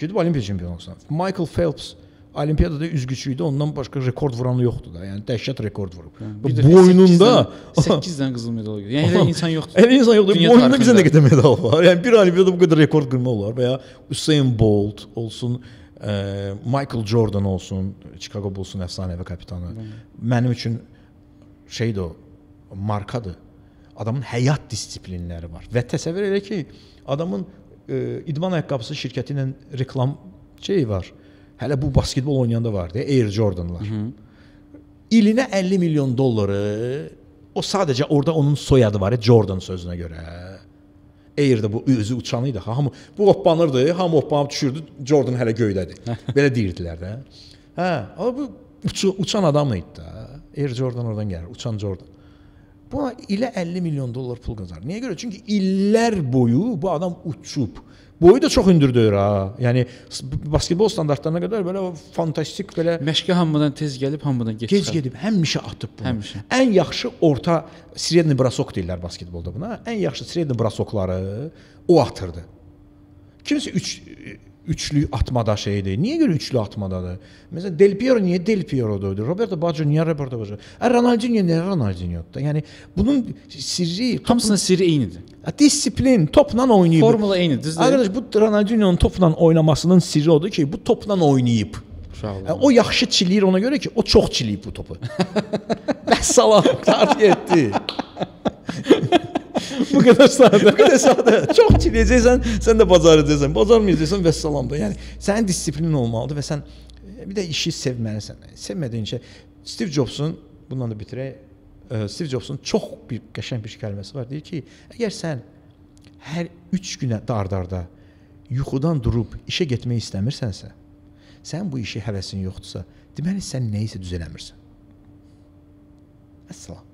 gedib Olimpiya çempionu olsan. Michael Phelps Olimpiyadada üzgüçü idi, ondan başqa rekord vuranı yoxdur da. Yəni dəhşət rekord vurub. Də boynunda 8 dən qızıl medal. Yəni elə insan yoxdur. Elə insan yoxdur. Dünya Boynunda bizə nə qədər medal var. Yəni bir olimpiyada bu qədər rekord qırmaq olar və ya Usain Bolt olsun, ə, Michael Jordan olsun, Chicago Bulls'un əfsanəvi kapitanı. Mənim üçün şeydir o, markadır. Adamın həyat disiplinləri var. Və təsəvvür elə ki, adamın ə, idman ayaqqabısı şirkəti ilə reklam şeyi var. Hələ bu basketbol oynayanda var deyə Air Jordanlar. Hı -hı. İlinə 50 milyon dolları o sadəcə orada onun soyadı var, Jordan sözünə görə. Air-də bu özü uçan idi. Hamı bu hoppanırdı, hamı hoppanıb düşürdü. Jordan hələ göydədir. Belə deyirdilər də. Hə, amma bu uçu, uçan adam idi də. Air Jordan oradan gəlir, uçan Jordan. Buna ilə 50 milyon dollar pul qazanır. Niyə görə? Çünki illər boyu bu adam uçub. Boyu da çox hündürdür ha. Yəni basketbol standartlarına qədər belə fantastik belə Məşqə hamıdan tez gəlib, hamıdan gec Gec gedib həmişə atıb bunu. Həmişə. Ən yaxşı orta sredni brasok deyirlər basketbolda buna. Ən yaxşı sredni brasokları o atırdı. Kimsə 3 üçlü atmada şeydir. Niyə görə üçlü atmadadır? Məsələn Del Piero niyə Del Piero'dur? Roberto Baggio niyə Roberto Baggio? E, Ronaldinho niyə Ronaldinho'dur? Yəni bunun sirri Hamısının sirri eynidir. Disiplin, topla oynayıb. Formula eynidir? Arkadaş bu Ronaldinho'nun topla oynamasının sirri odur ki, bu topla oynayıb. Yəni, o yaxşı çiləyir ona görə ki, o çox çiləyib bu topu. Bəs salam, qart getdi. bu qədər sadə. Bu qədər sadə. Çox çiləyəcəksən, sən də bacaracaqsan. Bacarmayacaqsan və salam da. Yəni sənin disiplinin olmalıdır və sən e, bir də işi sevməlisən. Sevmədiyin şey Steve Jobs'un bununla da bitirək. Steve Jobs'un çox bir qəşəng bir kəlməsi var. Deyir ki, əgər sən hər 3 günə dardarda yuxudan durub işə getmək istəmirsənsə, sən bu işi həvəsin yoxdursa, deməli sən nə isə düz eləmirsən. Əssalam.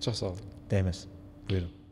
Çox sağ ol. Dəyməz. Buyurun.